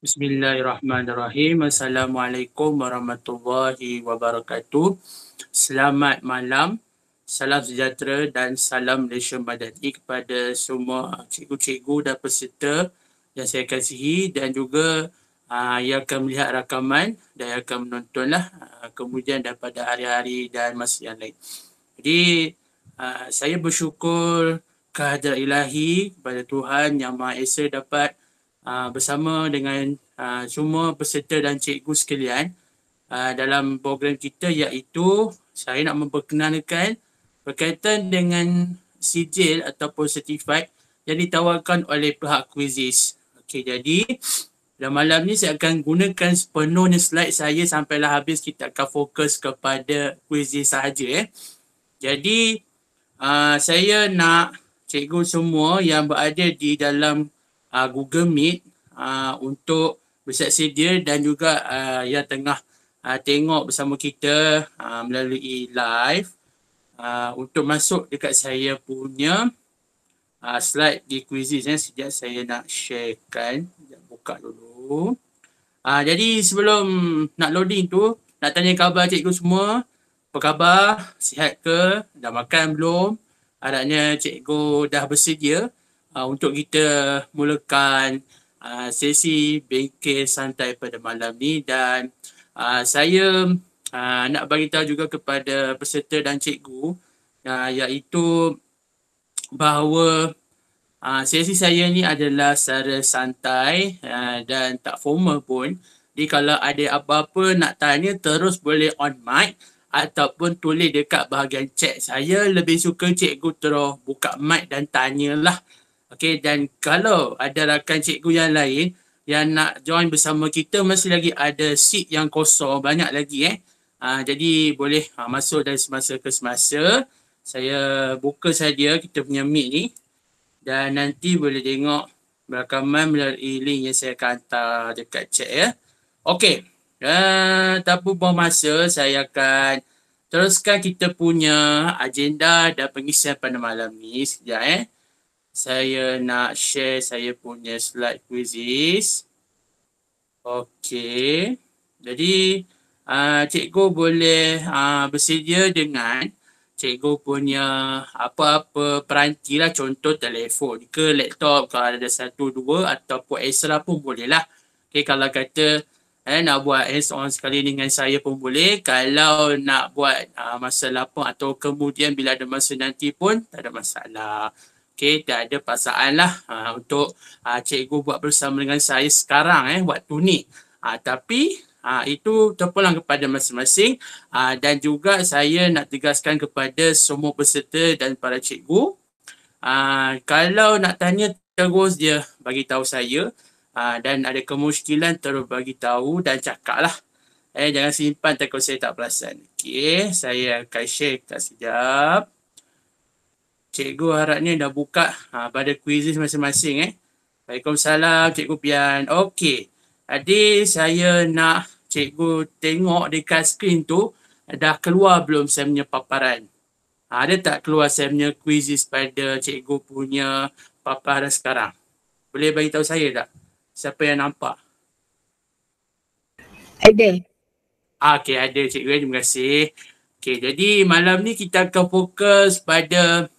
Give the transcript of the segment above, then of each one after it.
Bismillahirrahmanirrahim. Assalamualaikum warahmatullahi wabarakatuh. Selamat malam. Salam sejahtera dan salam Malaysia Madani kepada semua cikgu-cikgu dan peserta yang saya kasihi dan juga uh, yang akan melihat rakaman dan yang akan menontonlah uh, kemudian daripada hari-hari dan masa yang lain. Jadi uh, saya bersyukur kehadrat ilahi kepada Tuhan Yang Maha Esa dapat uh, bersama dengan uh, semua peserta dan cikgu sekalian uh, dalam program kita iaitu saya nak memperkenalkan berkaitan dengan sijil ataupun certified yang ditawarkan oleh pihak Quizis. Okey, jadi dalam malam ni saya akan gunakan sepenuhnya slide saya sampailah habis kita akan fokus kepada Quizis sahaja eh. Jadi uh, saya nak cikgu semua yang berada di dalam uh, Google Meet uh, untuk bersedia dan juga uh, yang tengah uh, tengok bersama kita uh, melalui live uh, untuk masuk dekat saya punya uh, slide di quizzes ya. Sekejap saya nak sharekan. Sekejap buka dulu. Uh, jadi sebelum nak loading tu, nak tanya khabar cikgu semua. Apa khabar? Sihat ke? Dah makan belum? Harapnya cikgu dah bersedia uh, untuk kita mulakan uh, sesi bengkel santai pada malam ni dan uh, saya uh, nak bagi tahu juga kepada peserta dan cikgu uh, iaitu bahawa uh, sesi saya ni adalah secara santai uh, dan tak formal pun. Jadi kalau ada apa-apa nak tanya terus boleh on mic ataupun tulis dekat bahagian chat. Saya lebih suka cikgu terus buka mic dan tanyalah. Okey dan kalau ada rakan cikgu yang lain yang nak join bersama kita masih lagi ada seat yang kosong banyak lagi eh. Ha, jadi boleh ha, masuk dari semasa ke semasa. Saya buka saja kita punya mic ni dan nanti boleh tengok rakaman melalui link yang saya akan hantar dekat chat ya. Okey. Dan tanpa buang masa, saya akan teruskan kita punya agenda dan pengisian pada malam ni sekejap eh. Saya nak share saya punya slide quizzes. Okey. Jadi, uh, cikgu boleh uh, bersedia dengan cikgu punya apa-apa peranti lah. Contoh telefon ke laptop kalau ada satu dua ataupun extra pun boleh lah. Okay, kalau kata eh, nak buat hands on sekali dengan saya pun boleh kalau nak buat uh, masa lapang atau kemudian bila ada masa nanti pun tak ada masalah Okay, tak ada pasangan lah uh, untuk uh, cikgu buat bersama dengan saya sekarang eh, waktu ni. Uh, tapi uh, itu terpulang kepada masing-masing uh, dan juga saya nak tegaskan kepada semua peserta dan para cikgu. Uh, kalau nak tanya terus dia bagi tahu saya uh, dan ada kemuskilan terus bagi tahu dan cakap lah. Eh, jangan simpan takut saya tak perasan. Okey, saya akan share kat sekejap. Cikgu harapnya dah buka ha, pada kuisis masing-masing eh. Waalaikumsalam Cikgu Pian. Okey. Jadi saya nak cikgu tengok dekat skrin tu dah keluar belum saya punya paparan. Ha, ada tak keluar saya punya kuisis pada cikgu punya paparan sekarang? Boleh bagi tahu saya tak? Siapa yang nampak? Ada. Ah, okay, ada cikgu. Terima kasih. Okay, jadi malam ni kita akan fokus pada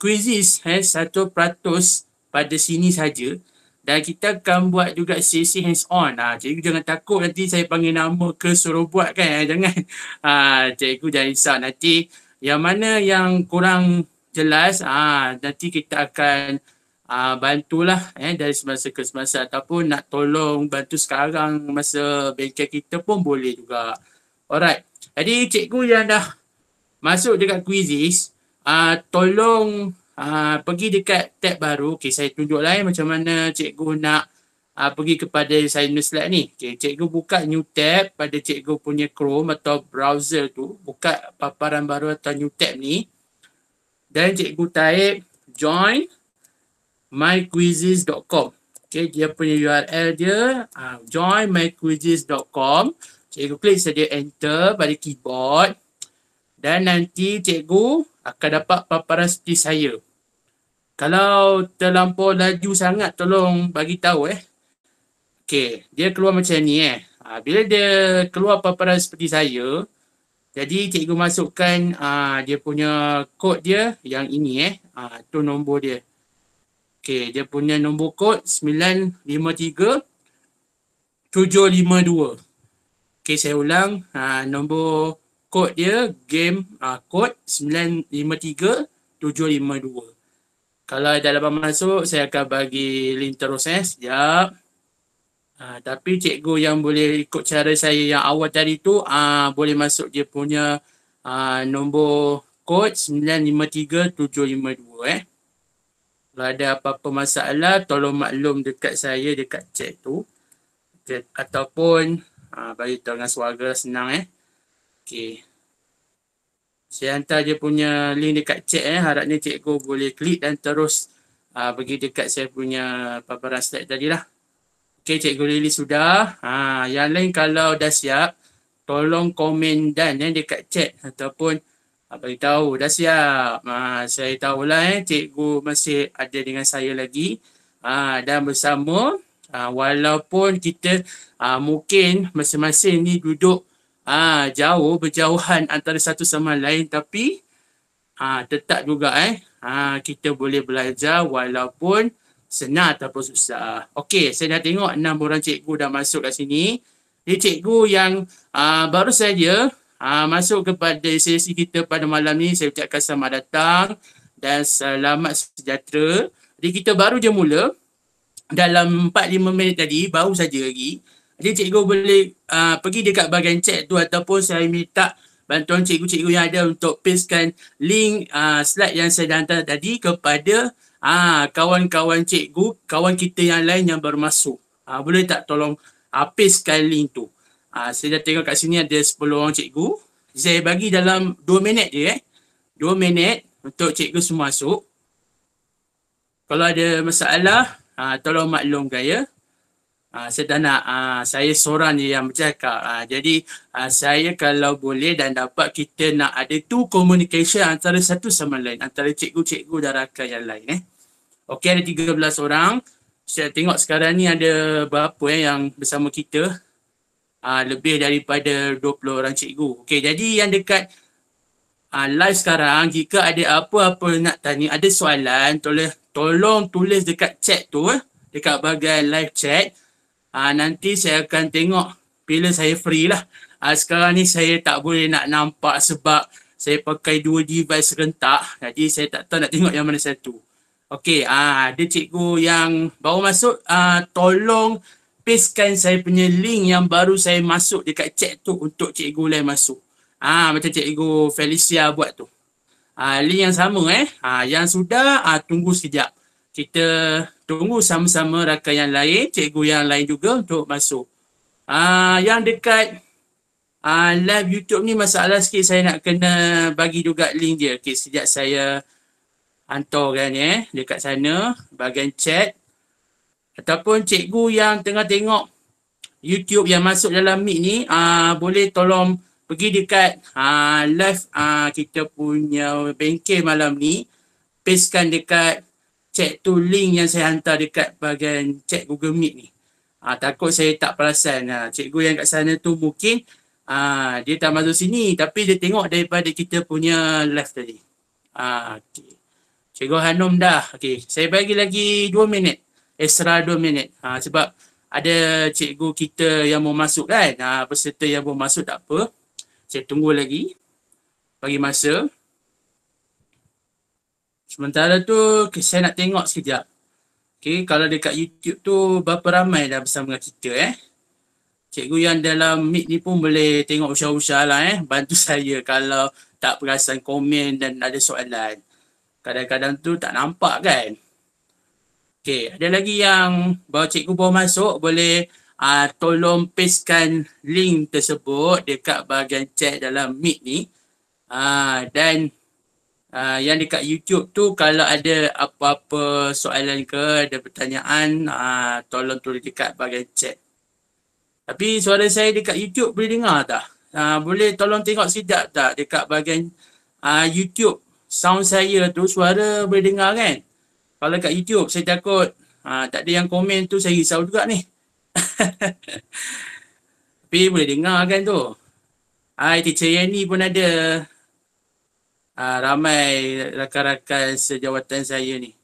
quizzes satu peratus pada sini saja. Dan kita akan buat juga sesi hands on. Ah, cikgu jangan takut nanti saya panggil nama ke suruh buat kan. Jangan. Ah, cikgu jangan risau nanti. Yang mana yang kurang jelas, ah, nanti kita akan uh, bantulah eh, dari semasa ke semasa ataupun nak tolong bantu sekarang masa bengkel kita pun boleh juga. Alright. Jadi cikgu yang dah masuk dekat quizzes, uh, tolong uh, pergi dekat tab baru. Okay, saya tunjuklah eh, macam mana cikgu nak uh, pergi kepada punya slide ni. Okay, cikgu buka new tab pada cikgu punya Chrome atau browser tu. Buka paparan baru atau new tab ni. Dan cikgu type join myquizzes.com. Okay, dia punya URL dia uh, join myquizzes.com. Cikgu klik saja enter pada keyboard dan nanti cikgu akan dapat paparan seperti saya. Kalau terlampau laju sangat tolong bagi tahu eh. Okey, dia keluar macam ni eh. Ha, bila dia keluar paparan seperti saya, jadi cikgu masukkan uh, dia punya kod dia yang ini eh. Uh, tu nombor dia. Okey, dia punya nombor kod 953 752. Okey, saya ulang. Uh, nombor kod dia game uh, kod 953 752. Kalau dah lepas masuk, saya akan bagi link terus eh. Sekejap. Uh, tapi cikgu yang boleh ikut cara saya yang awal tadi tu uh, boleh masuk dia punya uh, nombor kod 953752 eh. Kalau ada apa-apa masalah tolong maklum dekat saya dekat chat tu. Okay. Ataupun uh, bagi tahu dengan suara senang eh. Okay. Saya hantar dia punya link dekat chat eh. Harapnya cikgu boleh klik dan terus uh, pergi dekat saya punya paparan slide tadi lah. Okey, Cikgu Lily sudah. Ha, yang lain kalau dah siap, tolong komen dan eh, dekat chat ataupun apa ah, tahu dah siap. Ha, saya tahulah eh, Cikgu masih ada dengan saya lagi. Ha, dan bersama, ha, walaupun kita ha, mungkin masing-masing ni duduk ha, jauh, berjauhan antara satu sama lain tapi ha, tetap juga eh, ha, kita boleh belajar walaupun senang ataupun susah. Okey, saya dah tengok enam orang cikgu dah masuk kat sini. Ini cikgu yang uh, baru saja uh, masuk kepada sesi kita pada malam ni. Saya ucapkan selamat datang dan selamat sejahtera. Jadi kita baru je mula dalam 4-5 minit tadi, baru saja lagi. Jadi cikgu boleh uh, pergi dekat bahagian chat tu ataupun saya minta bantuan cikgu-cikgu yang ada untuk pastekan link uh, slide yang saya dah hantar tadi kepada Ah, kawan-kawan cikgu, kawan kita yang lain yang baru masuk. Ah, boleh tak tolong habiskan link tu. Ah, saya dah tengok kat sini ada 10 orang cikgu. Saya bagi dalam 2 minit je eh. 2 minit untuk cikgu semua masuk. Kalau ada masalah, ah, tolong maklumkan ya. Ah, saya tak nak, ah, saya seorang je yang bercakap. Ah, jadi ah, saya kalau boleh dan dapat kita nak ada tu communication antara satu sama lain. Antara cikgu-cikgu dan rakan yang lain eh. Okey ada 13 orang. Saya tengok sekarang ni ada berapa eh, yang bersama kita. Uh, lebih daripada 20 orang cikgu. Okey jadi yang dekat uh, live sekarang jika ada apa-apa nak tanya, ada soalan, tolong tolong tulis dekat chat tu eh, dekat bahagian live chat. Uh, nanti saya akan tengok bila saya free lah. Uh, sekarang ni saya tak boleh nak nampak sebab saya pakai dua device serentak. Jadi saya tak tahu nak tengok yang mana satu. Okey, ah ada cikgu yang baru masuk, ah tolong pastekan saya punya link yang baru saya masuk dekat chat tu untuk cikgu lain masuk. Ah macam cikgu Felicia buat tu. Ah link yang sama eh. Ah yang sudah ah tunggu sekejap. Kita tunggu sama-sama rakan yang lain, cikgu yang lain juga untuk masuk. Ah yang dekat ah live YouTube ni masalah sikit saya nak kena bagi juga link dia. Okey, sejak saya hantarkan ya dekat sana bahagian chat ataupun cikgu yang tengah tengok YouTube yang masuk dalam Meet ni uh, boleh tolong pergi dekat uh, live uh, kita punya bengkel malam ni pastekan dekat chat tu link yang saya hantar dekat bahagian chat Google Meet ni uh, takut saya tak perasan uh, cikgu yang kat sana tu mungkin uh, dia tak masuk sini tapi dia tengok daripada kita punya live tadi uh, okay. Cikgu Hanum dah. Okey, saya bagi lagi dua minit. Extra dua minit. Ha, sebab ada cikgu kita yang mau masuk kan. Ha, peserta yang mau masuk tak apa. Saya tunggu lagi. Bagi masa. Sementara tu okay, saya nak tengok sekejap. Okey, kalau dekat YouTube tu berapa ramai dah bersama dengan kita eh. Cikgu yang dalam Meet ni pun boleh tengok usah-usah lah eh. Bantu saya kalau tak perasan komen dan ada soalan kadang-kadang tu tak nampak kan. Okay, ada lagi yang bawa cikgu bawa masuk boleh uh, tolong pastekan link tersebut dekat bahagian chat dalam Meet ni. Uh, dan uh, yang dekat YouTube tu kalau ada apa-apa soalan ke, ada pertanyaan, uh, tolong tulis dekat bahagian chat. Tapi suara saya dekat YouTube boleh dengar tak? Uh, boleh tolong tengok sekejap tak dekat bahagian uh, YouTube sound saya tu suara boleh dengar kan? Kalau kat YouTube saya takut ha, tak ada yang komen tu saya risau juga ni. Tapi boleh dengar kan tu. Hai, teacher Yani pun ada. Ah, ramai rakan-rakan sejawatan saya ni.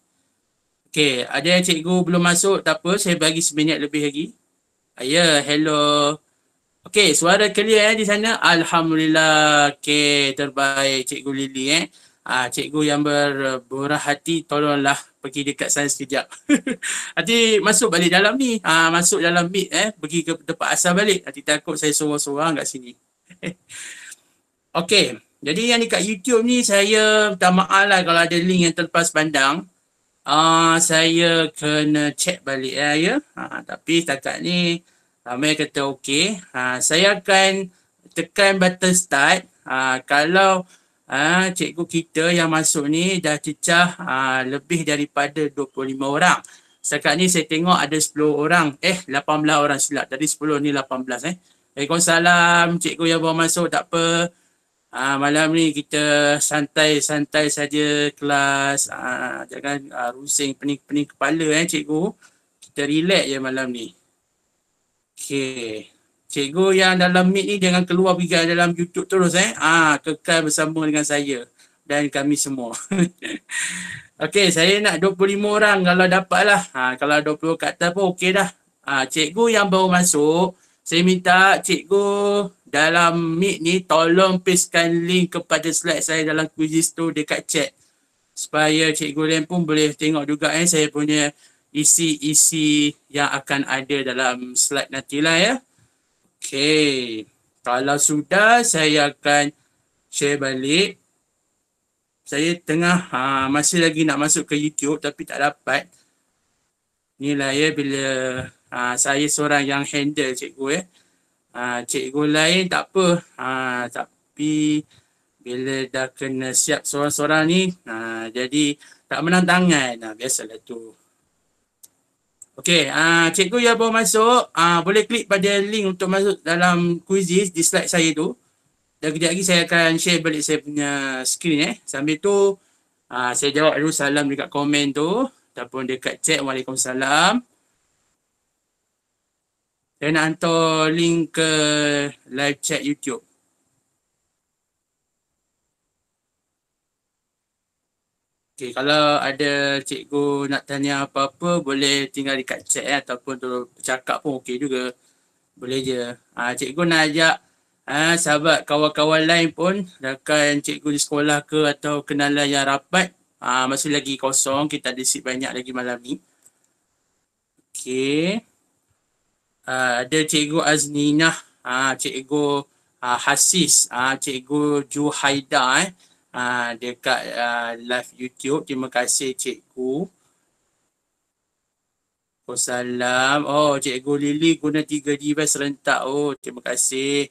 Okay, ada yang cikgu belum masuk, tak apa. Saya bagi seminit lebih lagi. Ah, ya, yeah, hello. Okay, suara clear eh di sana. Alhamdulillah. Okay, terbaik Cikgu Lily eh. Ah, cikgu yang berburah hati, tolonglah pergi dekat sana sekejap. Nanti masuk balik dalam ni. Ah, masuk dalam meet eh. Pergi ke tempat asal balik. Nanti takut saya sorang-sorang kat sini. okay. Jadi yang dekat YouTube ni saya minta maaf lah kalau ada link yang terlepas pandang uh, saya kena check balik ya, ya. Uh, tapi setakat ni ramai kata okey. Uh, saya akan tekan button start. Uh, kalau uh, cikgu kita yang masuk ni dah cecah uh, lebih daripada 25 orang. Setakat ni saya tengok ada 10 orang. Eh 18 orang silap. Tadi 10 ni 18 eh. Waalaikumsalam cikgu yang baru masuk tak apa. Ah, malam ni kita santai-santai saja kelas. Ah, jangan ah, rusing pening-pening kepala eh cikgu. Kita relax je malam ni. Okay. Cikgu yang dalam meet ni jangan keluar pergi dalam YouTube terus eh. Ah, kekal bersama dengan saya dan kami semua. okay, saya nak 25 orang kalau dapat lah. Ah, kalau 20 kat atas pun okey dah. Ah, cikgu yang baru masuk, saya minta cikgu dalam meet ni tolong pastekan link kepada slide saya dalam quiz tu dekat chat supaya cikgu Len pun boleh tengok juga eh saya punya isi-isi yang akan ada dalam slide nantilah ya. Okay. Kalau sudah saya akan share balik. Saya tengah ha, masih lagi nak masuk ke YouTube tapi tak dapat. Inilah ya bila ha, saya seorang yang handle cikgu. Eh ha, cikgu lain tak apa ha, tapi bila dah kena siap seorang-seorang ni ha, jadi tak menang tangan ha, biasalah tu Okey, uh, cikgu yang baru masuk, uh, boleh klik pada link untuk masuk dalam quizzes di slide saya tu. Dan kejap lagi saya akan share balik saya punya screen eh. Sambil tu, uh, saya jawab dulu salam dekat komen tu. Ataupun dekat chat, Waalaikumsalam. Saya nak hantar link ke live chat YouTube. Okay, kalau ada cikgu nak tanya apa-apa, boleh tinggal dekat chat eh, ataupun tu cakap pun okey juga. Boleh je. Ha, cikgu nak ajak ha, sahabat kawan-kawan lain pun, rakan cikgu di sekolah ke atau kenalan yang rapat, ha, masih lagi kosong, kita ada seat banyak lagi malam ni. Okay ada cikgu Azninah, uh, cikgu uh, Hasis, uh, cikgu Juhaida eh. Uh, dekat uh, live YouTube. Terima kasih cikgu. Salam. Oh, cikgu Lily guna tiga device serentak. Oh, terima kasih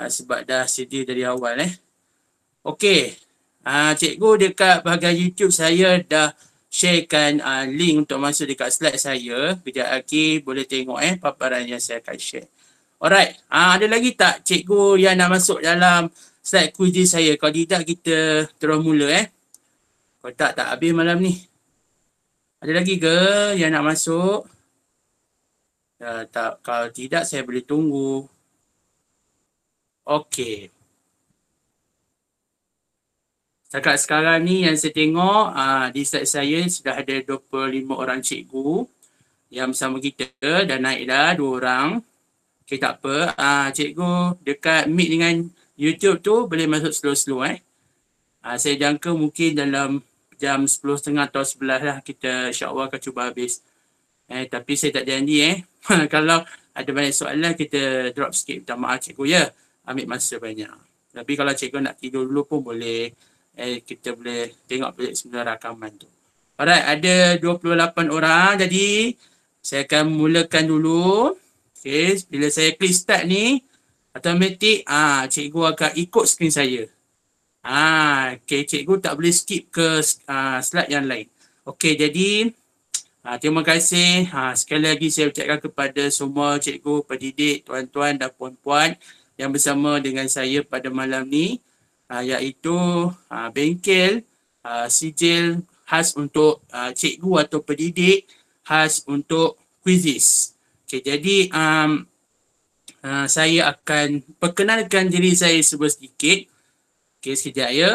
uh, sebab dah sedia dari awal eh. Okey. Uh, cikgu dekat bahagian YouTube saya dah sharekan uh, link untuk masuk dekat slide saya. Kejap lagi boleh tengok eh paparan yang saya akan share. Alright, uh, ada lagi tak cikgu yang nak masuk dalam slide quiz saya? Kalau tidak kita terus mula eh. Kalau tak, tak habis malam ni. Ada lagi ke yang nak masuk? Uh, tak, kalau tidak saya boleh tunggu. Okay. Setakat sekarang ni yang saya tengok uh, di slide saya sudah ada 25 orang cikgu yang bersama kita dan naik dah dua orang. Okay tak apa. Uh, cikgu dekat meet dengan YouTube tu boleh masuk slow-slow eh. Uh, saya jangka mungkin dalam jam 10.30 atau 11 lah kita insyaAllah akan cuba habis. Eh, tapi saya tak janji eh. kalau ada banyak soalan kita drop sikit. Minta maaf cikgu ya. Ambil masa banyak. Tapi kalau cikgu nak tidur dulu pun boleh eh kita boleh tengok balik sebenarnya rakaman tu. Alright, ada 28 orang jadi saya akan mulakan dulu. Okay, bila saya klik start ni automatik ah cikgu akan ikut skrin saya. Ah, okay, cikgu tak boleh skip ke uh, slide yang lain. Okay, jadi uh, terima kasih. Uh, sekali lagi saya ucapkan kepada semua cikgu, pendidik, tuan-tuan dan puan-puan yang bersama dengan saya pada malam ni uh, iaitu uh, bengkel uh, sijil khas untuk cikgu atau pendidik khas untuk quizzes. Okay, jadi um, uh, saya akan perkenalkan diri saya sebuah sedikit. Okay, sekejap ya.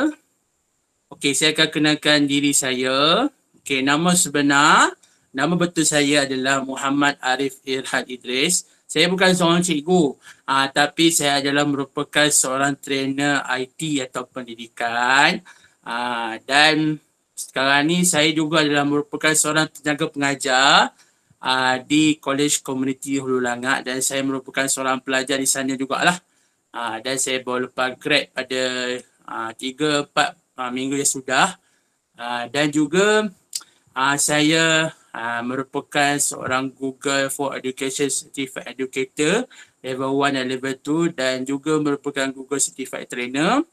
Okay, saya akan kenalkan diri saya. Okay, nama sebenar, nama betul saya adalah Muhammad Arif Irhad Idris. Saya bukan seorang cikgu, uh, tapi saya adalah merupakan seorang trainer IT atau pendidikan. Uh, dan sekarang ni saya juga adalah merupakan seorang tenaga pengajar uh, di College Community Hulu Langak dan saya merupakan seorang pelajar di sana jugalah. Uh, dan saya baru lepas grad pada uh, 3-4 uh, minggu yang sudah. Uh, dan juga uh, saya uh, merupakan seorang Google for Education Certified Educator level 1 dan level 2 dan juga merupakan Google Certified Trainer.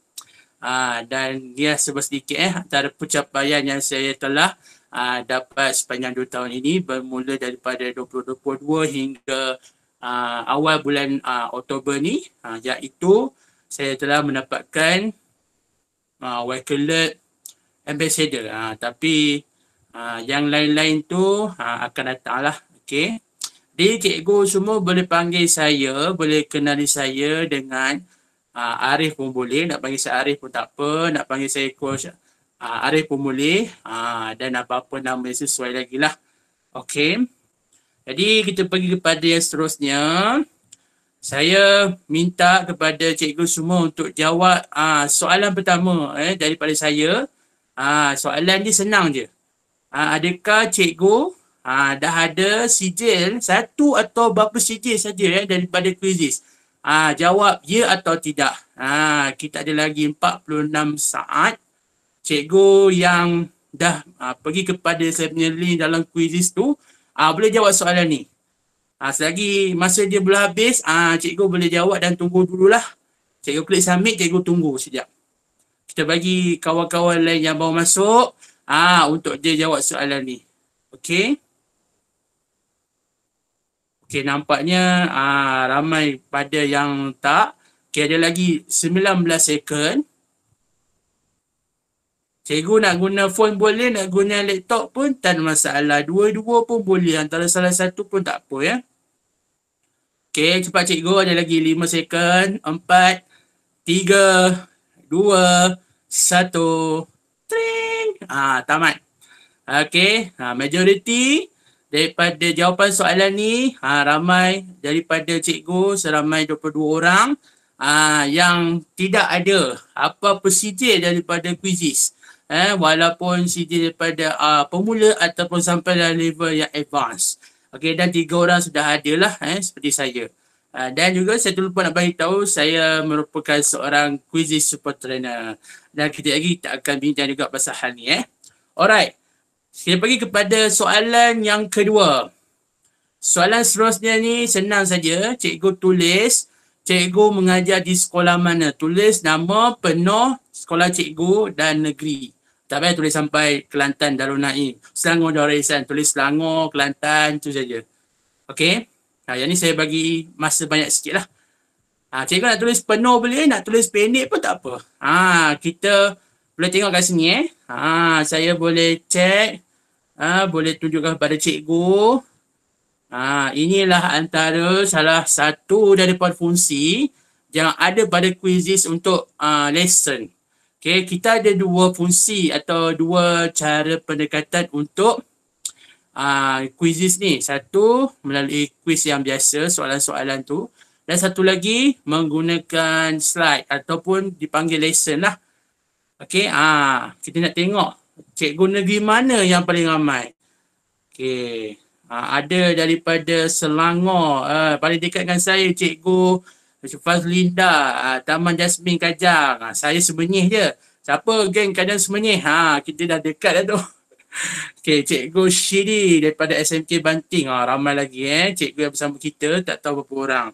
Uh, dan ya sebab sedikit eh antara pencapaian yang saya telah uh, dapat sepanjang dua tahun ini bermula daripada 2022 hingga uh, awal bulan uh, Oktober ni uh, iaitu saya telah mendapatkan uh, Wikileaks Ambassador uh, tapi uh, yang lain-lain tu uh, akan datang lah okay. Jadi cikgu semua boleh panggil saya, boleh kenali saya dengan uh, Arif pun boleh, nak panggil saya Arif pun tak apa, nak panggil saya coach uh, Arif pun boleh uh, dan apa-apa nama yang sesuai lagi lah. Okay. Jadi kita pergi kepada yang seterusnya. Saya minta kepada cikgu semua untuk jawab uh, soalan pertama eh, daripada saya. Uh, soalan ni senang je. Uh, adakah cikgu uh, dah ada sijil satu atau berapa sijil saja eh, daripada kuizis? Uh, jawab ya atau tidak. Uh, kita ada lagi 46 saat cikgu yang dah uh, pergi kepada saya punya link dalam quizzes tu uh, boleh jawab soalan ni. Uh, selagi masa dia belum habis, uh, cikgu boleh jawab dan tunggu dululah. Cikgu klik submit, cikgu tunggu sekejap. Kita bagi kawan-kawan lain yang baru masuk uh, untuk dia jawab soalan ni. Okay. Okay, nampaknya uh, ramai pada yang tak. Okay, ada lagi 19 second. Cikgu nak guna phone boleh, nak guna laptop pun tak ada masalah. Dua-dua pun boleh. Antara salah satu pun tak apa ya. Okay, cepat cikgu. Ada lagi lima second. Empat, tiga, dua, satu. Tring. Ah, tamat. Okay, ha, majoriti daripada jawapan soalan ni ha, ramai daripada cikgu seramai 22 orang ha, yang tidak ada apa prosedur daripada quizzes eh, walaupun CD daripada uh, pemula ataupun sampai dalam level yang advance. Okey dan tiga orang sudah ada lah eh, seperti saya. Uh, dan juga saya lupa nak bagi tahu saya merupakan seorang quiz super trainer. Dan kita lagi kita akan bincang juga pasal hal ni eh. Alright. Kita pergi kepada soalan yang kedua. Soalan seterusnya ni senang saja. Cikgu tulis cikgu mengajar di sekolah mana. Tulis nama penuh sekolah cikgu dan negeri. Tak payah tulis sampai Kelantan Darul Naim. Selangor Darul Ihsan. Tulis Selangor, Kelantan tu saja. Okey. Ha, yang ni saya bagi masa banyak sikit lah. Ha, cikgu nak tulis penuh boleh, nak tulis pendek pun tak apa. Ha, kita boleh tengok kat sini eh. Ha, saya boleh check. Ha, boleh tunjukkan kepada cikgu. Ha, inilah antara salah satu daripada fungsi yang ada pada quizzes untuk uh, lesson. Okay, kita ada dua fungsi atau dua cara pendekatan untuk uh, quizzes ni. Satu melalui quiz yang biasa, soalan-soalan tu. Dan satu lagi menggunakan slide ataupun dipanggil lesson lah. Okay, uh, kita nak tengok cikgu negeri mana yang paling ramai. Okay, uh, ada daripada Selangor. Uh, paling dekat dengan saya cikgu Fazlinda, uh, Taman Jasmine Kajang. Uh, saya sebenih je. Siapa geng Kajang sebenih? Ha, kita dah dekat dah tu. Okay, Cikgu Shiri daripada SMK Banting. Ha, ramai lagi eh. Cikgu yang bersama kita, tak tahu berapa orang.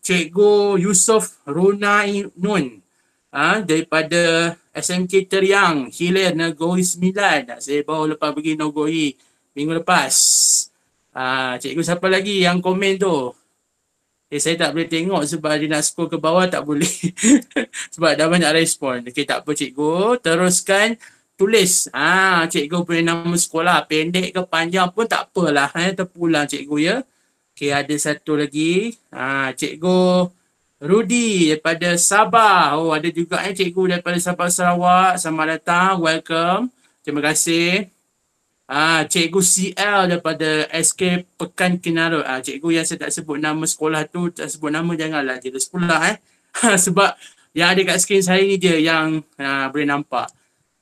Cikgu Yusof Runai Nun. Ha, daripada SMK Teriang, Hilir Nagoi 9. Saya baru lepas pergi Nagoi minggu lepas. Ha, cikgu siapa lagi yang komen tu? Eh, saya tak boleh tengok sebab dia nak scroll ke bawah tak boleh. sebab dah banyak respon. Okey, tak apa cikgu. Teruskan tulis. Ah, cikgu punya nama sekolah. Pendek ke panjang pun tak apalah. Eh, terpulang cikgu ya. Okey, ada satu lagi. Ha, cikgu Rudy daripada Sabah. Oh, ada juga eh cikgu daripada Sabah Sarawak. Selamat datang. Welcome. Terima kasih. Ah, cikgu CL daripada SK Pekan Kinarut. Ah, cikgu yang saya tak sebut nama sekolah tu, tak sebut nama janganlah jelas pula eh. Sebab yang ada kat skrin saya ni je yang ah, boleh nampak.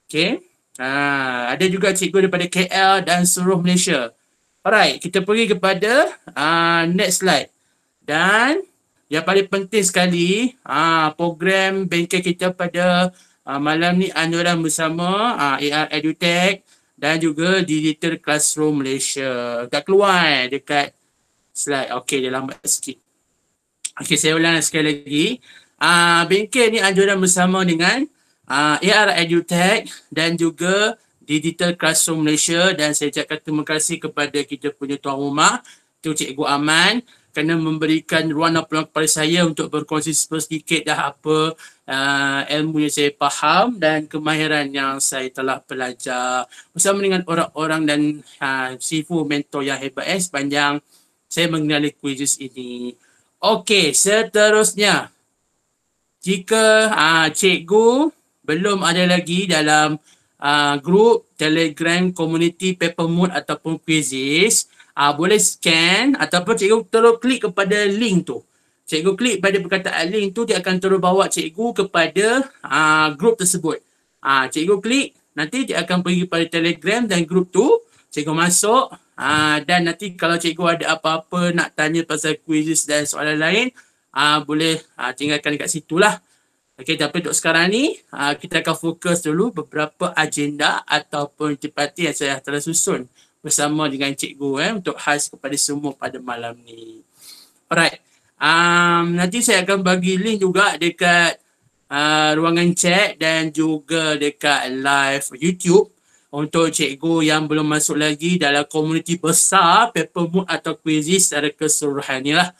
Okay. Ah, ada juga cikgu daripada KL dan seluruh Malaysia. Alright, kita pergi kepada uh, next slide. Dan yang paling penting sekali, uh, program bengkel kita pada uh, malam ni anjuran bersama uh, AR EduTech dan juga Digital Classroom Malaysia. Tak keluar eh, dekat slide. Okey, dia lambat sikit. Okey, saya ulang sekali lagi. Uh, bengkel ni anjuran bersama dengan uh, AR EduTech dan juga Digital Classroom Malaysia dan saya ucapkan terima kasih kepada kita punya tuan rumah tu Cikgu Aman kerana memberikan ruang dan peluang kepada saya untuk berkongsi sedikit dah apa uh, ilmu yang saya faham dan kemahiran yang saya telah belajar bersama dengan orang-orang dan uh, sifu mentor yang hebat eh, sepanjang saya mengenali quizzes ini. Okey, seterusnya jika uh, cikgu belum ada lagi dalam uh, group telegram community papermoon ataupun quizzes. Uh, boleh scan ataupun cikgu terus klik kepada link tu. Cikgu klik pada perkataan link tu dia akan terus bawa cikgu kepada uh, group tersebut. Uh, cikgu klik nanti dia akan pergi pada telegram dan group tu. Cikgu masuk uh, dan nanti kalau cikgu ada apa-apa nak tanya pasal quizzes dan soalan lain uh, boleh uh, tinggalkan dekat situ lah Okey, tapi untuk sekarang ni uh, kita akan fokus dulu beberapa agenda ataupun tipati yang saya telah susun bersama dengan cikgu eh, untuk khas kepada semua pada malam ni. Alright. Um, nanti saya akan bagi link juga dekat uh, ruangan chat dan juga dekat live YouTube untuk cikgu yang belum masuk lagi dalam komuniti besar Papermoon atau Quizzes secara keseluruhan ni lah.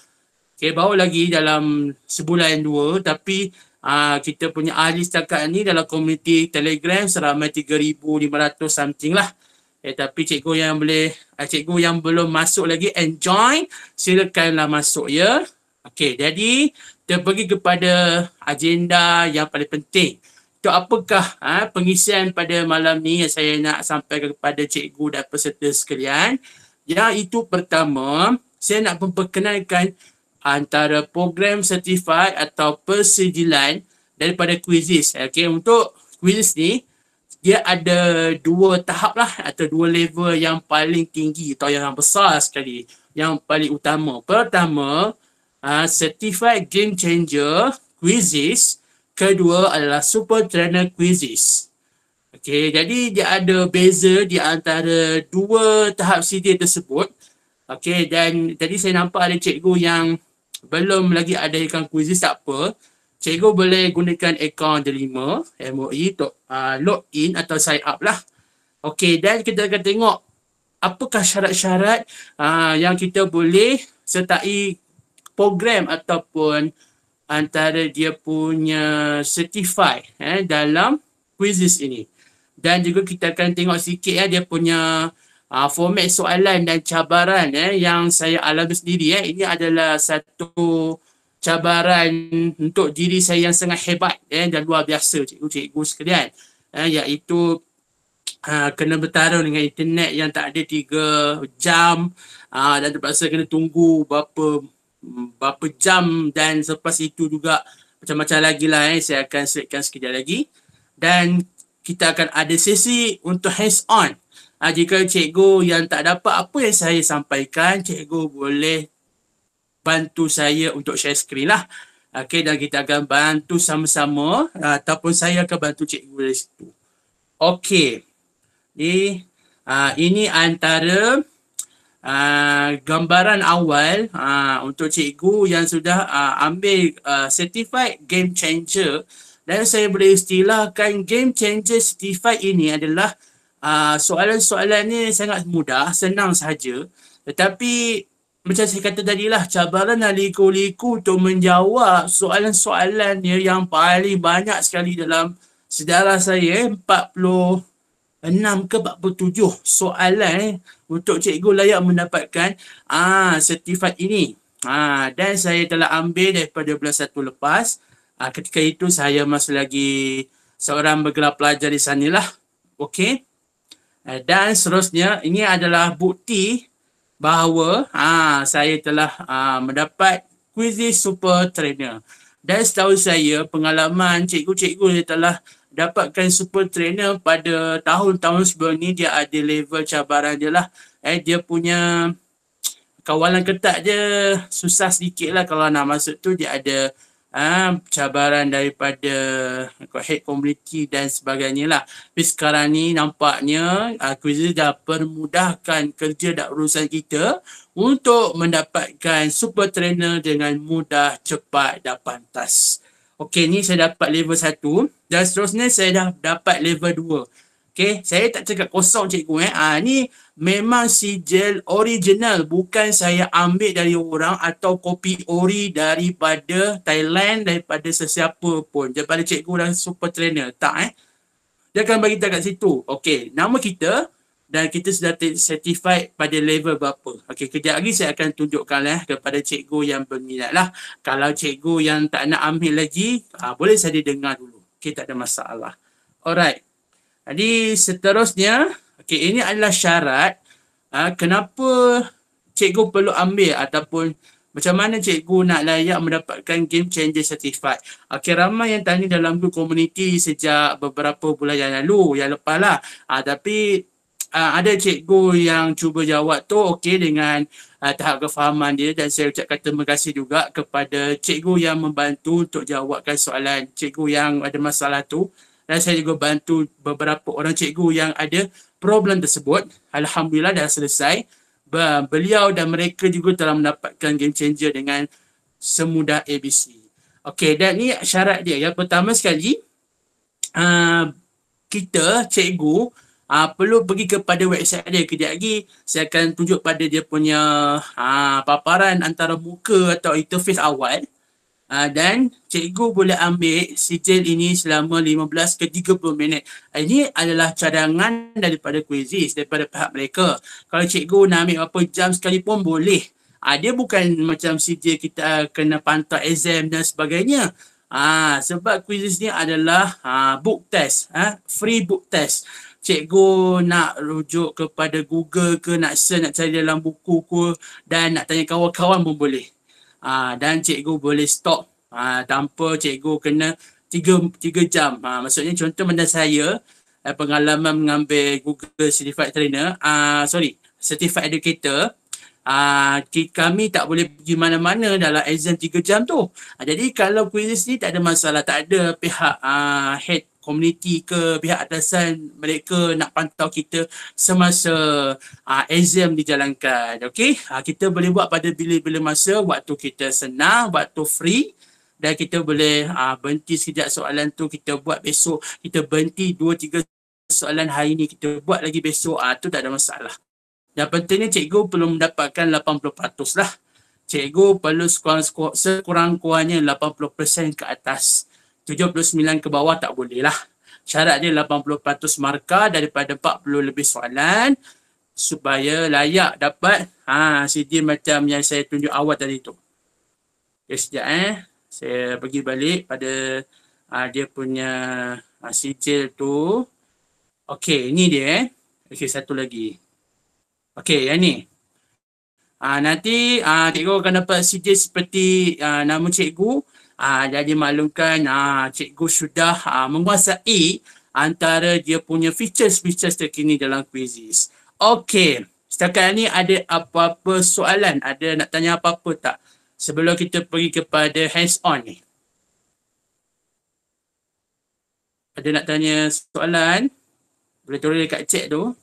Okay, baru lagi dalam sebulan dua tapi uh, kita punya ahli setakat ni dalam komuniti telegram seramai 3,500 something lah. Eh, tapi cikgu yang boleh, uh, cikgu yang belum masuk lagi and join, silakanlah masuk ya. Okey, jadi kita pergi kepada agenda yang paling penting. Itu apakah uh, pengisian pada malam ni yang saya nak sampaikan kepada cikgu dan peserta sekalian. Yang itu pertama, saya nak memperkenalkan antara program certified atau persijilan daripada quizzes. Okay, untuk quizzes ni, dia ada dua tahap lah atau dua level yang paling tinggi atau yang besar sekali. Yang paling utama. Pertama, uh, certified game changer quizzes. Kedua adalah super trainer quizzes. Okay, jadi dia ada beza di antara dua tahap CD tersebut. Okay, dan tadi saya nampak ada cikgu yang belum lagi ada ikan quizzes tak apa. Cikgu boleh gunakan akaun Delima MOE untuk uh, log in atau sign up lah. Okey dan kita akan tengok apakah syarat-syarat uh, yang kita boleh sertai program ataupun antara dia punya certify eh, dalam quizzes ini. Dan juga kita akan tengok sikit ya dia punya uh, format soalan dan cabaran eh, yang saya alami sendiri eh. ini adalah satu cabaran untuk diri saya yang sangat hebat eh, dan luar biasa cikgu-cikgu sekalian eh, iaitu uh, kena bertarung dengan internet yang tak ada tiga jam uh, dan terpaksa kena tunggu berapa berapa jam dan selepas itu juga macam-macam lagi lah eh. saya akan selitkan sekejap lagi dan kita akan ada sesi untuk hands on Ha, jika cikgu yang tak dapat apa yang saya sampaikan, cikgu boleh bantu saya untuk share screen lah. Okay, dan kita akan bantu sama-sama uh, ataupun saya akan bantu cikgu dari situ. Okay. Ini, uh, ini antara uh, gambaran awal uh, untuk cikgu yang sudah uh, ambil uh, certified game changer dan saya boleh istilahkan game changer certified ini adalah uh, soalan-soalan ni sangat mudah, senang sahaja. Tetapi macam saya kata tadi lah, cabaran dan liku-liku untuk menjawab soalan-soalan yang paling banyak sekali dalam sejarah saya, 46 ke 47 soalan eh, untuk cikgu layak mendapatkan ah sertifikat ini. Ah dan saya telah ambil daripada bulan satu lepas. Ah ketika itu saya masih lagi seorang bergelar pelajar di sanalah. Okey. Ah, dan seterusnya ini adalah bukti bahawa ah saya telah ah, mendapat quiz super trainer. Dan setahu saya pengalaman cikgu-cikgu yang telah dapatkan super trainer pada tahun-tahun sebelum ni dia ada level cabaran dia lah. Eh, dia punya kawalan ketat je susah sedikit lah kalau nak masuk tu dia ada uh, cabaran daripada head community dan sebagainya lah. Tapi sekarang ni nampaknya uh, quiz dah permudahkan kerja dan urusan kita untuk mendapatkan super trainer dengan mudah, cepat dan pantas. Okey, ni saya dapat level 1 dan seterusnya saya dah dapat level 2. Okey, saya tak cakap kosong cikgu eh. Ah ni memang sijil original bukan saya ambil dari orang atau kopi ori daripada Thailand daripada sesiapa pun. Daripada cikgu dan super trainer. Tak eh. Dia akan bagi tahu kat situ. Okey, nama kita dan kita sudah certified pada level berapa. Okey, kejap lagi saya akan tunjukkan lah kepada cikgu yang berminat lah. Kalau cikgu yang tak nak ambil lagi, ah, boleh saya dengar dulu. Okey, tak ada masalah. Alright. Jadi seterusnya, okey ini adalah syarat uh, kenapa cikgu perlu ambil ataupun macam mana cikgu nak layak mendapatkan game changer certified. Okey ramai yang tanya dalam group community sejak beberapa bulan yang lalu, yang lepas lah. Uh, tapi uh, ada cikgu yang cuba jawab tu okey dengan uh, tahap kefahaman dia dan saya ucapkan terima kasih juga kepada cikgu yang membantu untuk jawabkan soalan cikgu yang ada masalah tu dan saya juga bantu beberapa orang cikgu yang ada problem tersebut. Alhamdulillah dah selesai. Beliau dan mereka juga telah mendapatkan game changer dengan semudah ABC. Okey, dan ni syarat dia. Yang pertama sekali, uh, kita, cikgu, uh, perlu pergi kepada website dia kejap lagi saya akan tunjuk pada dia punya uh, paparan antara muka atau interface awal uh, dan cikgu boleh ambil sijil ini selama 15 ke 30 minit. Uh, ini adalah cadangan daripada quizzes daripada pihak mereka. Kalau cikgu nak ambil berapa jam sekalipun boleh. Uh, dia bukan macam sijil kita kena pantau exam dan sebagainya. Ah, sebab quizzes ni adalah ah, book test, ah, free book test. Cikgu nak rujuk kepada Google ke nak search nak cari dalam buku ke dan nak tanya kawan-kawan pun boleh. Ha, dan cikgu boleh stop ha, tanpa cikgu kena tiga tiga jam. Ha, maksudnya contoh benda saya eh, pengalaman mengambil Google Certified Trainer, uh, sorry, Certified Educator, uh, kami tak boleh pergi mana-mana dalam exam tiga jam tu. Uh, jadi kalau quiz ni tak ada masalah, tak ada pihak uh, head community ke pihak atasan mereka nak pantau kita semasa uh, exam dijalankan. Okey, uh, kita boleh buat pada bila-bila masa waktu kita senang, waktu free dan kita boleh uh, berhenti sekejap soalan tu kita buat besok, kita berhenti dua tiga soalan hari ni kita buat lagi besok, uh, tu tak ada masalah. Yang pentingnya cikgu perlu mendapatkan 80% lah. Cikgu perlu sekurang-kurangnya 80% ke atas. 79 ke bawah tak boleh lah. Syarat dia 80% markah daripada 40 lebih soalan supaya layak dapat ha, CD macam yang saya tunjuk awal tadi tu. Okay, sekejap eh. Saya pergi balik pada ha, dia punya ha, sijil tu. Okey, ini dia eh. Okey, satu lagi. Okey, yang ni. Ha, nanti ha, cikgu akan dapat sijil seperti ha, nama cikgu uh, jadi maklumkan uh, cikgu sudah uh, menguasai antara dia punya features-features terkini dalam quizzes. Okey, setakat ini ada apa-apa soalan? Ada nak tanya apa-apa tak? Sebelum kita pergi kepada hands-on ni. Ada nak tanya soalan? Boleh turun dekat chat tu.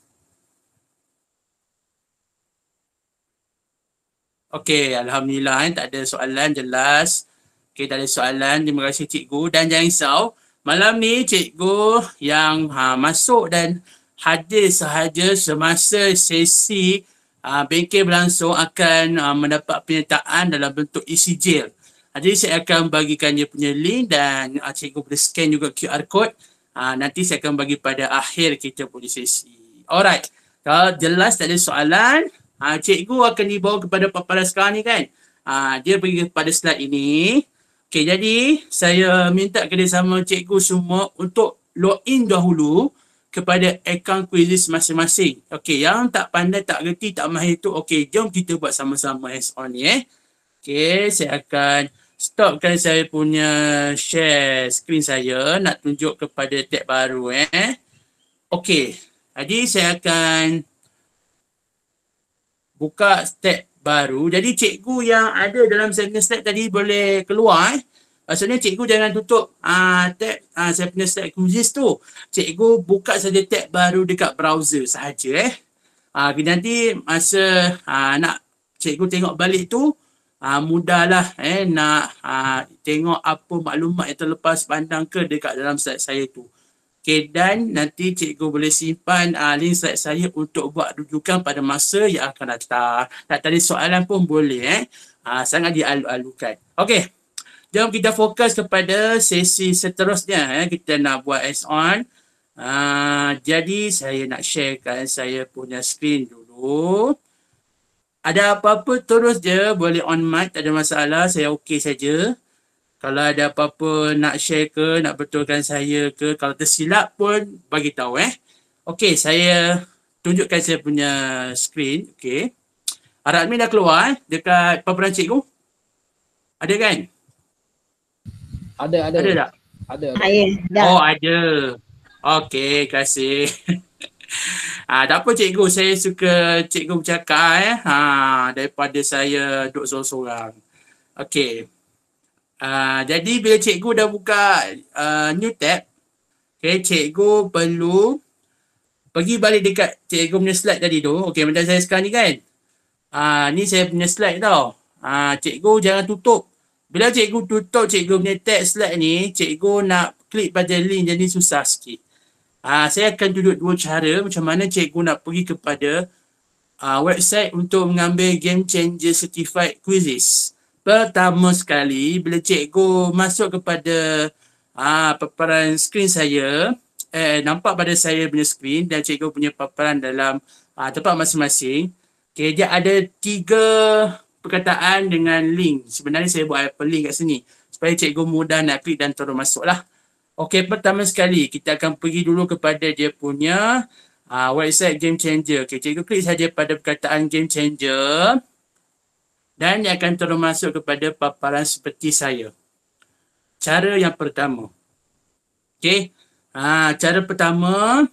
Okey, Alhamdulillah eh, tak ada soalan jelas. Okay, tak ada soalan. Terima kasih cikgu. Dan jangan risau, malam ni cikgu yang ha, masuk dan hadir sahaja semasa sesi ha, bengkel berlangsung akan ha, mendapat penyertaan dalam bentuk isi jail. Ha, jadi saya akan bagikan dia punya link dan ha, cikgu boleh scan juga QR code. Ha, nanti saya akan bagi pada akhir kita punya sesi. Alright. Kalau jelas tak ada soalan, ha, cikgu akan dibawa kepada paparan sekarang ni kan. Ha, dia pergi kepada slide ini. Okey, jadi saya minta kerjasama cikgu semua untuk login dahulu kepada akaun quizzes masing-masing. Okey, yang tak pandai, tak gerti, tak mahir tu, okey, jom kita buat sama-sama hands on ni eh. Okey, saya akan stopkan saya punya share screen saya nak tunjuk kepada tab baru eh. Okey, jadi saya akan buka tab baru. Jadi cikgu yang ada dalam second slide tadi boleh keluar eh. Maksudnya cikgu jangan tutup uh, tab uh, saya punya slide quizzes tu. Cikgu buka saja tab baru dekat browser sahaja eh. Uh, nanti masa uh, nak cikgu tengok balik tu uh, mudahlah eh nak uh, tengok apa maklumat yang terlepas pandang ke dekat dalam slide saya tu. Okay, dan nanti cikgu boleh simpan uh, link slide saya untuk buat rujukan pada masa yang akan datang. Tak tadi soalan pun boleh eh. Uh, sangat dialu-alukan. Okay, jom kita fokus kepada sesi seterusnya. Eh. Kita nak buat as on. Uh, jadi saya nak sharekan saya punya screen dulu. Ada apa-apa terus je boleh on mic tak ada masalah. Saya okey saja kalau ada apa-apa nak share ke, nak betulkan saya ke, kalau tersilap pun bagi tahu eh. Okey, saya tunjukkan saya punya screen. Okey. Harap admin dah keluar eh, dekat paparan cikgu. Ada kan? Ada, ada. Ada tak? Ada. Ada. Dah. Oh, ada. Okey, kasih. Ah, tak apa cikgu, saya suka cikgu bercakap eh. Ha, daripada saya duduk seorang-seorang. Okey. Uh, jadi bila cikgu dah buka uh, new tab, okay, cikgu perlu pergi balik dekat cikgu punya slide tadi tu. Okay, macam saya sekarang ni kan. Uh, ni saya punya slide tau. Uh, cikgu jangan tutup. Bila cikgu tutup cikgu punya tab slide ni, cikgu nak klik pada link jadi susah sikit. Uh, saya akan tunjuk dua cara macam mana cikgu nak pergi kepada uh, website untuk mengambil Game Changer Certified Quizzes. Pertama sekali, bila cikgu masuk kepada uh, paparan skrin saya, eh, nampak pada saya punya skrin dan cikgu punya paparan dalam uh, tempat masing-masing, okay, dia ada tiga perkataan dengan link. Sebenarnya saya buat hyperlink kat sini supaya cikgu mudah nak klik dan terus masuk lah. Okey, pertama sekali kita akan pergi dulu kepada dia punya uh, website Game Changer. Okey, cikgu klik saja pada perkataan Game Changer dan dia akan terus masuk kepada paparan seperti saya. Cara yang pertama. Okey. Ha, cara pertama,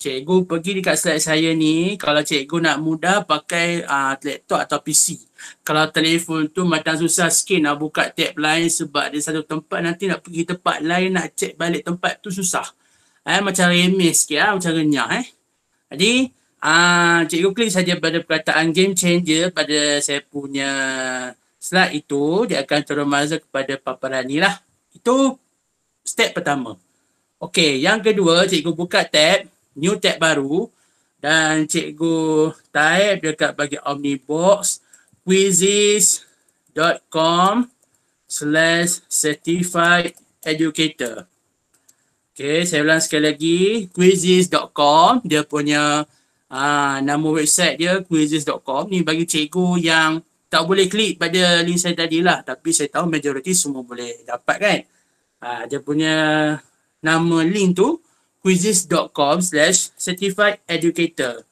cikgu pergi dekat slide saya ni. Kalau cikgu nak mudah pakai uh, laptop atau PC. Kalau telefon tu macam susah sikit nak buka tab lain sebab dia satu tempat nanti nak pergi tempat lain nak cek balik tempat tu susah. Eh, macam remeh sikit lah, macam renyah eh. Jadi, uh, cikgu klik saja pada perkataan game changer pada saya punya slide itu dia akan terus masuk kepada paparan ni lah. Itu step pertama. Okey, yang kedua cikgu buka tab, new tab baru dan cikgu type dekat bagi Omnibox quizzes.com slash certified educator. Okey, saya ulang sekali lagi quizzes.com dia punya Ah, nama website dia quizzes.com ni bagi cikgu yang tak boleh klik pada link saya tadi lah tapi saya tahu majoriti semua boleh dapat kan? Ah, dia punya nama link tu quizzes.com slash certified educator.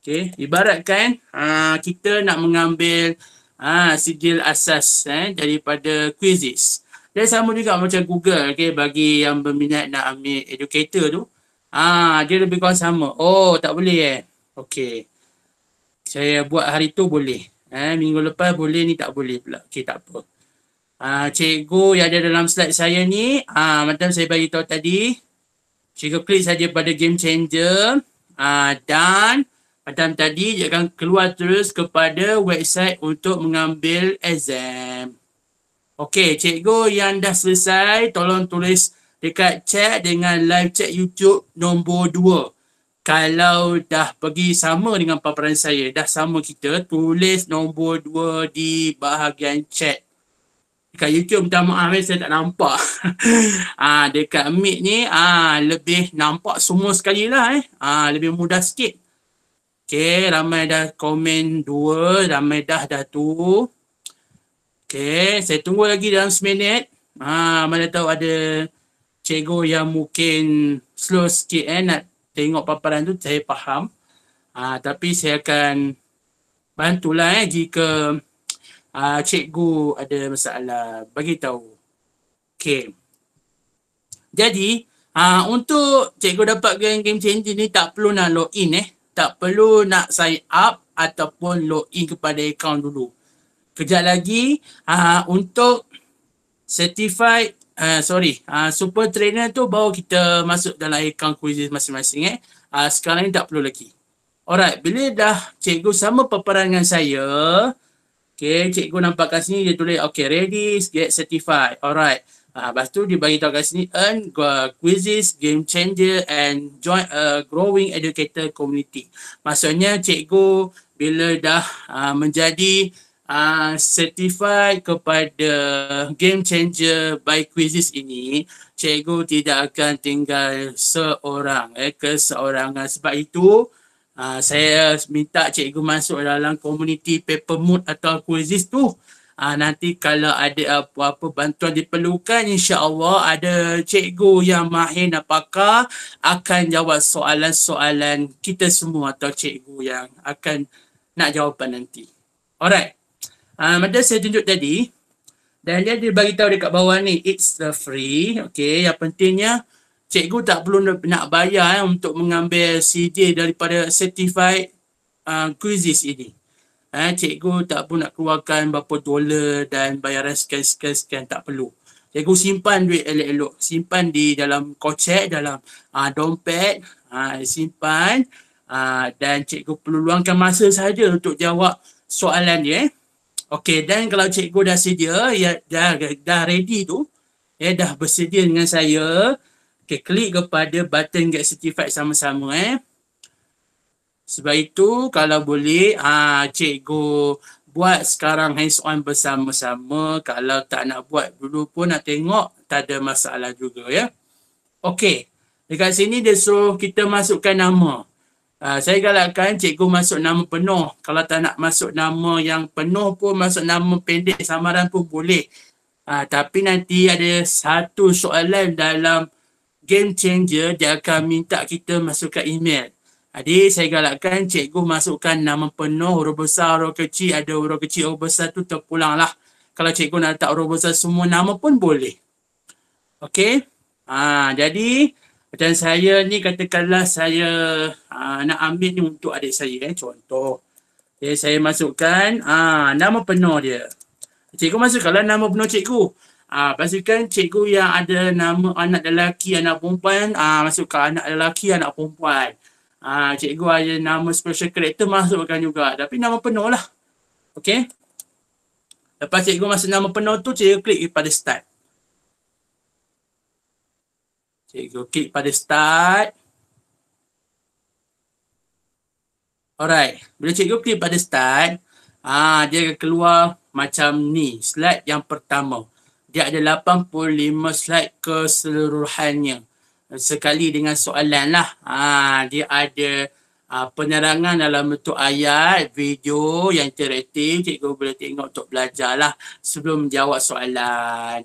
Okay. ibaratkan ah, kita nak mengambil ah, sigil asas eh, daripada quizzes. Dan sama juga macam Google okay, bagi yang berminat nak ambil educator tu Ah, dia lebih kurang sama. Oh, tak boleh eh. Okey. Saya buat hari tu boleh. Eh, minggu lepas boleh ni tak boleh pula. Okey, tak apa. Ah, cikgu yang ada dalam slide saya ni, ah, macam saya bagi tahu tadi, cikgu klik saja pada game changer ah, dan macam tadi dia akan keluar terus kepada website untuk mengambil exam. Okey, cikgu yang dah selesai, tolong tulis dekat chat dengan live chat YouTube nombor 2. Kalau dah pergi sama dengan paparan saya, dah sama kita, tulis nombor 2 di bahagian chat. Dekat YouTube minta maaf eh, saya tak nampak. ah dekat Meet ni ah lebih nampak semua sekali lah eh. Ah lebih mudah sikit. Okay, ramai dah komen dua, ramai dah dah tu. Okay, saya tunggu lagi dalam seminit. Ha, mana tahu ada cikgu yang mungkin slow sikit eh nak tengok paparan tu, saya faham. Ha, tapi saya akan bantulah eh jika uh, cikgu ada masalah. Bagi tahu. Okay. Jadi, uh, untuk cikgu dapatkan game changer ni tak perlu nak login eh tak perlu nak sign up ataupun login kepada account dulu. Kejap lagi uh, untuk certified uh, sorry uh, super trainer tu baru kita masuk dalam account quizzes masing-masing eh. Uh, sekarang ni tak perlu lagi. Alright, bila dah cikgu sama paparan dengan saya, okay, cikgu nampak kat sini dia tulis okay ready get certified. Alright. Ha, lepas tu dia bagi tahu kat sini earn quizzes, game changer and join a growing educator community. Maksudnya cikgu bila dah uh, menjadi uh, certified kepada game changer by quizzes ini, cikgu tidak akan tinggal seorang eh keseorangan sebab itu uh, saya minta cikgu masuk dalam community paper mood atau quizzes tu uh, nanti kalau ada apa-apa bantuan diperlukan insya-Allah ada cikgu yang mahir dan pakar akan jawab soalan-soalan kita semua atau cikgu yang akan nak jawapan nanti. Alright. Uh, macam saya tunjuk tadi dan dia bagi tahu dekat bawah ni it's the free. Okay, yang pentingnya cikgu tak perlu nak bayar eh, untuk mengambil CD daripada certified uh, quizzes ini. Eh, cikgu tak pun nak keluarkan berapa dolar dan bayaran sekian-sekian tak perlu. Cikgu simpan duit elok-elok. Simpan di dalam kocek, dalam uh, dompet. Uh, simpan. Uh, dan cikgu perlu luangkan masa saja untuk jawab soalan dia. Eh. Okey, dan kalau cikgu dah sedia, ya, dah, dah ready tu, ya, dah bersedia dengan saya, okay, klik kepada button get certified sama-sama. Eh. Sebab itu kalau boleh ah cikgu buat sekarang hands on bersama-sama. Kalau tak nak buat dulu pun nak tengok tak ada masalah juga ya. Okey. Dekat sini dia suruh kita masukkan nama. Uh, saya galakkan cikgu masuk nama penuh. Kalau tak nak masuk nama yang penuh pun masuk nama pendek samaran pun boleh. Uh, tapi nanti ada satu soalan dalam game changer dia akan minta kita masukkan email. Jadi saya galakkan cikgu masukkan nama penuh huruf besar, huruf kecil, ada huruf kecil, huruf besar tu terpulanglah. Kalau cikgu nak letak huruf besar semua nama pun boleh. Okey. Ha, jadi macam saya ni katakanlah saya ha, nak ambil ni untuk adik saya eh, contoh. Okay, saya masukkan ha, nama penuh dia. Cikgu masukkanlah nama penuh cikgu. Ah, ha, pastikan cikgu yang ada nama anak lelaki, anak perempuan, ah ha, masukkan anak lelaki, anak perempuan. Ah, cikgu ada nama special character masukkan juga. Tapi nama penuh lah. Okay. Lepas cikgu masuk nama penuh tu, cikgu klik pada start. Cikgu klik pada start. Alright. Bila cikgu klik pada start, ah, dia akan keluar macam ni. Slide yang pertama. Dia ada 85 slide keseluruhannya sekali dengan soalan lah. Ha, dia ada ha, penerangan dalam bentuk ayat, video yang interaktif. Cikgu boleh tengok untuk belajar lah sebelum jawab soalan.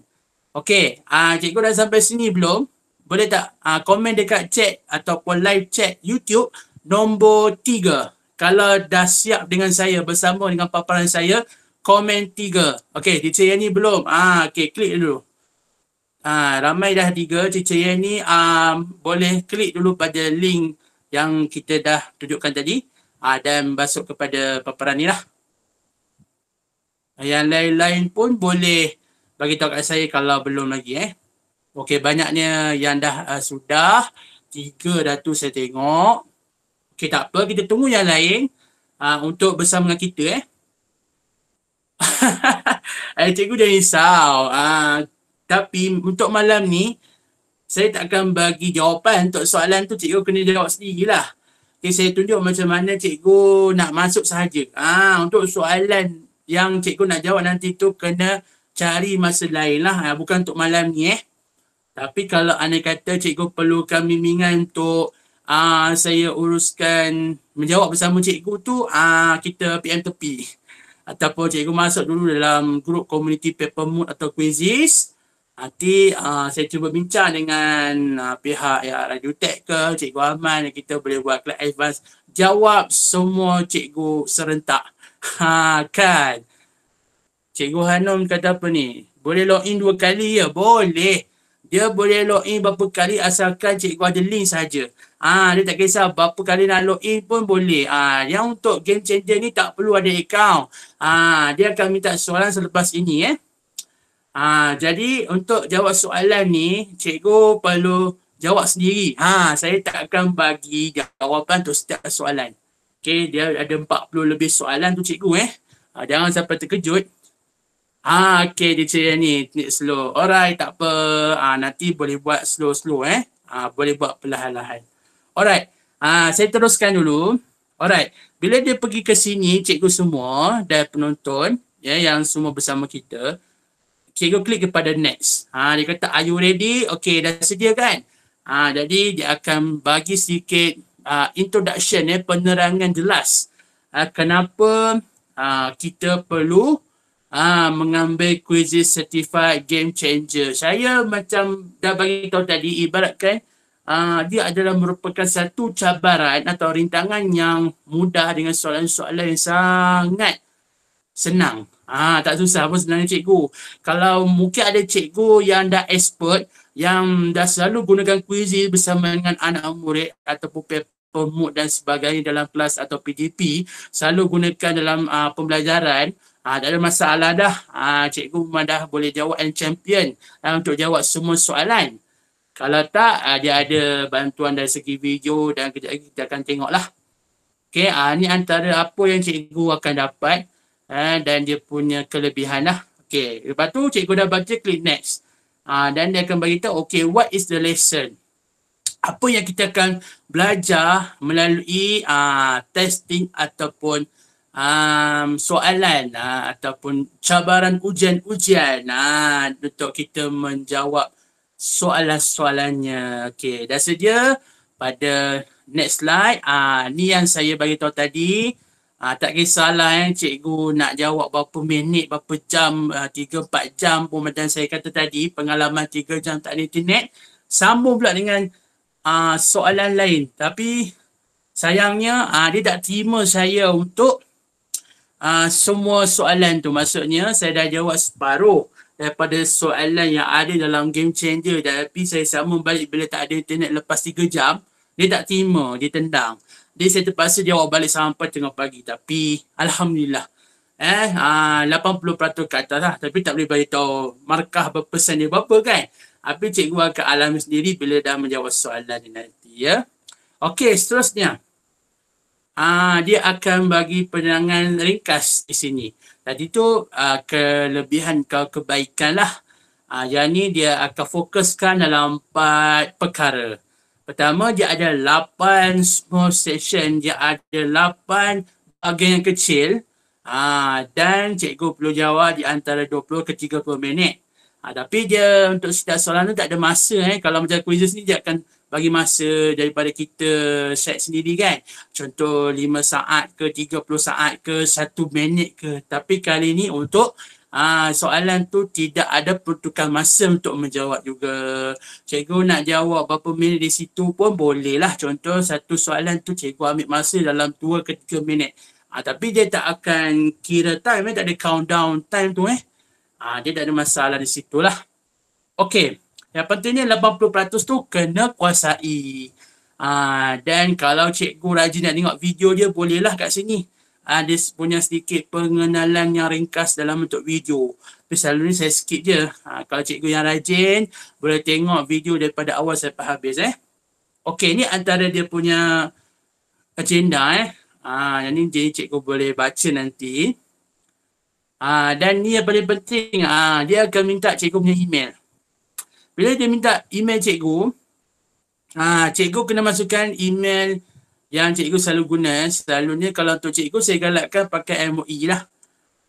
Okey, ha, cikgu dah sampai sini belum? Boleh tak ha, komen dekat chat ataupun live chat YouTube nombor tiga. Kalau dah siap dengan saya bersama dengan paparan saya, komen tiga. Okey, teacher yang ni belum? Ah, Okey, klik dulu. Ha, ramai dah tiga teacher yang ni um, boleh klik dulu pada link yang kita dah tunjukkan tadi ha, dan masuk kepada paparan ni lah. Yang lain-lain pun boleh bagi tahu kat saya kalau belum lagi eh. Okey banyaknya yang dah uh, sudah tiga dah tu saya tengok. Okey tak apa kita tunggu yang lain uh, untuk bersama dengan kita eh. eh cikgu dah risau. Uh, tapi untuk malam ni, saya tak akan bagi jawapan untuk soalan tu cikgu kena jawab sendirilah. Okay, saya tunjuk macam mana cikgu nak masuk sahaja. Ah, untuk soalan yang cikgu nak jawab nanti tu kena cari masa lain lah. Bukan untuk malam ni eh. Tapi kalau anda kata cikgu perlukan bimbingan untuk uh, saya uruskan menjawab bersama cikgu tu uh, kita PM tepi. Ataupun cikgu masuk dulu dalam grup community paper mood atau quizzes. Nanti uh, saya cuba bincang dengan uh, pihak ya Radio Tech ke cikgu Ahmad kita boleh buat kelas advance. Jawab semua cikgu serentak. Ha kan? Cikgu Hanum kata apa ni? Boleh login dua kali ya? Boleh dia boleh login berapa kali asalkan cikgu ada link saja Ah, dia tak kisah berapa kali nak login pun boleh. Ah, yang untuk game changer ni tak perlu ada account. Ah, dia akan minta soalan selepas ini eh. Ah, jadi untuk jawab soalan ni, cikgu perlu jawab sendiri. Ha, saya tak akan bagi jawapan untuk setiap soalan. Okay, dia ada 40 lebih soalan tu cikgu eh. Ha, jangan sampai terkejut. Ah, okay, dia cerita ni, ni slow. Alright, tak apa. Ah, nanti boleh buat slow-slow eh. Ah, boleh buat perlahan-lahan. Alright. Ah, saya teruskan dulu. Alright. Bila dia pergi ke sini, cikgu semua dan penonton ya yang semua bersama kita, cikgu klik kepada next. Ha, dia kata, are you ready? Okay, dah sedia kan? Ha, jadi dia akan bagi sedikit uh, introduction, ya, penerangan jelas. Uh, kenapa uh, kita perlu uh, mengambil quizzes certified game changer. Saya macam dah bagi tahu tadi, ibaratkan uh, dia adalah merupakan satu cabaran atau rintangan yang mudah dengan soalan-soalan yang sangat senang. Ah, tak susah pun sebenarnya cikgu. Kalau mungkin ada cikgu yang dah expert, yang dah selalu gunakan kuizi bersama dengan anak murid ataupun paper mood dan sebagainya dalam kelas atau PDP, selalu gunakan dalam uh, pembelajaran, ah, tak ada masalah dah. Ah, cikgu memang dah boleh jawab and champion uh, untuk jawab semua soalan. Kalau tak, uh, dia ada bantuan dari segi video dan kejap lagi kita akan tengoklah. Okay, uh, ni antara apa yang cikgu akan dapat uh, dan dia punya kelebihan lah. Okay, lepas tu cikgu dah baca, klik next. Uh, dan dia akan beritahu, okay, what is the lesson? Apa yang kita akan belajar melalui uh, testing ataupun um, soalan uh, ataupun cabaran ujian-ujian uh, untuk kita menjawab soalan-soalannya. Okey, dah sedia pada next slide. Ah ni yang saya bagi tahu tadi. Ah tak kisahlah eh cikgu nak jawab berapa minit, berapa jam, uh, 3 4 jam pun macam saya kata tadi, pengalaman 3 jam tak ada internet. Sambung pula dengan ah soalan lain. Tapi sayangnya ah dia tak terima saya untuk ah semua soalan tu. Maksudnya saya dah jawab separuh daripada soalan yang ada dalam game changer. Tapi saya sambung balik bila tak ada internet lepas 3 jam dia tak terima, dia tendang. Dia saya terpaksa jawab balik sampai tengah pagi. Tapi Alhamdulillah. Eh ah, 80% ke atas lah. Tapi tak boleh beritahu markah berpesan dia berapa kan. Tapi cikgu akan alami sendiri bila dah menjawab soalan ni nanti ya. Okey, seterusnya ah, dia akan bagi penerangan ringkas di sini Tadi tu uh, kelebihan kau kebaikan lah. Uh, yang ni dia akan fokuskan dalam empat perkara. Pertama dia ada lapan small section. Dia ada lapan bahagian yang kecil. Uh, dan cikgu perlu jawab di antara 20 ke 30 minit. Uh, tapi dia untuk setiap soalan tu tak ada masa. Eh. Kalau macam quizzes ni dia akan bagi masa daripada kita set sendiri kan. Contoh 5 saat ke 30 saat ke 1 minit ke. Tapi kali ni untuk ah, soalan tu tidak ada peruntukan masa untuk menjawab juga. Cikgu nak jawab berapa minit di situ pun boleh lah. Contoh satu soalan tu cikgu ambil masa dalam 2 ke 3 minit. Ha, tapi dia tak akan kira time eh. Tak ada countdown time tu eh. Ha, dia tak ada masalah di situ lah. Okay. Yang pentingnya 80% tu kena kuasai. Uh, dan kalau cikgu rajin nak tengok video dia bolehlah kat sini. Uh, dia punya sedikit pengenalan yang ringkas dalam bentuk video. Tapi selalu ni saya skip je. Uh, kalau cikgu yang rajin boleh tengok video daripada awal sampai habis eh. Okey ni antara dia punya agenda eh. Yang ni jadi cikgu boleh baca nanti. Dan ni yang paling penting dia akan minta cikgu punya email. Bila dia minta email cikgu, ha, cikgu kena masukkan email yang cikgu selalu guna. Selalunya kalau untuk cikgu saya galakkan pakai MOE lah.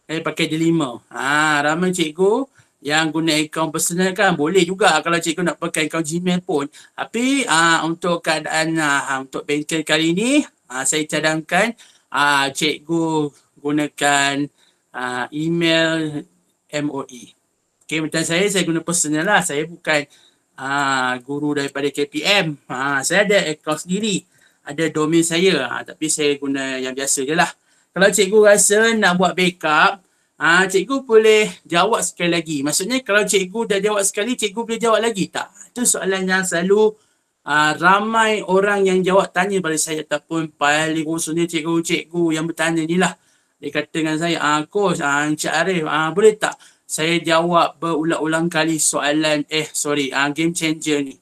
Eh, pakai D5. Ha, ramai cikgu yang guna akaun personal kan boleh juga kalau cikgu nak pakai akaun Gmail pun. Tapi uh, untuk keadaan uh, untuk bengkel kali ini uh, saya cadangkan uh, cikgu gunakan uh, email MOE. Okay, macam saya, saya guna personal lah. Saya bukan uh, guru daripada KPM. Uh, saya ada akaun sendiri. Ada domain saya. Uh, tapi saya guna yang biasa je lah. Kalau cikgu rasa nak buat backup, Ah, cikgu boleh jawab sekali lagi. Maksudnya kalau cikgu dah jawab sekali, cikgu boleh jawab lagi tak? Itu soalan yang selalu uh, ramai orang yang jawab tanya pada saya ataupun paling khususnya cikgu-cikgu yang bertanya ni lah. Dia kata dengan saya, ah, coach, ah, Encik Arif, ah, boleh tak saya jawab berulang-ulang kali soalan, eh sorry, ah, game changer ni.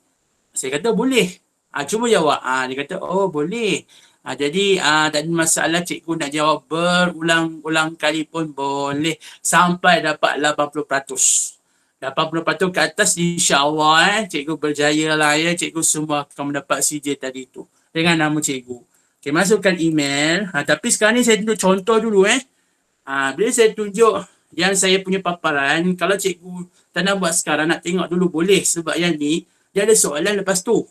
Saya kata boleh. Ah, cuba jawab. Ah, dia kata, oh boleh. Ha, jadi uh, tak ada masalah cikgu nak jawab berulang-ulang kali pun boleh sampai dapat 80%. 80% ke atas insyaAllah eh, cikgu berjaya lah ya. Cikgu semua akan mendapat CJ tadi tu dengan nama cikgu. Okay, masukkan email. Ha, tapi sekarang ni saya tunjuk contoh dulu eh. Ha, bila saya tunjuk yang saya punya paparan, kalau cikgu tak nak buat sekarang, nak tengok dulu boleh. Sebab yang ni, dia ada soalan lepas tu.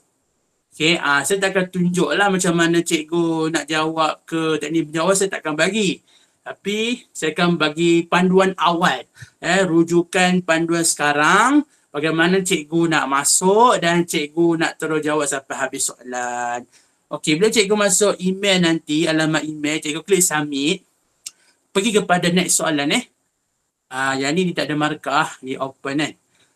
Okay, uh, saya tak akan tunjuk lah macam mana cikgu nak jawab ke teknik menjawab, saya tak akan bagi. Tapi saya akan bagi panduan awal. Eh, rujukan panduan sekarang, bagaimana cikgu nak masuk dan cikgu nak terus jawab sampai habis soalan. Okey, bila cikgu masuk email nanti, alamat email, cikgu klik submit. Pergi kepada next soalan eh. Uh, yang ni dia tak ada markah, ni open eh.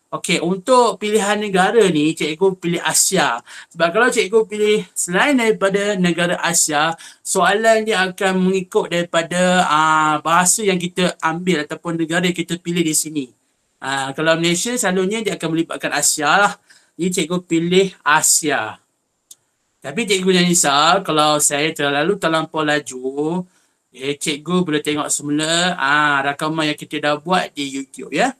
Okey, untuk pilihan negara ni, cikgu pilih Asia. Sebab kalau cikgu pilih selain daripada negara Asia, soalan dia akan mengikut daripada uh, bahasa yang kita ambil ataupun negara yang kita pilih di sini. Uh, kalau Malaysia, selalunya dia akan melibatkan Asia lah. Jadi cikgu pilih Asia. Tapi cikgu risau, kalau saya terlalu terlampau laju, eh, cikgu boleh tengok semula uh, rakaman yang kita dah buat di YouTube ya.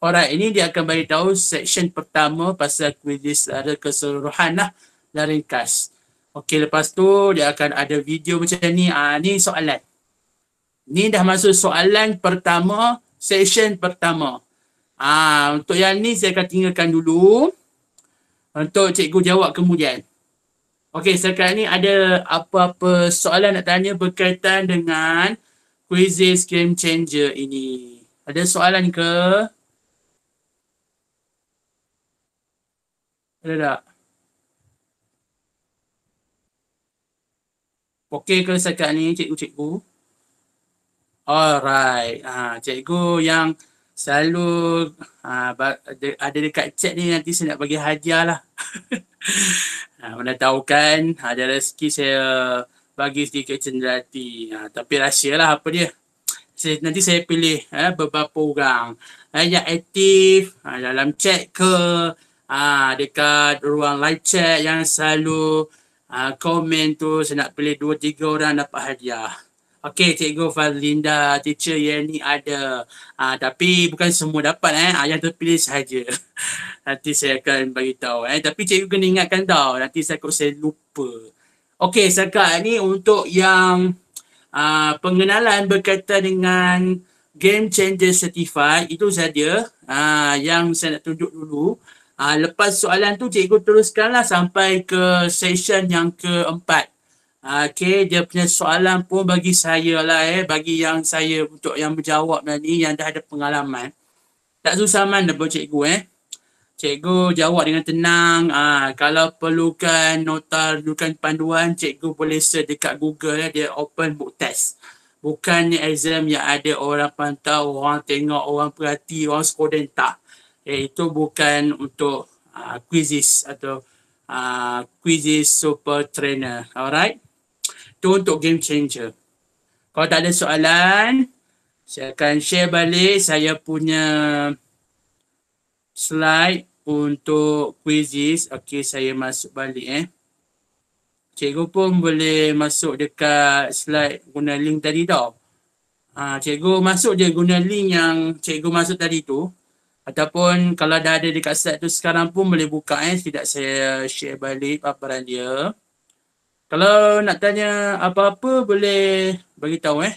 Alright, ini dia akan bagi tahu section pertama pasal quiz secara keseluruhan lah dan ringkas. Okey, lepas tu dia akan ada video macam ni. Ah, ni soalan. Ni dah masuk soalan pertama, section pertama. Ah, untuk yang ni saya akan tinggalkan dulu. Untuk cikgu jawab kemudian. Okey, sekarang ni ada apa-apa soalan nak tanya berkaitan dengan quizzes game changer ini. Ada soalan ke? Ada tak? Okey ke setakat ni cikgu-cikgu? Alright. Ha, cikgu yang selalu ha, ada dekat chat ni nanti saya nak bagi hadiah lah. ha, mana tahu kan ada rezeki saya bagi sedikit cenderati. Ha, tapi rahsia lah apa dia. Saya, nanti saya pilih eh, beberapa orang eh, yang aktif ha, dalam chat ke ah dekat ruang live chat yang selalu ah, komen tu saya nak pilih dua tiga orang dapat hadiah. Okey cikgu Fazlinda, teacher yang ni ada. Ah tapi bukan semua dapat eh. Ah, yang terpilih sahaja. nanti saya akan bagi tahu eh. Tapi cikgu kena ingatkan tau. Nanti saya kok saya lupa. Okey sekarang ni untuk yang ah, pengenalan berkaitan dengan Game Changer Certified itu saja ah, yang saya nak tunjuk dulu. Ha, lepas soalan tu cikgu teruskanlah sampai ke session yang keempat. Okay, dia punya soalan pun bagi saya lah eh, bagi yang saya untuk yang menjawab ni yang dah ada pengalaman. Tak susah mana pun cikgu eh. Cikgu jawab dengan tenang. Ha, kalau perlukan nota, perlukan panduan, cikgu boleh search dekat Google eh, dia open book test. Bukan exam yang ada orang pantau, orang tengok, orang perhati, orang skoden tak iaitu bukan untuk uh, quizzes atau uh, quizzes super trainer. Alright? Itu untuk game changer. Kalau tak ada soalan, saya akan share balik saya punya slide untuk quizzes. Okey, saya masuk balik eh. Cikgu pun boleh masuk dekat slide guna link tadi tau. Ha, cikgu masuk je guna link yang cikgu masuk tadi tu ataupun kalau dah ada dekat slide tu sekarang pun boleh buka eh tidak saya share balik paparan dia kalau nak tanya apa-apa boleh bagi tahu eh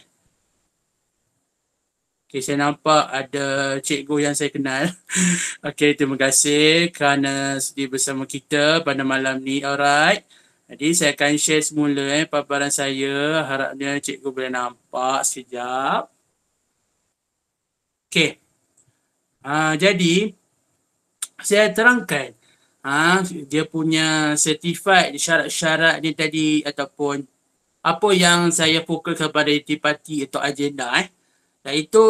Okay, saya nampak ada cikgu yang saya kenal. okay, terima kasih kerana sudi bersama kita pada malam ni. Alright. Jadi saya akan share semula eh paparan saya. Harapnya cikgu boleh nampak sekejap. Okay. Uh, jadi, saya terangkan uh, dia punya certified syarat-syarat ni tadi ataupun apa yang saya fokus kepada intipati atau agenda eh iaitu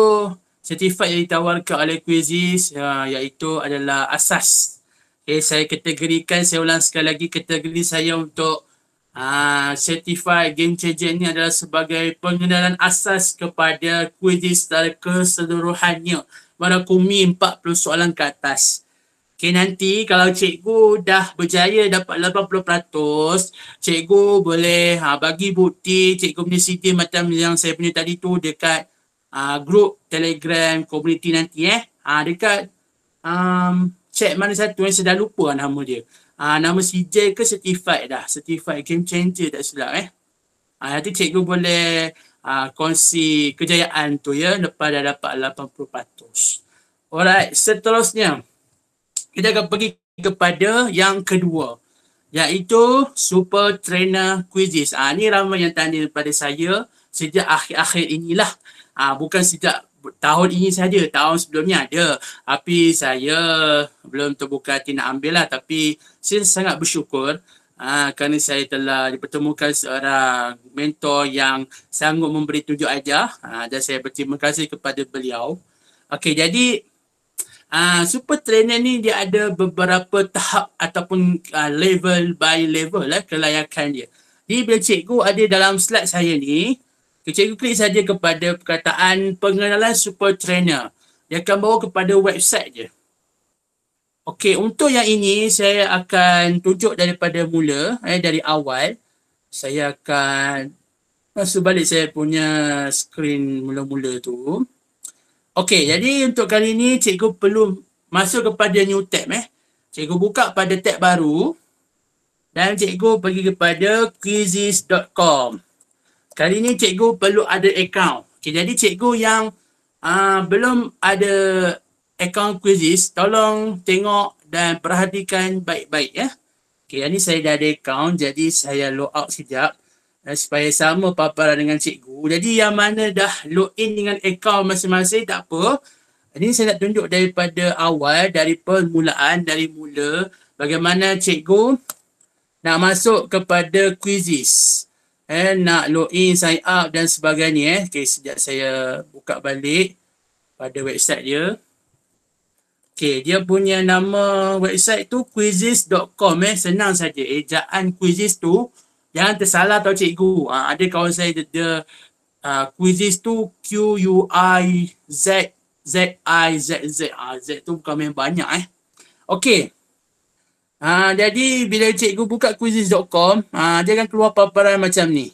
certified yang ditawarkan oleh Quizis uh, iaitu adalah asas. Okay, saya kategorikan, saya ulang sekali lagi kategori saya untuk uh, certified game changer ini adalah sebagai pengenalan asas kepada Quizis secara keseluruhannya. Merakumi 40 soalan ke atas. Okay, nanti kalau cikgu dah berjaya dapat 80%, cikgu boleh ha, bagi bukti cikgu punya CD macam yang saya punya tadi tu dekat uh, group telegram community nanti eh. Uh, dekat um, check mana satu yang saya dah lupa nama dia. Uh, nama CJ ke certified dah. Certified game changer tak silap eh. Uh, nanti cikgu boleh uh, kongsi kejayaan tu ya lepas dah dapat 80% alright seterusnya kita akan pergi kepada yang kedua iaitu super trainer quizzes ah ni ramai yang tanya kepada saya sejak akhir-akhir inilah Ah bukan sejak tahun ini saja, tahun sebelumnya ada. Tapi saya belum terbuka hati nak ambil lah. Tapi saya sangat bersyukur ah, kerana saya telah dipertemukan seorang mentor yang sanggup memberi tunjuk ajar. Ah, dan saya berterima kasih kepada beliau. Okey, jadi ah, super trainer ni dia ada beberapa tahap ataupun ah, level by level lah kelayakan dia. Jadi bila cikgu ada dalam slide saya ni, Cikgu klik saja kepada perkataan pengenalan super trainer. Dia akan bawa kepada website je. Okey, untuk yang ini saya akan tunjuk daripada mula, eh, dari awal. Saya akan masuk balik saya punya screen mula-mula tu. Okey, jadi untuk kali ini cikgu perlu masuk kepada new tab eh. Cikgu buka pada tab baru dan cikgu pergi kepada quizzes.com. Kali ni cikgu perlu ada account. Okay, jadi cikgu yang uh, belum ada account quizzes, tolong tengok dan perhatikan baik-baik ya. Okay, ini saya dah ada account jadi saya log out sekejap uh, supaya sama paparan dengan cikgu. Jadi yang mana dah log in dengan account masing-masing tak apa. Ini saya nak tunjuk daripada awal, dari permulaan, dari mula bagaimana cikgu nak masuk kepada quizzes eh, nak login, sign up dan sebagainya eh. Okay, sejak saya buka balik pada website dia. Okay, dia punya nama website tu quizzes.com eh. Senang saja. Ejaan quizzes tu jangan tersalah tau cikgu. Ha, ada kawan saya dia, dia uh, quizzes tu Q-U-I-Z Z-I-Z-Z. Ha, Z tu bukan main banyak eh. Okay. Ha, jadi bila cikgu buka quizzes.com, ha, dia akan keluar paparan macam ni.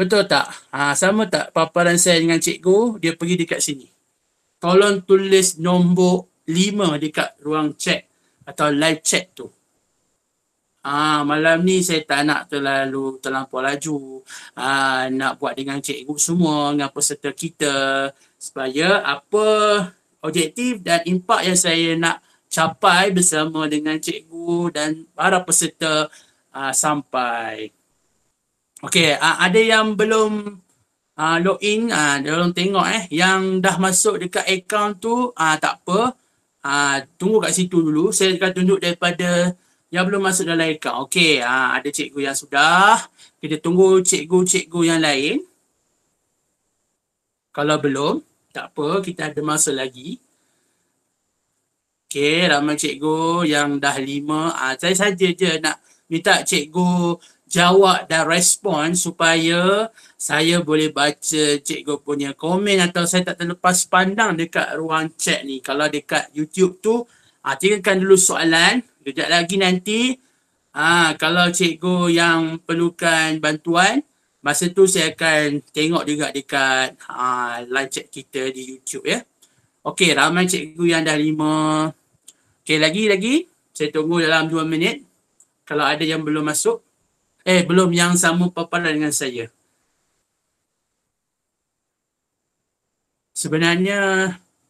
Betul tak? Ha, sama tak paparan saya dengan cikgu? Dia pergi dekat sini. Tolong tulis nombor 5 dekat ruang chat atau live chat tu. Ha, malam ni saya tak nak terlalu terlampau laju. Ha, nak buat dengan cikgu semua, dengan peserta kita. Supaya apa objektif dan impak yang saya nak capai bersama dengan cikgu dan para peserta uh, sampai. Okey, uh, ada yang belum uh, login, uh, tolong tengok eh. Yang dah masuk dekat account tu, uh, tak apa. Uh, tunggu kat situ dulu. Saya akan tunjuk daripada yang belum masuk dalam account. Okey, uh, ada cikgu yang sudah. Kita tunggu cikgu-cikgu yang lain. Kalau belum, tak apa. Kita ada masa lagi. Okay, ramai cikgu yang dah lima. Ah, saya saja je nak minta cikgu jawab dan respon supaya saya boleh baca cikgu punya komen atau saya tak terlepas pandang dekat ruang chat ni. Kalau dekat YouTube tu, ah, tinggalkan dulu soalan. Kejap lagi nanti, ah, kalau cikgu yang perlukan bantuan, masa tu saya akan tengok juga dekat ah, live chat kita di YouTube ya. Okey, ramai cikgu yang dah lima. Okay, lagi-lagi. Saya tunggu dalam dua minit. Kalau ada yang belum masuk. Eh, belum yang sama paparan dengan saya. sebenarnya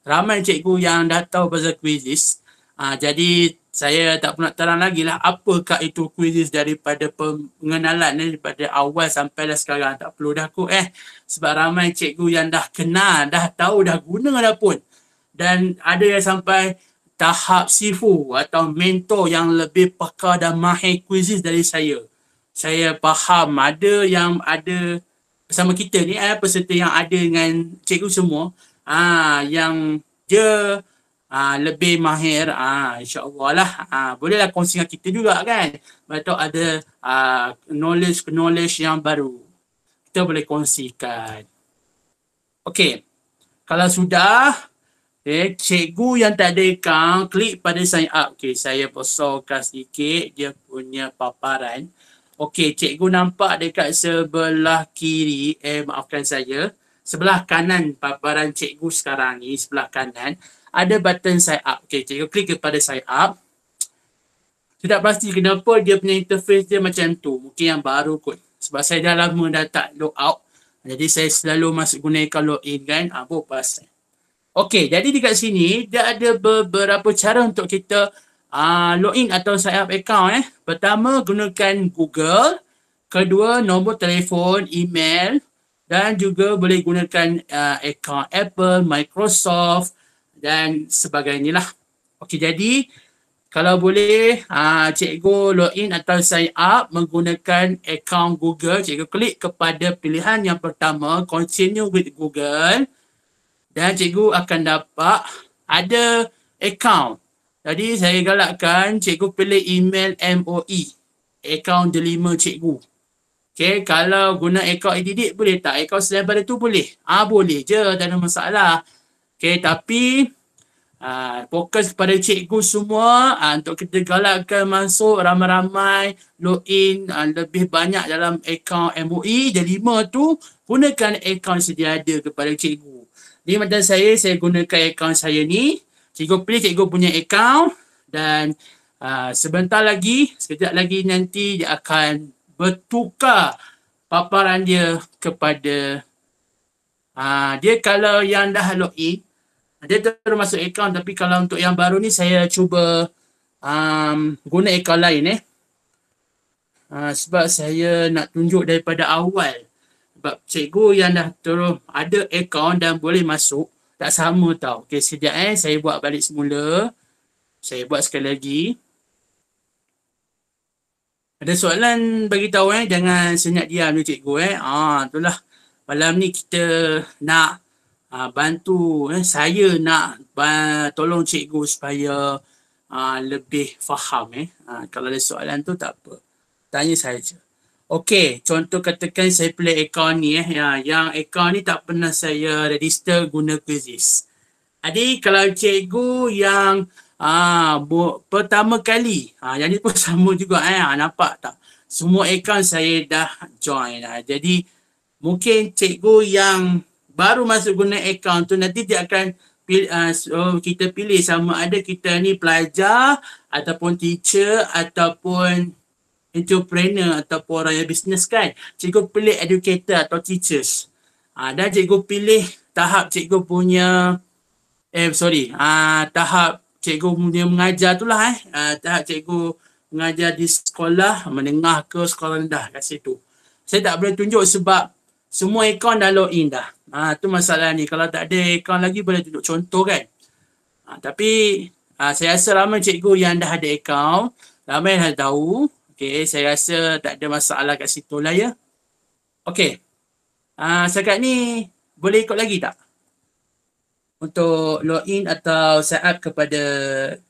ramai cikgu yang dah tahu pasal quizzes. Uh, jadi saya tak pernah terang lagi lah apakah itu quizzes daripada pengenalan ni daripada awal sampai lah sekarang. Tak perlu dah aku eh sebab ramai cikgu yang dah kenal, dah tahu, dah guna dah pun. Dan ada yang sampai tahap sifu atau mentor yang lebih pakar dan mahir quizzes dari saya. Saya faham ada yang ada bersama kita ni eh, peserta yang ada dengan cikgu semua ah yang dia uh, lebih mahir uh, insyaAllah lah. Uh, bolehlah kongsi dengan kita juga kan? Atau ada uh, knowledge knowledge yang baru. Kita boleh kongsikan. Okay, kalau sudah okay, cikgu yang tak ada account klik pada sign up. Okay, saya besarkan sedikit dia punya paparan. Okay, cikgu nampak dekat sebelah kiri eh maafkan saya. Sebelah kanan paparan cikgu sekarang ni sebelah kanan ada button sign up. Okay, cikgu klik kepada sign up. Tidak pasti kenapa dia punya interface dia macam tu. Mungkin yang baru kot. Sebab saya dah lama dah tak log out. Jadi saya selalu masuk gunakan login kan. Ah, apa pasal. Okay, jadi dekat sini dia ada beberapa cara untuk kita uh, login atau sign up account eh. Pertama gunakan Google. Kedua nombor telefon, email dan juga boleh gunakan uh, account Apple, Microsoft, dan sebagainya lah. Okey jadi kalau boleh uh, cikgu login atau sign up menggunakan account Google, cikgu klik kepada pilihan yang pertama continue with Google dan cikgu akan dapat ada account. Jadi saya galakkan cikgu pilih email MOE, account delima cikgu. Okay, kalau guna account edidik boleh tak? Account selain pada tu boleh? Ah boleh je, tak ada masalah. Okay, tapi uh, fokus kepada cikgu semua uh, untuk kita galakkan masuk ramai-ramai login uh, lebih banyak dalam akaun MOE. Jadi lima tu gunakan akaun sedia ada kepada cikgu. Ni macam saya, saya gunakan akaun saya ni. Cikgu pilih cikgu punya akaun dan uh, sebentar lagi, sekejap lagi nanti dia akan bertukar paparan dia kepada uh, dia kalau yang dah login dia terus masuk account tapi kalau untuk yang baru ni saya cuba um, guna account lain eh. Uh, sebab saya nak tunjuk daripada awal. Sebab cikgu yang dah terus ada account dan boleh masuk tak sama tau. Okay sekejap eh saya buat balik semula. Saya buat sekali lagi. Ada soalan bagi tahu eh jangan senyap diam ni cikgu eh. Ah itulah malam ni kita nak uh, bantu eh, saya nak tolong cikgu supaya uh, lebih faham eh. Uh, kalau ada soalan tu tak apa. Tanya saja. Okey, contoh katakan saya play account ni eh. Ya, yang account ni tak pernah saya register guna quizzes. Jadi kalau cikgu yang uh, bu- pertama kali, uh, yang ni pun sama juga eh. Nampak tak? Semua account saya dah join. Uh, jadi mungkin cikgu yang baru masuk guna account tu nanti dia akan pilih, uh, so kita pilih sama ada kita ni pelajar ataupun teacher ataupun entrepreneur ataupun orang yang business kan. Cikgu pilih educator atau teachers. Uh, dan cikgu pilih tahap cikgu punya eh sorry uh, tahap cikgu punya mengajar tu lah eh. Uh, tahap cikgu mengajar di sekolah menengah ke sekolah rendah kat situ. Saya tak boleh tunjuk sebab semua akaun dah login dah. Ha, tu masalah ni. Kalau tak ada akaun lagi boleh tunjuk contoh kan. Ha, tapi ha, saya rasa ramai cikgu yang dah ada akaun. Ramai dah tahu. Okay, saya rasa tak ada masalah kat situ lah ya. Okay. Ha, sekarang ni boleh ikut lagi tak? Untuk login atau sign up kepada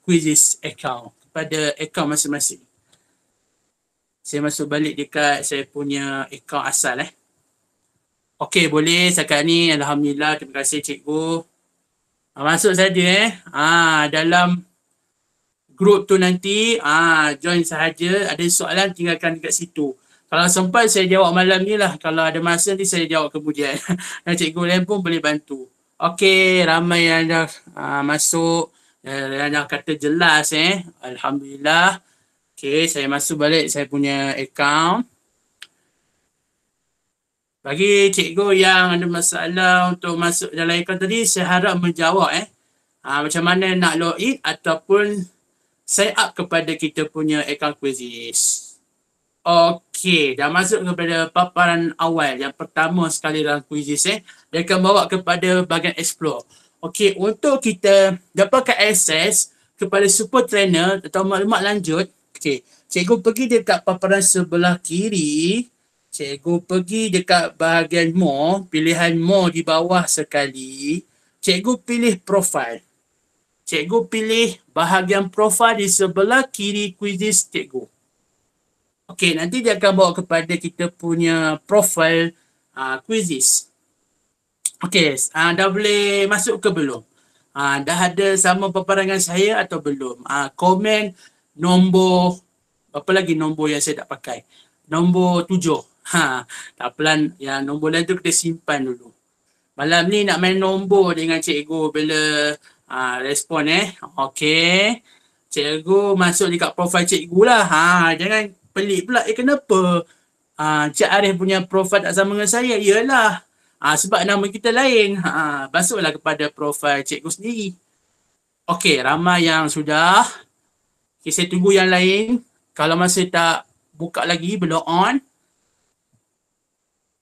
quizzes account. Kepada account masing-masing. Saya masuk balik dekat saya punya account asal eh. Okey boleh setakat ni Alhamdulillah terima kasih cikgu. Ha, masuk saja eh. Ah dalam grup tu nanti ah join sahaja ada soalan tinggalkan dekat situ. Kalau sempat saya jawab malam ni lah. Kalau ada masa nanti saya jawab kemudian. Dan cikgu lain pun boleh bantu. Okey ramai yang dah ha, masuk. Yang dah kata jelas eh. Alhamdulillah. Okey saya masuk balik saya punya account. Bagi cikgu yang ada masalah untuk masuk dalam ikon tadi, saya harap menjawab eh. Ha, macam mana nak login ataupun sign up kepada kita punya account quizzes. Okey, dah masuk kepada paparan awal yang pertama sekali dalam quizzes eh. Dia akan bawa kepada bahagian explore. Okey, untuk kita dapatkan akses kepada super trainer atau maklumat lanjut, okey, cikgu pergi dekat paparan sebelah kiri Cikgu pergi dekat bahagian more, pilihan more di bawah sekali. Cikgu pilih profile. Cikgu pilih bahagian profile di sebelah kiri quizzes cikgu. Okey, nanti dia akan bawa kepada kita punya profile uh, quizzes. Okey, uh, dah boleh masuk ke belum? Uh, dah ada sama paparan saya atau belum? Uh, komen nombor, apa lagi nombor yang saya tak pakai? Nombor tujuh. Ha, tak pelan yang nombor lain tu kita simpan dulu. Malam ni nak main nombor dengan cikgu bila ha, respon eh. Okey. Cikgu masuk dekat profil cikgu lah. Ha, jangan pelik pula. Eh kenapa? Ha, Cik Arif punya profil tak sama dengan saya. Yalah. Ha, sebab nama kita lain. Ha, masuklah kepada profil cikgu sendiri. Okey, ramai yang sudah. Okay, saya tunggu yang lain. Kalau masih tak buka lagi, belum on.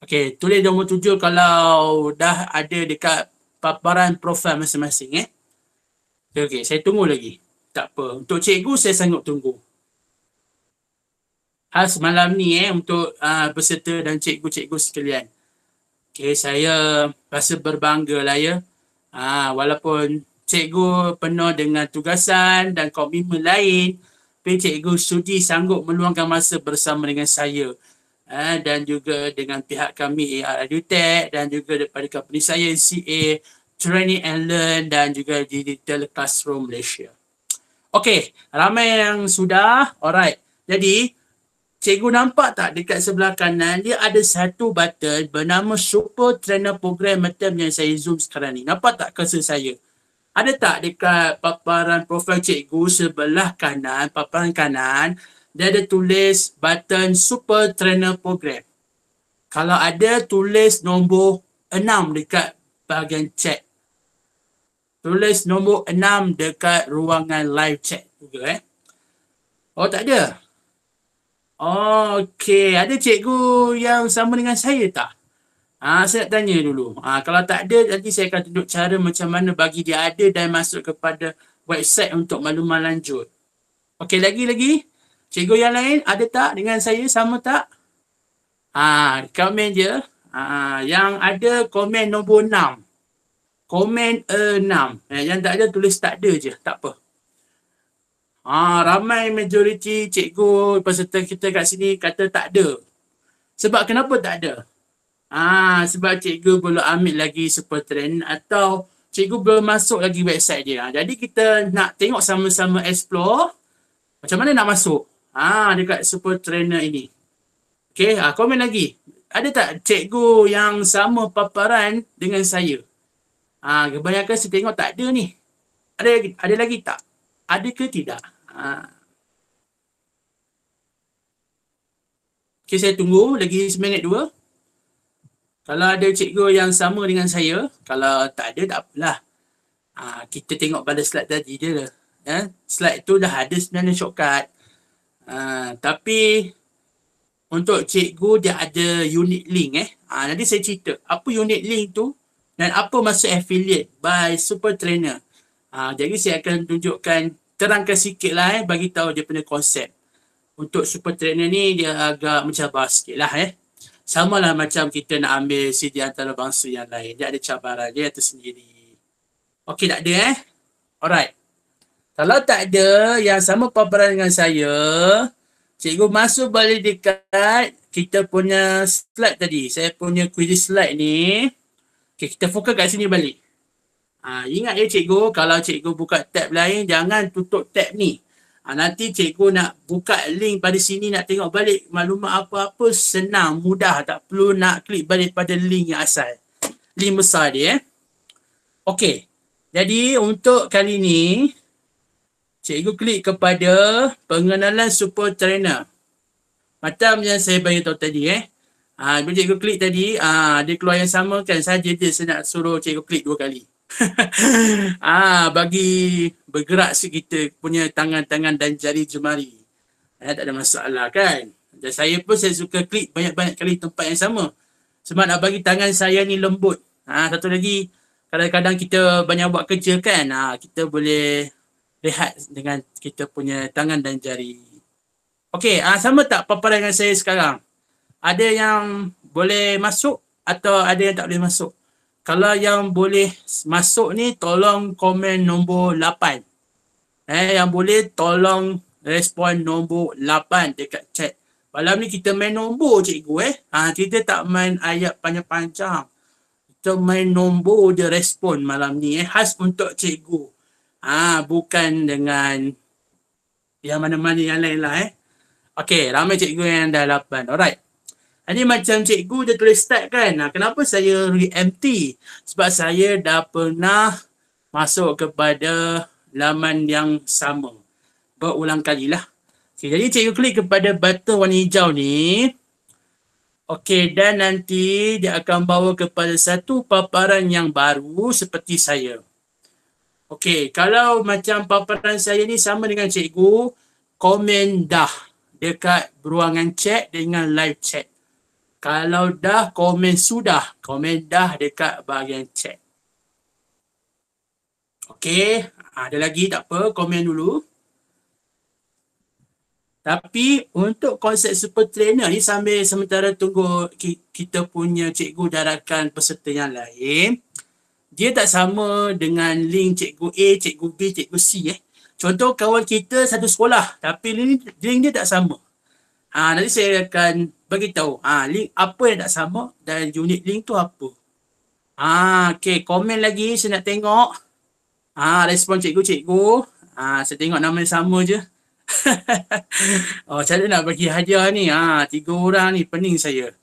Okey, tulis nombor tujuh kalau dah ada dekat paparan profil masing-masing eh. Okey, okay, saya tunggu lagi. Tak apa. Untuk cikgu saya sanggup tunggu. Khas malam ni eh untuk uh, peserta dan cikgu-cikgu sekalian. Okey, saya rasa berbangga lah ya. Uh, walaupun cikgu penuh dengan tugasan dan komitmen lain, tapi cikgu sudi sanggup meluangkan masa bersama dengan saya eh, dan juga dengan pihak kami AR EduTech dan juga daripada company saya CA Training and Learn dan juga Digital Classroom Malaysia. Okey, ramai yang sudah. Alright. Jadi, cikgu nampak tak dekat sebelah kanan dia ada satu button bernama Super Trainer Program macam yang saya zoom sekarang ni. Nampak tak cursor saya? Ada tak dekat paparan profil cikgu sebelah kanan, paparan kanan, dia ada tulis button Super Trainer Program. Kalau ada, tulis nombor 6 dekat bahagian chat. Tulis nombor 6 dekat ruangan live chat juga eh. Oh tak ada? Oh, okay. Ada cikgu yang sama dengan saya tak? Ah, saya nak tanya dulu. Ah, kalau tak ada, nanti saya akan tunjuk cara macam mana bagi dia ada dan masuk kepada website untuk makluman lanjut. Okey, lagi-lagi. Cikgu yang lain ada tak dengan saya sama tak? Ha, komen je. Ha, yang ada komen nombor 6. Komen 6. Eh, yang tak ada tulis tak ada je. Tak apa. Ha, ramai majoriti cikgu peserta kita kat sini kata tak ada. Sebab kenapa tak ada? Ha, sebab cikgu belum ambil lagi super trend atau cikgu belum masuk lagi website dia. Jadi kita nak tengok sama-sama explore macam mana nak masuk. Ah dekat super trainer ini. Okey, ah komen lagi. Ada tak cikgu yang sama paparan dengan saya? Ah kebanyakan saya tengok tak ada ni. Ada lagi ada lagi tak? Ada ke tidak? Ah. Okey, saya tunggu lagi seminit dua. Kalau ada cikgu yang sama dengan saya, kalau tak ada tak apalah. Ah kita tengok pada slide tadi je lah. Ya, slide tu dah ada sebenarnya shortcut. Ha, tapi untuk cikgu dia ada unit link eh. Ha, nanti saya cerita apa unit link tu dan apa masuk affiliate by super trainer. Ha, jadi saya akan tunjukkan terangkan sikit lah eh bagi tahu dia punya konsep. Untuk super trainer ni dia agak mencabar sikit lah eh. Sama lah macam kita nak ambil CD antarabangsa yang lain. Dia ada cabaran dia tersendiri. Okey tak ada eh? Alright. Kalau tak ada yang sama paparan dengan saya, cikgu masuk balik dekat kita punya slide tadi. Saya punya quiz slide ni. Okay, kita fokus kat sini balik. Ha, ingat ya cikgu, kalau cikgu buka tab lain, jangan tutup tab ni. Ha, nanti cikgu nak buka link pada sini, nak tengok balik maklumat apa-apa, senang, mudah. Tak perlu nak klik balik pada link yang asal. Link besar dia. Eh. Okay. Jadi untuk kali ni, cikgu klik kepada pengenalan super trainer. Macam yang saya bagi tahu tadi eh. Ah, bila cikgu klik tadi, ah, dia keluar yang sama kan saja dia saya nak suruh cikgu klik dua kali. ah, bagi bergerak sikit kita punya tangan-tangan dan jari jemari. Eh, tak ada masalah kan? Dan saya pun saya suka klik banyak-banyak kali tempat yang sama. Sebab nak bagi tangan saya ni lembut. Ah, satu lagi, kadang-kadang kita banyak buat kerja kan, ah, kita boleh rehat dengan kita punya tangan dan jari. Okey, ah, sama tak paparan dengan saya sekarang? ada yang boleh masuk atau ada yang tak boleh masuk. Kalau yang boleh masuk ni tolong komen nombor 8. Eh yang boleh tolong respon nombor 8 dekat chat. Malam ni kita main nombor cikgu eh. Ha, kita tak main ayat panjang-panjang. Kita main nombor dia respon malam ni eh. Khas untuk cikgu. Ha, bukan dengan yang mana-mana yang lain lah eh. Okay, ramai cikgu yang dah 8. Alright. Ini macam cikgu dia tulis start kan. Nah, kenapa saya re-empty? Sebab saya dah pernah masuk kepada laman yang sama. Berulang kali lah. Okay, jadi cikgu klik kepada button warna hijau ni. Okey, dan nanti dia akan bawa kepada satu paparan yang baru seperti saya. Okey, kalau macam paparan saya ni sama dengan cikgu, komen dah dekat ruangan chat dengan live chat. Kalau dah komen sudah, komen dah dekat bahagian chat. Okey, ada lagi tak apa, komen dulu. Tapi untuk konsep super trainer ni sambil sementara tunggu kita punya cikgu darakan peserta yang lain, dia tak sama dengan link cikgu A, cikgu B, cikgu C eh. Contoh kawan kita satu sekolah tapi link, link dia tak sama. Ha, nanti saya akan bagi tahu ha, link apa yang tak sama dan unit link tu apa. Ha, okay, komen lagi saya nak tengok. Ha, respon cikgu-cikgu. Ha, saya tengok nama sama je. oh, cara nak bagi hadiah ni. Ha, tiga orang ni pening saya.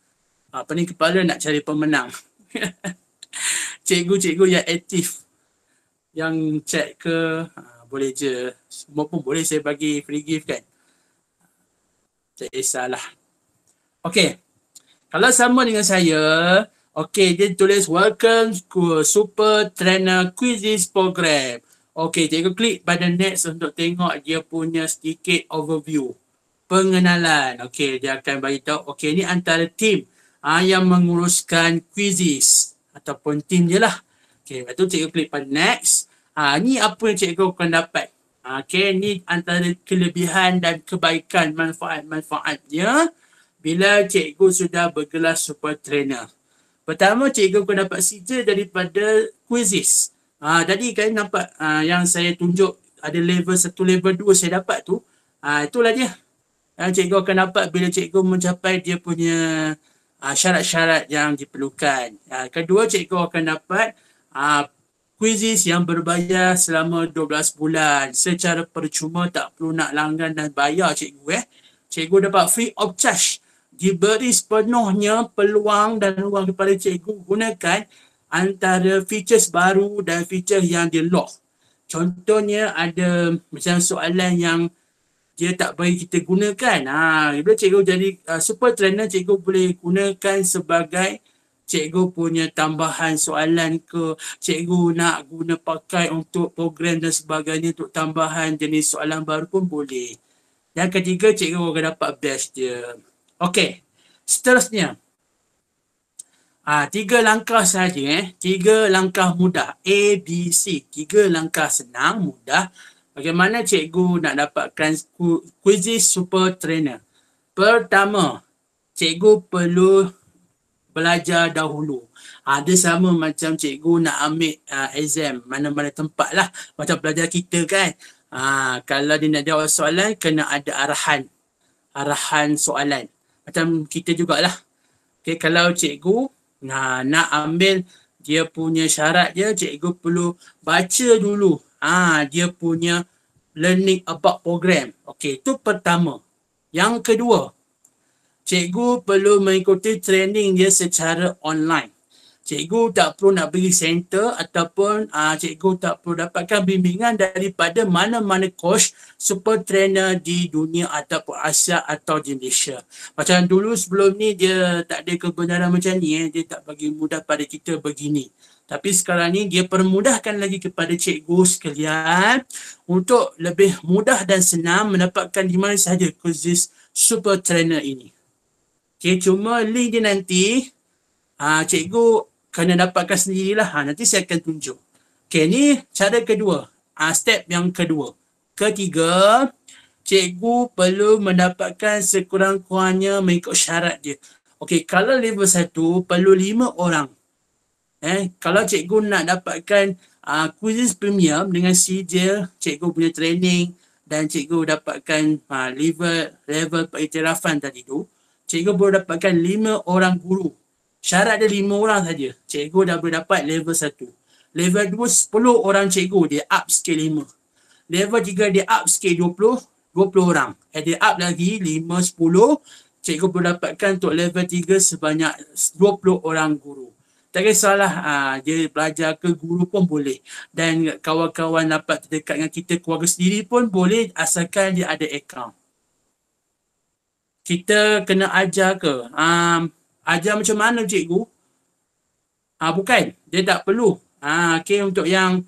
Ha, pening kepala nak cari pemenang. cikgu-cikgu yang aktif. Yang cek ke, ha, boleh je. Semua pun boleh saya bagi free gift kan. Tak kisahlah. Okey. Kalau sama dengan saya, okey dia tulis welcome to Super Trainer Quizzes Program. Okey, cikgu klik pada next untuk tengok dia punya sedikit overview. Pengenalan. Okey, dia akan bagi tahu okey ni antara tim ah, yang menguruskan quizzes ataupun tim je lah. Okey, lepas tu cikgu klik pada next. Ah, ni apa yang cikgu akan dapat. Okey, ni antara kelebihan dan kebaikan manfaat-manfaatnya bila cikgu sudah bergelar super trainer. Pertama, cikgu akan dapat sijil daripada quizzes. Ha, tadi kan nampak ha, yang saya tunjuk ada level satu level dua saya dapat tu. Ha, itulah dia. Yang cikgu akan dapat bila cikgu mencapai dia punya ha, syarat-syarat yang diperlukan. Ha, kedua, cikgu akan dapat ha, quizzes yang berbayar selama 12 bulan secara percuma tak perlu nak langgan dan bayar cikgu eh. Cikgu dapat free of charge diberi sepenuhnya peluang dan ruang kepada cikgu gunakan antara features baru dan feature yang di lock. Contohnya ada macam soalan yang dia tak bagi kita gunakan. Ha, bila cikgu jadi uh, super trainer, cikgu boleh gunakan sebagai cikgu punya tambahan soalan ke, cikgu nak guna pakai untuk program dan sebagainya untuk tambahan jenis soalan baru pun boleh. Yang ketiga, cikgu akan dapat best dia. Okey, seterusnya. Ah, tiga langkah saja eh. Tiga langkah mudah. A, B, C. Tiga langkah senang, mudah. Bagaimana cikgu nak dapatkan quizzes super trainer? Pertama, cikgu perlu belajar dahulu. Ada ah, sama macam cikgu nak ambil uh, exam mana-mana tempat lah. Macam belajar kita kan. Uh, kalau dia nak jawab soalan, kena ada arahan. Arahan soalan macam kita jugalah. Okay, kalau cikgu nah, nak ambil dia punya syarat dia, cikgu perlu baca dulu ah dia punya learning about program. Okey, itu pertama. Yang kedua, cikgu perlu mengikuti training dia secara online. cikgu tak perlu nak pergi center ataupun uh, cikgu tak perlu dapatkan bimbingan daripada mana-mana coach super trainer di dunia ataupun Asia atau di Malaysia. Macam dulu sebelum ni dia tak ada kebenaran macam ni eh. dia tak bagi mudah pada kita begini. Tapi sekarang ni dia permudahkan lagi kepada cikgu sekalian untuk lebih mudah dan senang mendapatkan di mana sahaja kursus super trainer ini. Okay, cuma link dia nanti uh, cikgu kena dapatkan sendirilah. Ha, nanti saya akan tunjuk. Okay, ni cara kedua. Ha, step yang kedua. Ketiga, cikgu perlu mendapatkan sekurang-kurangnya mengikut syarat dia. Okay, kalau level satu perlu lima orang. Eh, kalau cikgu nak dapatkan uh, quizzes premium dengan CJ, cikgu punya training dan cikgu dapatkan uh, level level pengiktirafan tadi tu, cikgu boleh dapatkan lima orang guru Syarat dia lima orang saja. Cikgu dah boleh dapat level satu. Level dua, sepuluh orang cikgu dia up sikit lima. Level tiga dia up sikit dua puluh, dua puluh orang. Eh dia up lagi lima, sepuluh. Cikgu boleh dapatkan untuk level tiga sebanyak dua puluh orang guru. Tak kisahlah uh, dia belajar ke guru pun boleh. Dan kawan-kawan dapat terdekat dengan kita keluarga sendiri pun boleh asalkan dia ada account. Kita kena ajar ke? Um, ajar macam mana cikgu? Ah bukan, dia tak perlu. Ah okey untuk yang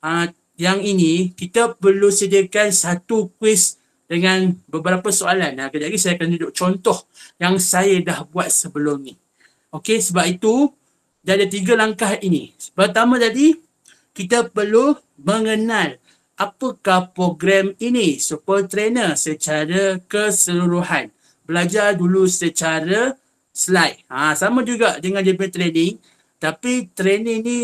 ah yang ini kita perlu sediakan satu kuis dengan beberapa soalan. Nah, kejap lagi saya akan tunjuk contoh yang saya dah buat sebelum ni. Okey, sebab itu dia ada tiga langkah ini. Pertama tadi, kita perlu mengenal apakah program ini Super Trainer secara keseluruhan. Belajar dulu secara slide. Ha, sama juga dengan dia training. Tapi training ni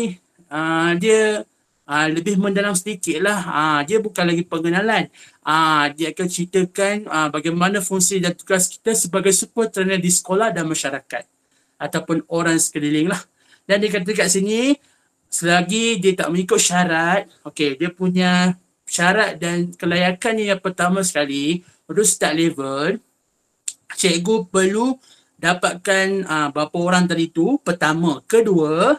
uh, dia uh, lebih mendalam sedikit lah. Uh, dia bukan lagi pengenalan. Uh, dia akan ceritakan uh, bagaimana fungsi dan tugas kita sebagai super trainer di sekolah dan masyarakat. Ataupun orang sekeliling lah. Dan dia kata kat sini, selagi dia tak mengikut syarat, okay, dia punya syarat dan kelayakan yang pertama sekali, untuk start level, cikgu perlu dapatkan uh, berapa orang tadi tu? Pertama kedua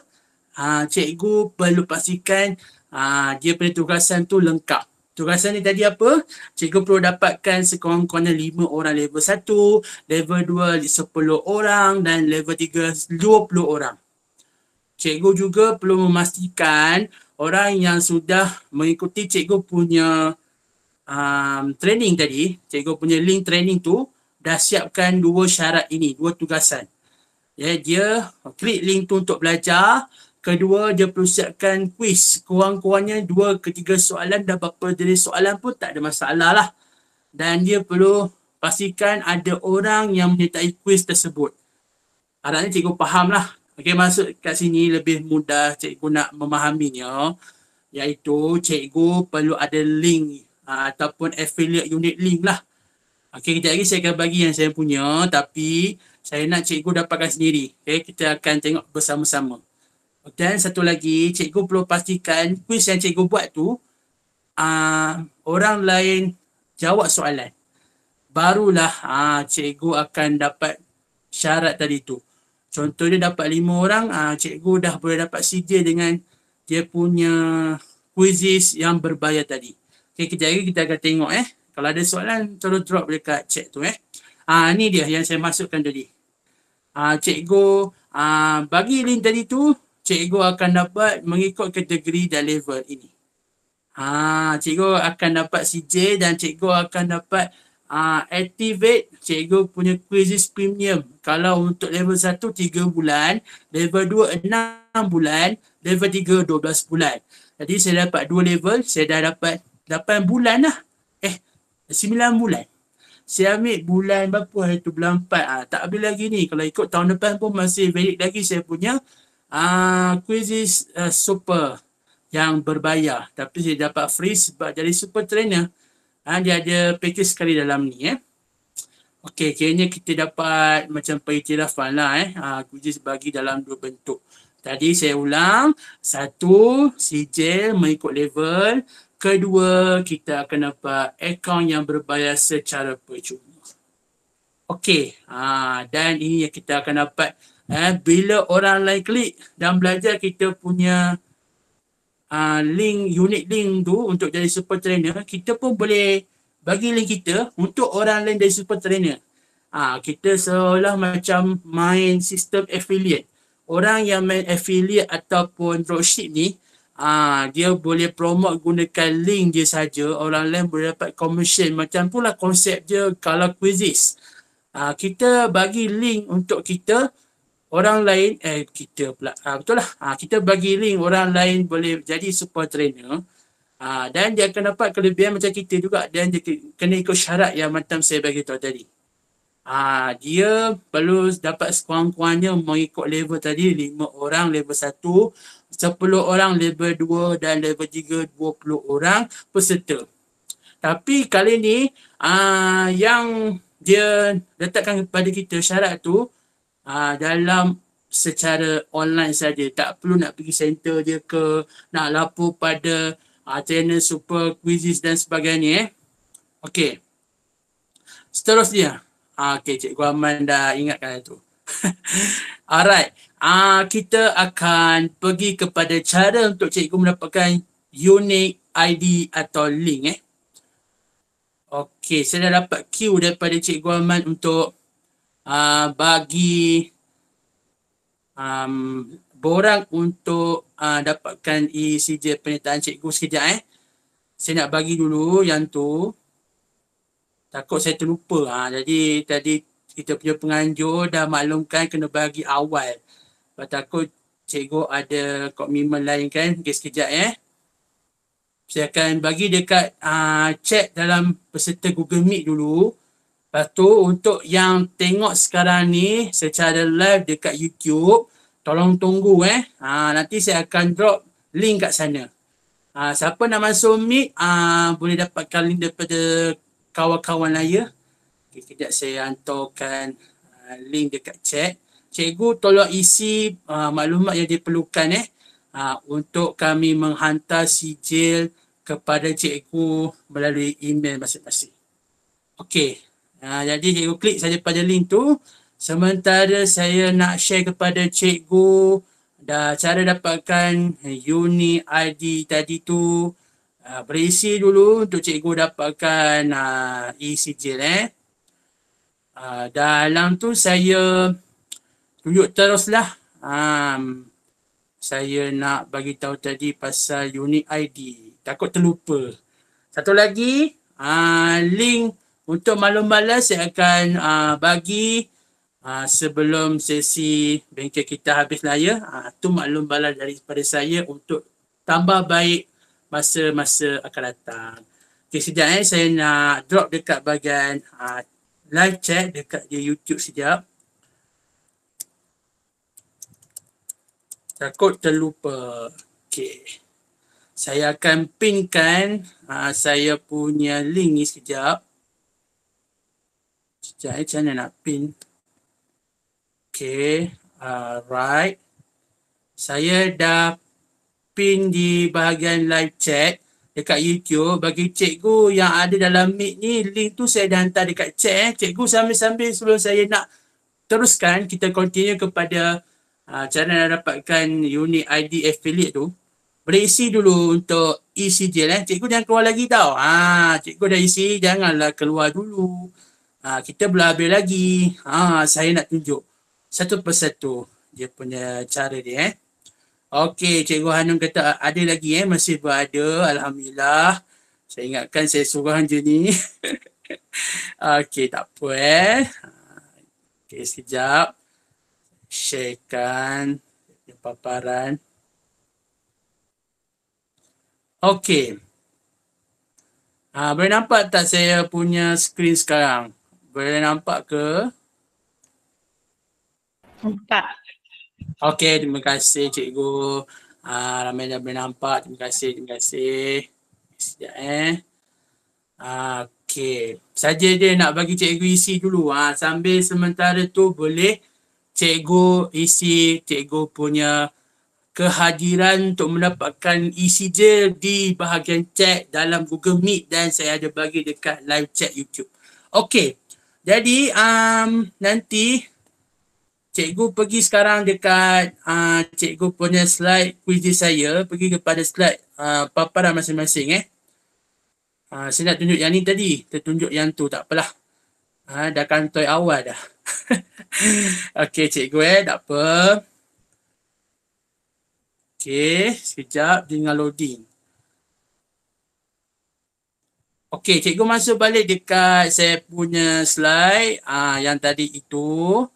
uh, cikgu perlu pastikan uh, dia punya tugasan tu lengkap. Tugasan ni tadi apa? Cikgu perlu dapatkan sekurang-kurangnya lima orang level satu, level dua sepuluh orang dan level tiga dua puluh orang cikgu juga perlu memastikan orang yang sudah mengikuti cikgu punya um, training tadi cikgu punya link training tu dah siapkan dua syarat ini, dua tugasan. Ya, dia klik link tu untuk belajar. Kedua, dia perlu siapkan kuis. Kurang-kurangnya dua ketiga soalan dan berapa jenis soalan pun tak ada masalah lah. Dan dia perlu pastikan ada orang yang menyertai kuis tersebut. Harapnya cikgu faham lah. Okay, masuk kat sini lebih mudah cikgu nak memahaminya. Iaitu cikgu perlu ada link uh, ataupun affiliate unit link lah. Okey, kejap lagi saya akan bagi yang saya punya tapi saya nak cikgu dapatkan sendiri. Okey, kita akan tengok bersama-sama. Dan satu lagi, cikgu perlu pastikan kuis yang cikgu buat tu uh, orang lain jawab soalan. Barulah uh, cikgu akan dapat syarat tadi tu. Contoh dia dapat lima orang, uh, cikgu dah boleh dapat CJ dengan dia punya quizzes yang berbayar tadi. Okey, kejap lagi kita akan tengok eh. Kalau ada soalan, tolong drop dekat chat tu eh. Ah ni dia yang saya masukkan tadi. Ah cikgu ah bagi link tadi tu, cikgu akan dapat mengikut kategori dan level ini. Ah cikgu akan dapat CJ dan cikgu akan dapat ah activate cikgu punya quizzes premium. Kalau untuk level 1 3 bulan, level 2 6 bulan, level 3 12 bulan. Jadi saya dapat dua level, saya dah dapat 8 bulan lah. Eh, sembilan bulan. Saya ambil bulan berapa hari tu bulan empat. Ah, tak habis lagi ni. Kalau ikut tahun depan pun masih valid lagi saya punya ah, quizzes uh, super yang berbayar. Tapi saya dapat free sebab jadi super trainer. Ah, dia ada package sekali dalam ni eh. Okey, kayaknya kita dapat macam pengiktirafan lah eh. Ah, quizzes bagi dalam dua bentuk. Tadi saya ulang. Satu, sijil mengikut level. Kedua, kita akan dapat akaun yang berbayar secara percuma. Okey, ha, dan ini yang kita akan dapat eh, bila orang lain klik dan belajar kita punya uh, link, unit link tu untuk jadi super trainer, kita pun boleh bagi link kita untuk orang lain jadi super trainer. Ah, kita seolah macam main sistem affiliate. Orang yang main affiliate ataupun dropship ni, ah, dia boleh promote gunakan link dia saja. Orang lain boleh dapat commission. Macam pula konsep dia kalau quizzes. Ah, kita bagi link untuk kita, orang lain, eh kita pula, ah, betul lah. Ah, kita bagi link orang lain boleh jadi super trainer. Ah, dan dia akan dapat kelebihan macam kita juga dan dia kena ikut syarat yang macam saya bagi tahu tadi. Ah, dia perlu dapat sekurang-kurangnya mengikut level tadi lima orang level satu, sepuluh orang level dua dan level tiga dua puluh orang peserta. Tapi kali ni ah, yang dia letakkan kepada kita syarat tu ah, dalam secara online saja tak perlu nak pergi center dia ke nak lapor pada ah, channel super quizzes dan sebagainya eh. Okey. Seterusnya, Ah, okay, Cikgu Aman dah ingatkan itu. Alright, ah, kita akan pergi kepada cara untuk cikgu mendapatkan unique ID atau link eh. Okay, saya dah dapat cue daripada Cikgu Aman untuk uh, bagi um, borang untuk uh, dapatkan ECJ penyertaan cikgu sekejap eh. Saya nak bagi dulu yang tu takut saya terlupa. Ha, jadi tadi kita punya penganjur dah maklumkan kena bagi awal. Lepas takut cikgu ada komitmen lain kan. Okay, sekejap eh. Saya akan bagi dekat uh, chat dalam peserta Google Meet dulu. Lepas tu untuk yang tengok sekarang ni secara live dekat YouTube, tolong tunggu eh. Ha, nanti saya akan drop link kat sana. Ha, siapa nak masuk Meet uh, boleh dapatkan link daripada kawan-kawan saya. Okay, kejap saya hantarkan uh, link dekat chat. Cikgu tolong isi uh, maklumat yang diperlukan eh uh, untuk kami menghantar sijil kepada cikgu melalui email masing-masing. Okey. Uh, jadi cikgu klik saja pada link tu. Sementara saya nak share kepada cikgu dah cara dapatkan uni ID tadi tu uh, berisi dulu untuk cikgu dapatkan uh, e-sijil eh. Uh, dalam tu saya tunjuk teruslah um, saya nak bagi tahu tadi pasal unit ID. Takut terlupa. Satu lagi uh, link untuk maklum balas saya akan uh, bagi uh, sebelum sesi bengkel kita habis lah ya. Uh, tu maklum balas daripada saya untuk tambah baik masa-masa akan datang. Okay, sekejap eh. Saya nak drop dekat bahagian uh, live chat dekat di YouTube sekejap. Takut terlupa. Okay. Saya akan pinkan uh, saya punya link ni sekejap. Sekejap eh, macam mana nak pin. Okay. Uh, right. Saya dah pin di bahagian live chat dekat YouTube bagi cikgu yang ada dalam meet ni link tu saya dah hantar dekat chat eh. cikgu sambil-sambil sebelum saya nak teruskan kita continue kepada uh, cara nak dapatkan unit ID affiliate tu boleh isi dulu untuk ECJ eh. cikgu jangan keluar lagi tau ha, cikgu dah isi janganlah keluar dulu ha, kita belum habis lagi ha, saya nak tunjuk satu persatu dia punya cara dia eh. Okey, Cikgu Hanum kata ada lagi eh, masih berada. Alhamdulillah. Saya ingatkan saya suruh je ni. Okey, tak apa eh. Okey, sekejap. Sharekan paparan. Okey. Ha, boleh nampak tak saya punya screen sekarang? Boleh nampak ke? Nampak. Okey, terima kasih cikgu. Uh, ramai dah boleh nampak. Terima kasih, terima kasih. Sekejap eh. Uh, Okey. Saja dia nak bagi cikgu isi dulu. Uh, sambil sementara tu boleh cikgu isi cikgu punya kehadiran untuk mendapatkan isi je di bahagian chat dalam Google Meet dan saya ada bagi dekat live chat YouTube. Okey. Jadi um, nanti cikgu pergi sekarang dekat uh, cikgu punya slide quiz saya. Pergi kepada slide uh, paparan masing-masing eh. Uh, saya nak tunjuk yang ni tadi. Tertunjuk yang tu tak apalah. Ha, dah kantoi awal dah. Okey cikgu eh, tak apa. Okey, sekejap dengan loading. Okey, cikgu masuk balik dekat saya punya slide ah yang tadi itu.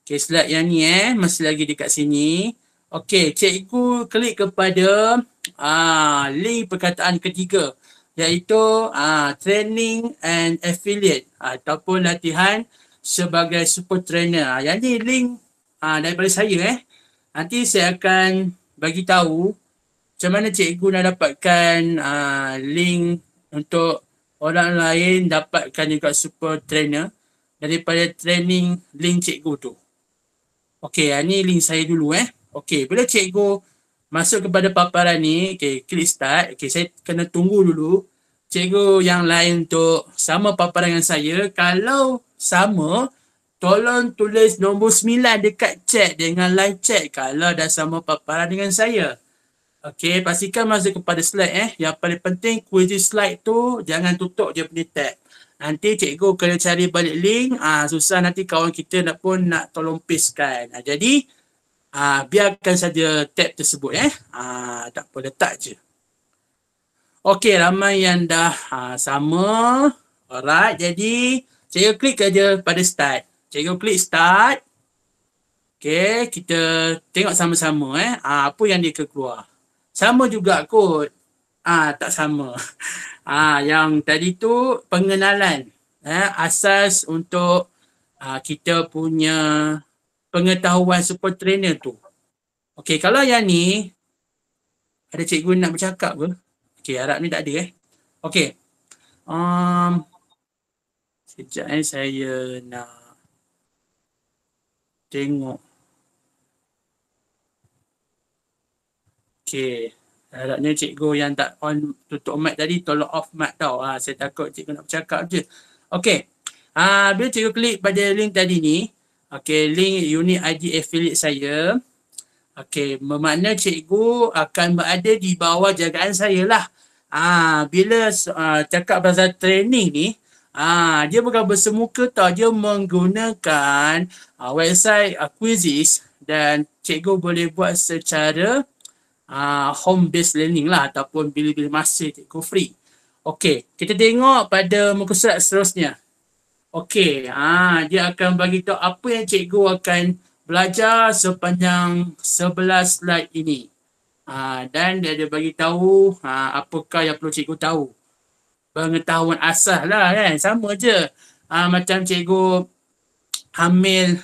Okey, slide yang ni eh, masih lagi dekat sini. Okey, cikgu klik kepada ah link perkataan ketiga iaitu uh, training and affiliate uh, ataupun latihan sebagai super trainer. Uh, yang ni link uh, daripada saya eh. Nanti saya akan bagi tahu macam mana cikgu nak dapatkan uh, link untuk orang lain dapatkan juga super trainer daripada training link cikgu tu. Okey, ini link saya dulu eh. Okey, bila cikgu masuk kepada paparan ni, okey, klik start. Okey, saya kena tunggu dulu cikgu yang lain untuk sama paparan dengan saya. Kalau sama, tolong tulis nombor 9 dekat chat dengan live chat kalau dah sama paparan dengan saya. Okey, pastikan masuk kepada slide eh. Yang paling penting quiz slide tu jangan tutup je punya tab. Nanti cikgu kena cari balik link. Ah susah nanti kawan kita nak pun nak tolong paste kan. Ah, jadi ah biarkan saja tab tersebut eh. Ah tak apa letak je. Okey, ramai yang dah ha, sama. Alright, jadi cikgu klik aja pada start. Cikgu klik start. Okey, kita tengok sama-sama eh. Ha, apa yang dia keluar. Sama juga kot. Ah, ha, tak sama. Ah, ha, yang tadi tu pengenalan. Eh, asas untuk ha, kita punya pengetahuan super trainer tu. Okey, kalau yang ni ada cikgu nak bercakap ke? Okey, Arab ni tak ada eh. Okey. Um, sekejap eh, saya nak tengok. Okey. Harapnya cikgu yang tak on tutup mic tadi tolong off mic tau. Ha, saya takut cikgu nak bercakap je. Okey. Ha, bila cikgu klik pada link tadi ni. Okey, link unit ID affiliate saya. Okey, bermakna cikgu akan berada di bawah jagaan saya lah. Ah, bila uh, cakap pasal training ni, ah, dia bukan bersemuka tau. Dia menggunakan uh, website quizzes dan cikgu boleh buat secara uh, home based learning lah ataupun bila-bila masa cikgu free. Okey, kita tengok pada muka surat seterusnya. Okey, ah, dia akan bagi tahu apa yang cikgu akan belajar sepanjang 11 slide ini. Ha, dan dia ada bagi tahu ha, apakah yang perlu cikgu tahu. Pengetahuan asas lah kan. Sama je. Ha, macam cikgu ambil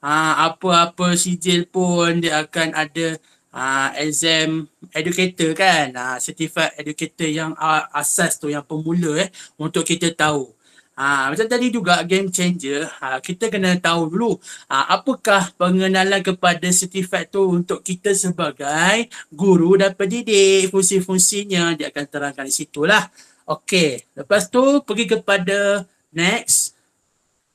ha, apa-apa sijil pun dia akan ada ha, exam educator kan. Ha, certified educator yang uh, asas tu yang pemula eh untuk kita tahu. Ha, macam tadi juga game changer, ha, kita kena tahu dulu ha, apakah pengenalan kepada certificate tu untuk kita sebagai guru dan pendidik. Fungsi-fungsinya dia akan terangkan di situ lah. Okey, lepas tu pergi kepada next.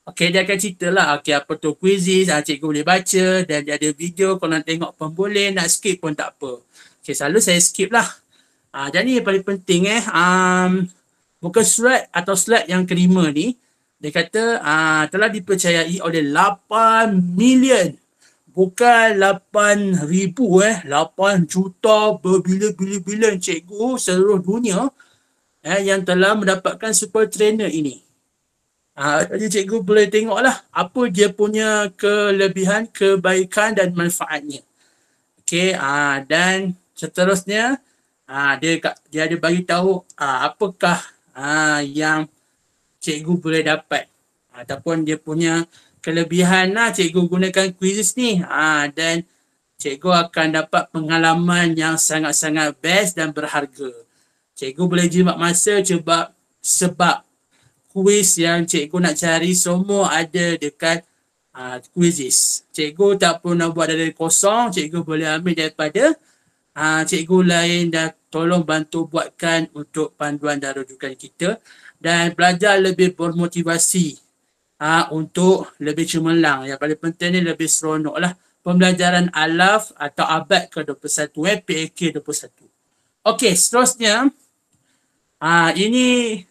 Okey, dia akan cerita lah okay, apa tu quizzes, ha, cikgu boleh baca dan dia ada video kalau nak tengok pun boleh, nak skip pun tak apa. Okey, selalu saya skip lah. Ha, jadi yang paling penting eh, um, muka surat atau slide yang kelima ni dia kata uh, telah dipercayai oleh 8 million bukan 8 ribu eh 8 juta berbilion-bilion cikgu seluruh dunia eh, yang telah mendapatkan super trainer ini uh, jadi cikgu boleh tengoklah apa dia punya kelebihan kebaikan dan manfaatnya. Okey uh, dan seterusnya uh, dia dia ada bagi tahu uh, apakah ha, yang cikgu boleh dapat. Ataupun dia punya kelebihan lah cikgu gunakan quizzes ni. Ha, dan cikgu akan dapat pengalaman yang sangat-sangat best dan berharga. Cikgu boleh jimat masa sebab sebab quiz yang cikgu nak cari semua ada dekat uh, quizzes. Cikgu tak perlu nak buat dari kosong, cikgu boleh ambil daripada uh, cikgu lain dan tolong bantu buatkan untuk panduan dan rujukan kita dan belajar lebih bermotivasi uh, untuk lebih cemerlang. Yang paling penting ni lebih seronok lah. Pembelajaran alaf atau abad ke-21 eh, PAK 21. Okey, seterusnya uh, ini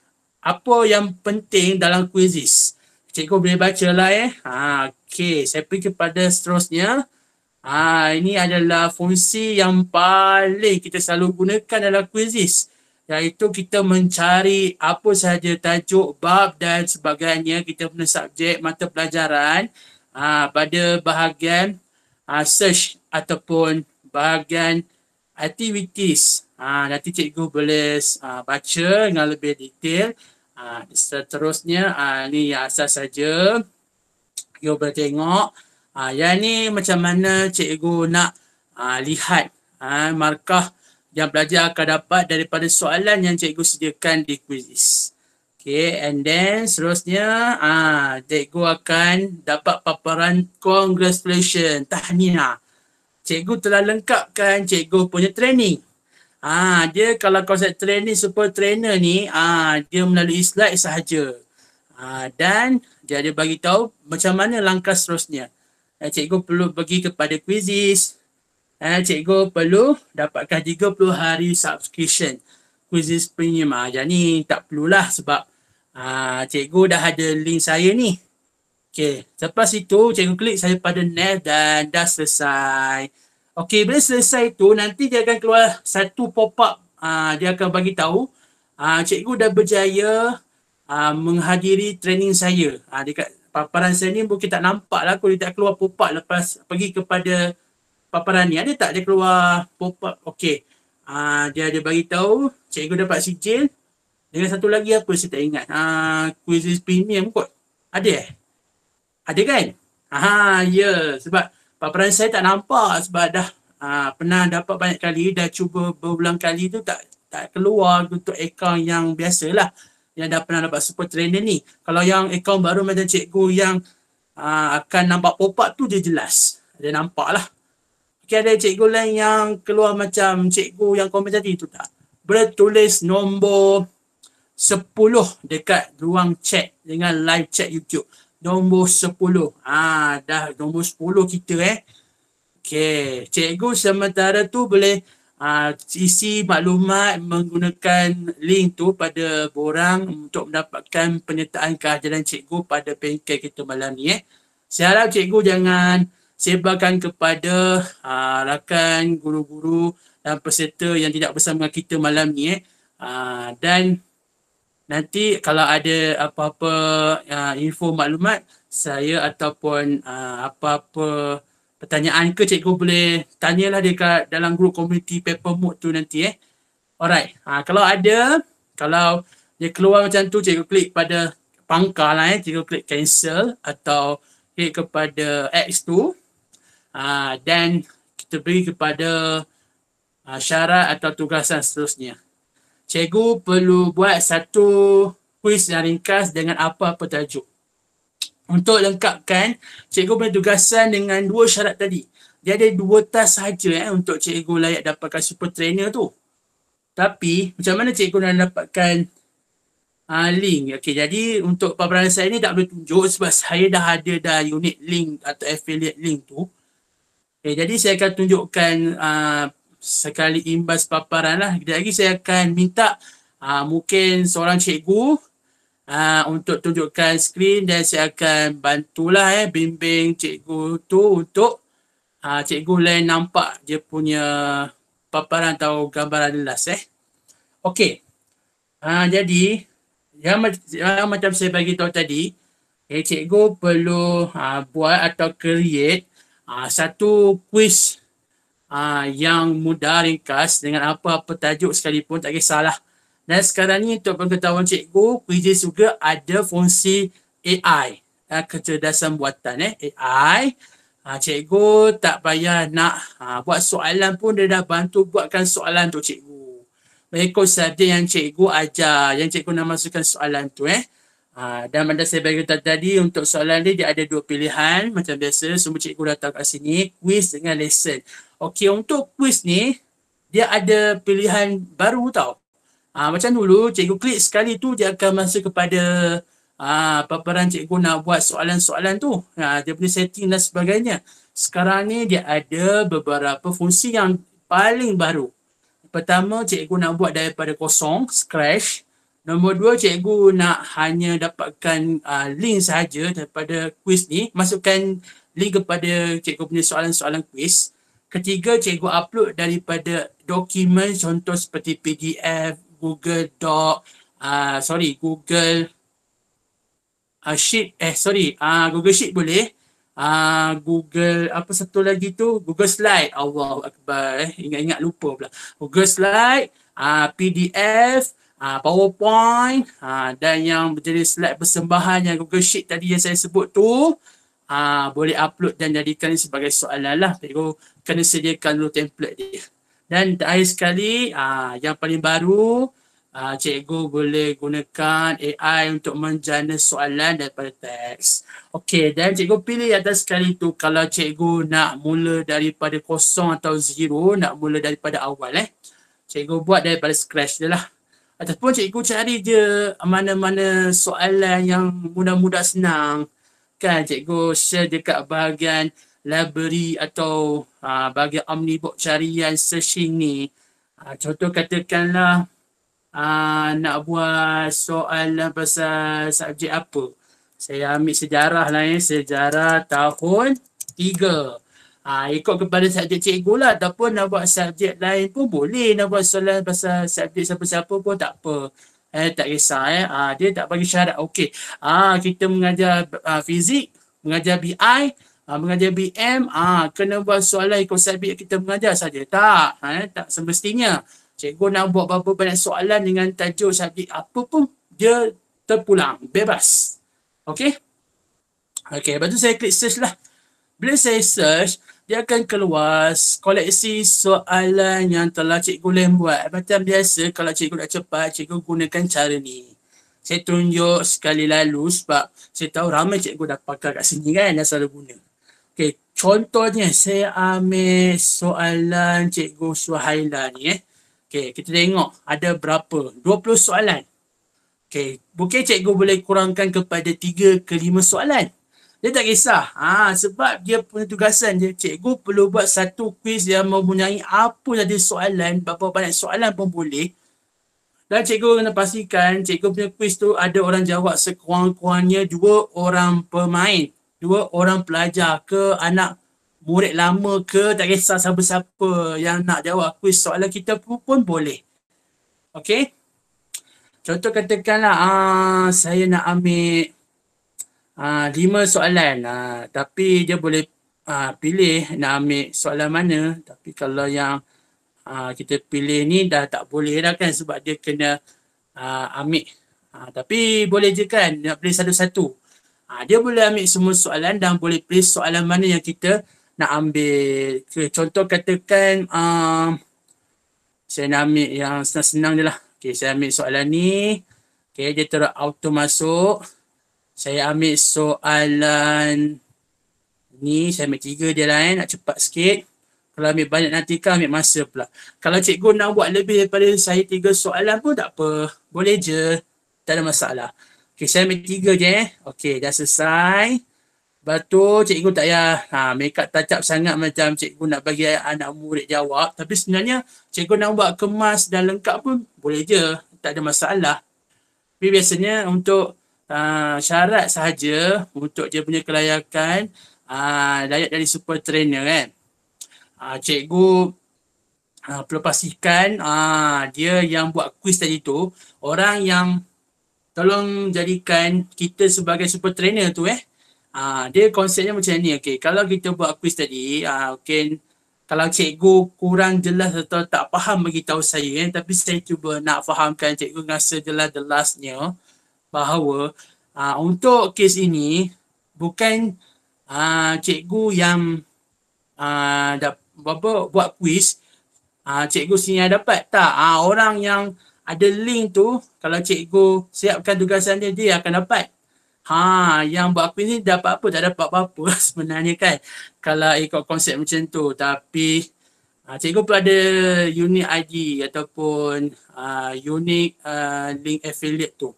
apa yang penting dalam quizzes. Cikgu boleh baca lah eh. Ha, Okey, saya pergi kepada seterusnya. Ha, ini adalah fungsi yang paling kita selalu gunakan dalam quizzes iaitu kita mencari apa sahaja tajuk, bab dan sebagainya kita punya subjek mata pelajaran ha, pada bahagian ha, search ataupun bahagian activities. Ha, nanti cikgu boleh aa, baca dengan lebih detail. Ha, seterusnya, ha, ni yang asas saja. Cikgu boleh tengok. Ha, yang ni macam mana cikgu nak ha, lihat ha, markah yang belajar akan dapat daripada soalan yang cikgu sediakan di quizzes. Okay, and then seterusnya ah cikgu akan dapat paparan congratulations, tahniah. Cikgu telah lengkapkan cikgu punya training. Ah dia kalau konsep training super trainer ni ah dia melalui slide sahaja. Ah dan dia ada bagi tahu macam mana langkah seterusnya. Eh, cikgu perlu pergi kepada quizzes, eh, cikgu perlu dapatkan 30 hari subscription. Quizzes premium. Ah jadi ni tak perlulah sebab ah cikgu dah ada link saya ni. Okey lepas itu cikgu klik saya pada next dan dah selesai okey bila selesai tu nanti dia akan keluar satu pop up ah dia akan bagi tahu ah cikgu dah berjaya ah menghadiri training saya. Ah dekat paparan saya ni mungkin tak nampak lah aku dia tak keluar pop up lepas pergi kepada paparan ni. Ada tak dia keluar pop up okey. Uh, dia ada bagi tahu cikgu dapat sijil. Dengan satu lagi apa saya tak ingat? Uh, quizzes premium kot. Ada eh? Ada kan? Ha ya. Yeah. sebab paparan saya tak nampak sebab dah uh, pernah dapat banyak kali dah cuba berulang kali tu tak tak keluar untuk akaun yang biasalah yang dah pernah dapat super trainer ni kalau yang akaun baru macam cikgu yang uh, akan nampak pop up tu dia jelas dia nampak lah Okay, ada cikgu lain yang keluar macam cikgu yang komen tadi tu tak? Bertulis nombor 10 dekat ruang chat dengan live chat YouTube. Nombor 10. Ah, dah nombor 10 kita eh. Okay, cikgu sementara tu boleh uh, isi maklumat menggunakan link tu pada borang untuk mendapatkan penyertaan kehadiran cikgu pada pancake kita malam ni eh. Saya harap cikgu jangan sebarkan kepada uh, rakan guru-guru dan peserta yang tidak bersama kita malam ni eh. Uh, dan nanti kalau ada apa-apa uh, info maklumat saya ataupun uh, apa-apa pertanyaan ke cikgu boleh tanyalah dekat dalam grup community paper mood tu nanti eh. Alright. Uh, kalau ada kalau dia keluar macam tu cikgu klik pada pangkal lah eh. Cikgu klik cancel atau klik kepada X tu uh, dan kita beri kepada uh, syarat atau tugasan seterusnya. Cikgu perlu buat satu kuis yang ringkas dengan apa-apa tajuk. Untuk lengkapkan, cikgu punya tugasan dengan dua syarat tadi. Dia ada dua task sahaja eh, untuk cikgu layak dapatkan super trainer tu. Tapi macam mana cikgu nak dapatkan uh, link? Okay, jadi untuk paparan saya ni tak boleh tunjuk sebab saya dah ada dah unit link atau affiliate link tu. Okay, jadi saya akan tunjukkan uh, sekali imbas paparan lah. Kejap lagi saya akan minta uh, mungkin seorang cikgu uh, untuk tunjukkan skrin dan saya akan bantulah eh bimbing cikgu tu untuk uh, cikgu lain nampak dia punya paparan atau gambaran jelas eh. Okey. Uh, jadi yang, yang macam saya bagi tahu tadi, eh, cikgu perlu uh, buat atau create uh, satu quiz uh, yang mudah ringkas dengan apa-apa tajuk sekalipun tak kisahlah. Dan sekarang ni untuk pengetahuan cikgu, quiz juga ada fungsi AI, uh, kecerdasan buatan eh, AI. Uh, cikgu tak payah nak uh, buat soalan pun dia dah bantu buatkan soalan untuk cikgu. Mengikut subjek yang cikgu ajar, yang cikgu nak masukkan soalan tu eh. Ha, dan pada saya bagi tadi untuk soalan ni dia ada dua pilihan macam biasa semua cikgu datang kat sini quiz dengan lesson. Okey untuk quiz ni dia ada pilihan baru tau. Ha, macam dulu cikgu klik sekali tu dia akan masuk kepada ah, paparan cikgu nak buat soalan-soalan tu. Ah, dia punya setting dan sebagainya. Sekarang ni dia ada beberapa fungsi yang paling baru. Pertama, cikgu nak buat daripada kosong, scratch. Nombor dua, cikgu nak hanya dapatkan uh, link sahaja daripada quiz ni. Masukkan link kepada cikgu punya soalan-soalan quiz. Ketiga, cikgu upload daripada dokumen contoh seperti PDF, Google Doc, uh, sorry, Google uh, Sheet, eh sorry, uh, Google Sheet boleh. Uh, Google, apa satu lagi tu? Google Slide. Allah Akbar, eh. ingat-ingat lupa pula. Google Slide, uh, PDF, uh, PowerPoint uh, dan yang menjadi slide persembahan yang Google Sheet tadi yang saya sebut tu uh, boleh upload dan jadikan sebagai soalan lah. Cikgu kena sediakan dulu template dia. Dan terakhir sekali, uh, yang paling baru, uh, cikgu boleh gunakan AI untuk menjana soalan daripada teks. Okey, dan cikgu pilih atas sekali tu kalau cikgu nak mula daripada kosong atau zero, nak mula daripada awal eh. Cikgu buat daripada scratch je lah. Ataupun cikgu cari je mana-mana soalan yang mudah-mudah senang. Kan cikgu share dekat bahagian library atau uh, bagi omnibook carian searching ni. Uh, contoh katakanlah uh, nak buat soalan pasal subjek apa. Saya ambil sejarah lah ya, sejarah tahun tiga. Uh, ikut kepada subjek cikgu lah ataupun nak buat subjek lain pun boleh nak buat soalan pasal subjek siapa-siapa pun tak apa. Eh, tak kisah eh. Uh, dia tak bagi syarat. Okey. Uh, kita mengajar uh, fizik, mengajar BI, uh, mengajar BM, uh, kena buat soalan ikut subjek kita mengajar saja. Tak, uh, tak semestinya. Cikgu nak buat berapa banyak soalan dengan tajuk subjek apa pun, dia terpulang, bebas. Okey? Okey, lepas tu saya klik search lah. Bila saya search, dia akan keluar koleksi soalan yang telah cikgu Lem buat. Macam biasa, kalau cikgu nak cepat, cikgu gunakan cara ni. Saya tunjuk sekali lalu sebab saya tahu ramai cikgu dah pakai kat sini kan, dah selalu guna. Contohnya saya ambil soalan Cikgu Suhaila ni eh. Okay, kita tengok ada berapa? 20 soalan. Okay, mungkin cikgu boleh kurangkan kepada 3 ke 5 soalan. Dia tak kisah. Ha, sebab dia punya tugasan je. Cikgu perlu buat satu quiz yang mempunyai apa saja soalan, berapa banyak soalan pun boleh. Dan cikgu kena pastikan cikgu punya quiz tu ada orang jawab sekurang-kurangnya dua orang pemain dua orang pelajar ke anak murid lama ke tak kisah siapa-siapa yang nak jawab kuis soalan kita pun, boleh. Okey. Contoh katakanlah uh, saya nak ambil uh, lima soalan uh, tapi dia boleh uh, pilih nak ambil soalan mana tapi kalau yang uh, kita pilih ni dah tak boleh dah kan sebab dia kena uh, ambil uh, tapi boleh je kan nak pilih satu-satu. Ha, dia boleh ambil semua soalan dan boleh pilih soalan mana yang kita nak ambil. Okay, contoh katakan uh, saya nak ambil yang senang-senang je lah. Okay, saya ambil soalan ni. Okay, dia terus auto masuk. Saya ambil soalan ni. Saya ambil tiga dia lah eh, nak cepat sikit. Kalau ambil banyak nanti kan ambil masa pula. Kalau cikgu nak buat lebih daripada saya tiga soalan pun tak apa. Boleh je. Tak ada masalah. Okay, saya ambil tiga je eh. Okay, dah selesai. Lepas tu cikgu tak payah ha, make up touch up sangat macam cikgu nak bagi anak murid jawab. Tapi sebenarnya cikgu nak buat kemas dan lengkap pun boleh je. Tak ada masalah. Tapi biasanya untuk uh, syarat sahaja untuk dia punya kelayakan uh, layak dari super trainer kan. Uh, cikgu uh, perlu pastikan uh, dia yang buat quiz tadi tu orang yang tolong jadikan kita sebagai super trainer tu eh. Ah dia konsepnya macam ni okey. Kalau kita buat quiz tadi ah okay, kalau cikgu kurang jelas atau tak faham bagi tahu saya eh tapi saya cuba nak fahamkan cikgu dengan sejelas-jelasnya bahawa ah untuk kes ini bukan ah cikgu yang ah dah buat quiz ah cikgu sini dapat tak ah orang yang ada link tu kalau cikgu siapkan tugasan dia dia akan dapat. Ha yang buat apa ni dapat apa? Tak dapat apa-apa sebenarnya kan? Kalau ikut konsep macam tu tapi ha, cikgu pun ada unique ID ataupun uh, unique uh, link affiliate tu.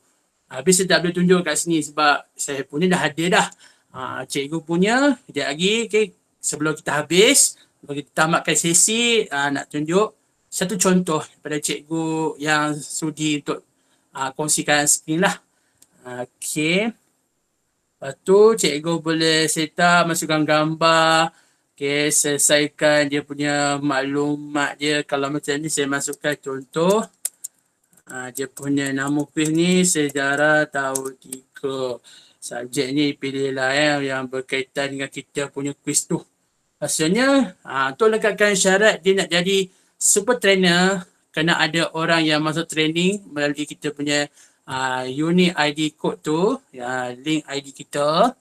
Habis saya tak boleh tunjuk kat sini sebab saya punya dah ada dah. Ha, cikgu punya, kejap lagi, okay, sebelum kita habis, kita tamatkan sesi, ha, nak tunjuk satu contoh daripada cikgu yang sudi untuk ha, kongsikan skrin lah. Ha, okay. Lepas tu cikgu boleh up, masukkan gambar. Okay, selesaikan dia punya maklumat dia. Kalau macam ni saya masukkan contoh. Ha, dia punya nama kuih ni sejarah tahun tiga. Subjek ni pilihlah eh, yang berkaitan dengan kita punya kuis tu. Maksudnya, ha, untuk lekatkan syarat dia nak jadi super trainer, kena ada orang yang masuk training melalui kita punya uh, unique ID code tu, ya, link ID kita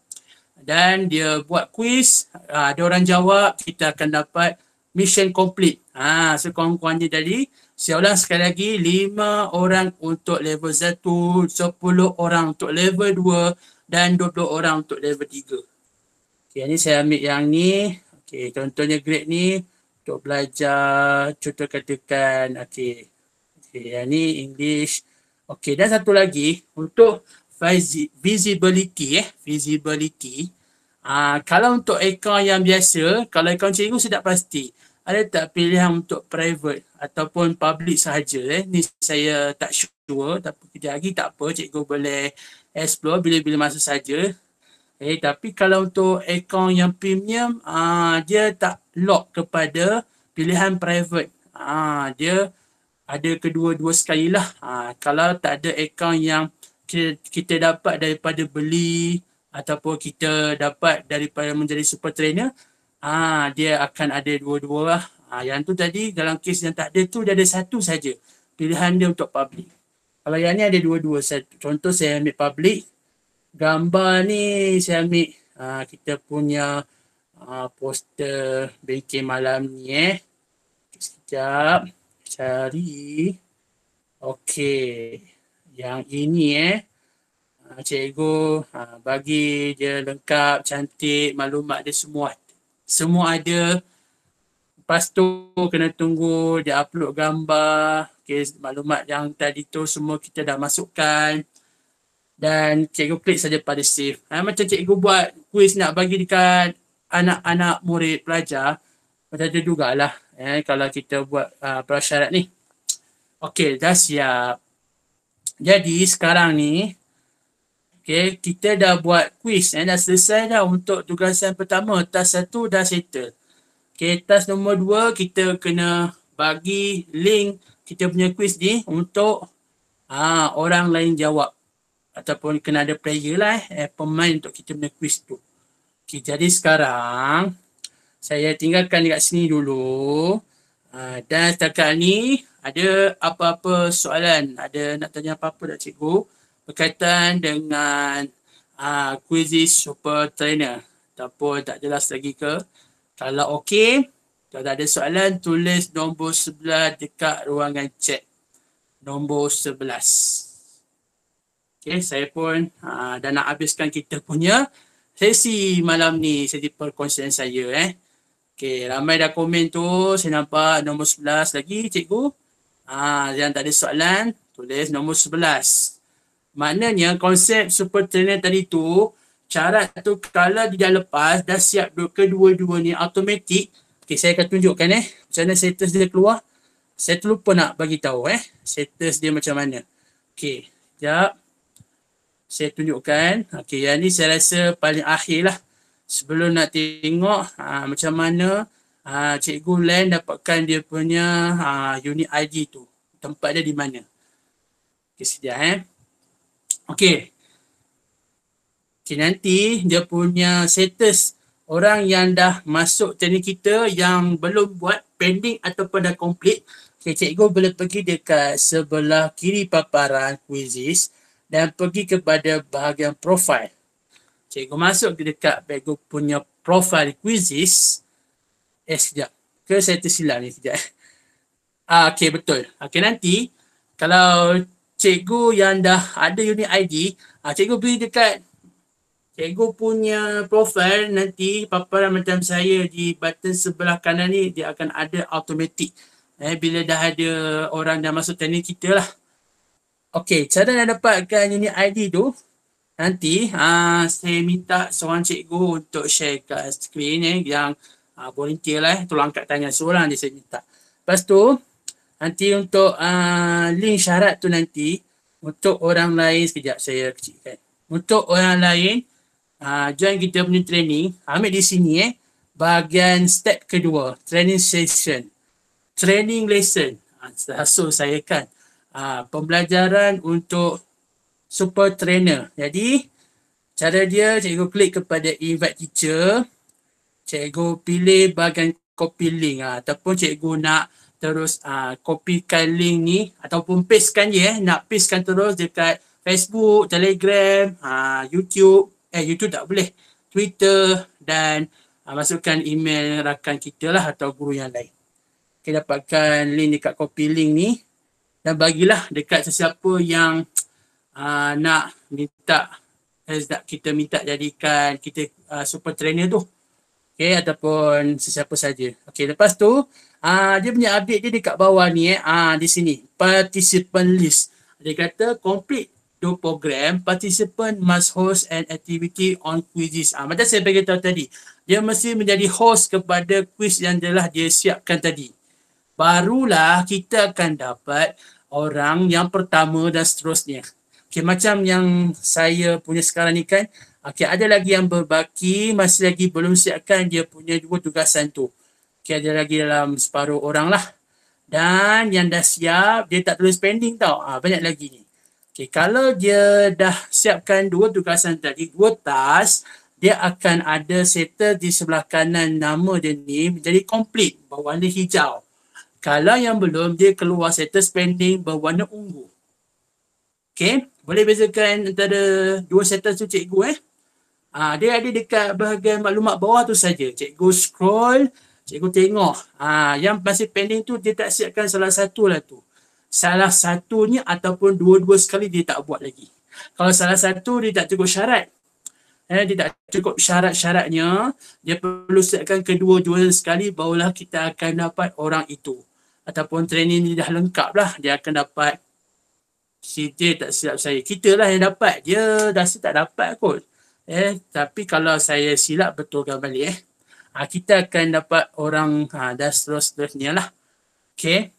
dan dia buat quiz, uh, ada orang jawab, kita akan dapat mission complete. Ha, so kawan-kawan dia tadi, saya ulang sekali lagi, 5 orang untuk level 1, 10 orang untuk level 2 dan 20 orang untuk level 3. Okay, ni saya ambil yang ni. Okay, contohnya grade ni untuk belajar contoh katakan, okay. Okay, yang ni English Okey, dan satu lagi untuk visibility eh, visibility. Ah, uh, kalau untuk akaun yang biasa, kalau akaun cikgu saya pasti. Ada tak pilihan untuk private ataupun public sahaja eh. Ni saya tak sure tapi kejap lagi tak apa cikgu boleh explore bila-bila masa saja. Eh tapi kalau untuk akaun yang premium uh, dia tak lock kepada pilihan private. Uh, dia ada kedua-dua sekali lah. Ha, kalau tak ada akaun yang kita, kita dapat daripada beli ataupun kita dapat daripada menjadi super trainer, ha, dia akan ada dua-dua lah. Ha, yang tu tadi dalam kes yang tak ada tu dia ada satu saja pilihan dia untuk public. Kalau yang ni ada dua-dua. Contoh saya ambil public. Gambar ni saya ambil ha, kita punya ha, poster bengkel malam ni eh. Sekejap cari. Okey yang ini eh. Ha, cikgu ha, bagi dia lengkap cantik maklumat dia semua. Semua ada. Lepas tu kena tunggu dia upload gambar. Okay, maklumat yang tadi tu semua kita dah masukkan dan cikgu klik saja pada save ha, macam cikgu buat quiz nak bagi dekat anak-anak murid pelajar macam tu jugalah eh, kalau kita buat uh, prasyarat ni. Okey, dah siap. Jadi sekarang ni, okay, kita dah buat quiz. Eh, dah selesai dah untuk tugasan pertama. Task satu dah settle. Okay, task nombor dua, kita kena bagi link kita punya quiz ni untuk uh, orang lain jawab ataupun kena ada player lah eh, eh, pemain untuk kita punya quiz tu. Okay, jadi sekarang saya tinggalkan dekat sini dulu uh, dan setakat ni ada apa-apa soalan, ada nak tanya apa-apa tak cikgu berkaitan dengan uh, quizzes super trainer ataupun tak jelas lagi ke. Kalau okey, kalau tak ada soalan tulis nombor sebelah dekat ruangan chat. Nombor sebelas. Okay, saya pun uh, dah nak habiskan kita punya sesi malam ni sesi perkongsian saya eh. Okay, ramai dah komen tu. Saya nampak nombor 11 lagi cikgu. Ah, uh, yang tak ada soalan, tulis nombor 11. Maknanya konsep super trainer tadi tu cara tu kalau dia dah lepas dah siap dua kedua-dua ni automatik. Okay, saya akan tunjukkan eh. Macam mana status dia keluar. Saya terlupa nak bagi tahu eh. Status dia macam mana. Okay, sekejap. Saya tunjukkan. Okey, yang ni saya rasa paling akhir lah sebelum nak tengok ha, macam mana ha, cikgu Len dapatkan dia punya ha, unit ID tu. Tempat dia di mana. Okay, sekejap eh. Okay. Okay, nanti dia punya status orang yang dah masuk training kita yang belum buat pending ataupun dah complete. Okay, cikgu boleh pergi dekat sebelah kiri paparan quizzes dan pergi kepada bahagian profile cikgu masuk ke dekat background punya profile quizzes eh sekejap. Ke saya tersilap ni sekejap. Ah, okay betul. Okay nanti kalau cikgu yang dah ada unit ID ah, cikgu pergi dekat cikgu punya profile nanti paparan macam saya di button sebelah kanan ni dia akan ada automatic. Eh bila dah ada orang dah masuk teknik kita lah Okey, cara nak dapatkan unit ID tu nanti uh, saya minta seorang cikgu untuk share kat skrin eh yang uh, volunteer lah eh. Tolong angkat tangan seorang je saya minta. Lepas tu nanti untuk uh, link syarat tu nanti untuk orang lain sekejap saya kecilkan. Untuk orang lain uh, join kita punya training, ambil di sini eh bahagian step kedua, training session. Training lesson. Uh, saya kan uh, pembelajaran untuk super trainer. Jadi cara dia cikgu klik kepada invite teacher. Cikgu pilih bahagian copy link uh, ataupun cikgu nak terus uh, copykan link ni ataupun pastekan je eh nak pastekan terus dekat Facebook, Telegram, uh, YouTube, eh YouTube tak boleh, Twitter dan uh, masukkan email rakan kita lah atau guru yang lain. Kita dapatkan link dekat copy link ni dan bagilah dekat sesiapa yang uh, nak minta eh, kita minta jadikan kita uh, super trainer tu. Okay, ataupun sesiapa saja. Okay, lepas tu uh, dia punya update dia dekat bawah ni eh. Uh, di sini, participant list. Dia kata complete the program, participant must host an activity on quizzes. Uh, macam saya beritahu tadi, dia mesti menjadi host kepada quiz yang telah dia siapkan tadi. Barulah kita akan dapat orang yang pertama dan seterusnya. Okay, macam yang saya punya sekarang ni kan, okay, ada lagi yang berbaki, masih lagi belum siapkan dia punya dua tugasan tu. Okay, ada lagi dalam separuh orang lah. Dan yang dah siap, dia tak tulis pending tau. Ha, banyak lagi ni. Okay, kalau dia dah siapkan dua tugasan tadi, dua task, dia akan ada settle di sebelah kanan nama dia ni menjadi complete berwarna hijau. Kalau yang belum, dia keluar settle spending berwarna ungu. Okay, boleh bezakan antara dua settle tu cikgu eh. Ha, dia ada dekat bahagian maklumat bawah tu saja. Cikgu scroll, cikgu tengok. Ha, yang masih pending tu dia tak siapkan salah satu lah tu. Salah satunya ataupun dua-dua sekali dia tak buat lagi. Kalau salah satu dia tak cukup syarat. Eh, dia tak cukup syarat-syaratnya, dia perlu siapkan kedua-dua sekali barulah kita akan dapat orang itu ataupun training ni dah lengkap lah dia akan dapat CJ tak silap saya. Kita lah yang dapat. Dia dah tak dapat kot. Eh tapi kalau saya silap betulkan balik eh. Ha, kita akan dapat orang ha, dah seterus-terusnya lah. Okay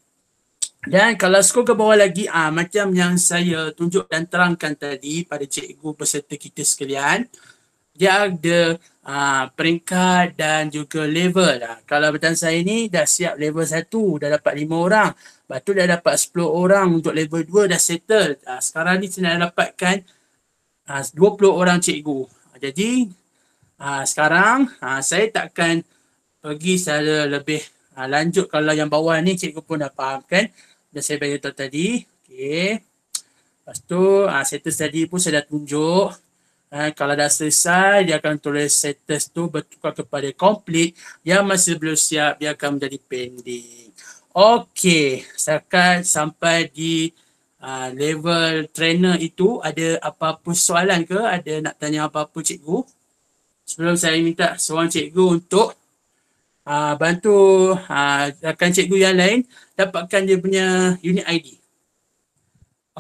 dan kalau scroll ke bawah lagi ah ha, macam yang saya tunjuk dan terangkan tadi pada cikgu peserta kita sekalian dia ada uh, peringkat dan juga level lah. Kalau betul saya ni dah siap level 1, dah dapat 5 orang. Lepas tu dah dapat 10 orang untuk level 2 dah settle. Uh, sekarang ni saya dah dapatkan uh, 20 orang cikgu. Uh, jadi uh, sekarang uh, saya takkan pergi secara lebih uh, lanjut kalau yang bawah ni cikgu pun dah faham kan. Dah saya beritahu tadi. Okay. Lepas tu uh, settle tadi pun saya dah tunjuk. Ha, kalau dah selesai, dia akan tulis status tu bertukar kepada complete. Yang masih belum siap, dia akan menjadi pending. Okey, setakat sampai di uh, level trainer itu, ada apa-apa soalan ke? Ada nak tanya apa-apa cikgu? Sebelum saya minta seorang cikgu untuk uh, bantu uh, rakan cikgu yang lain dapatkan dia punya unit ID.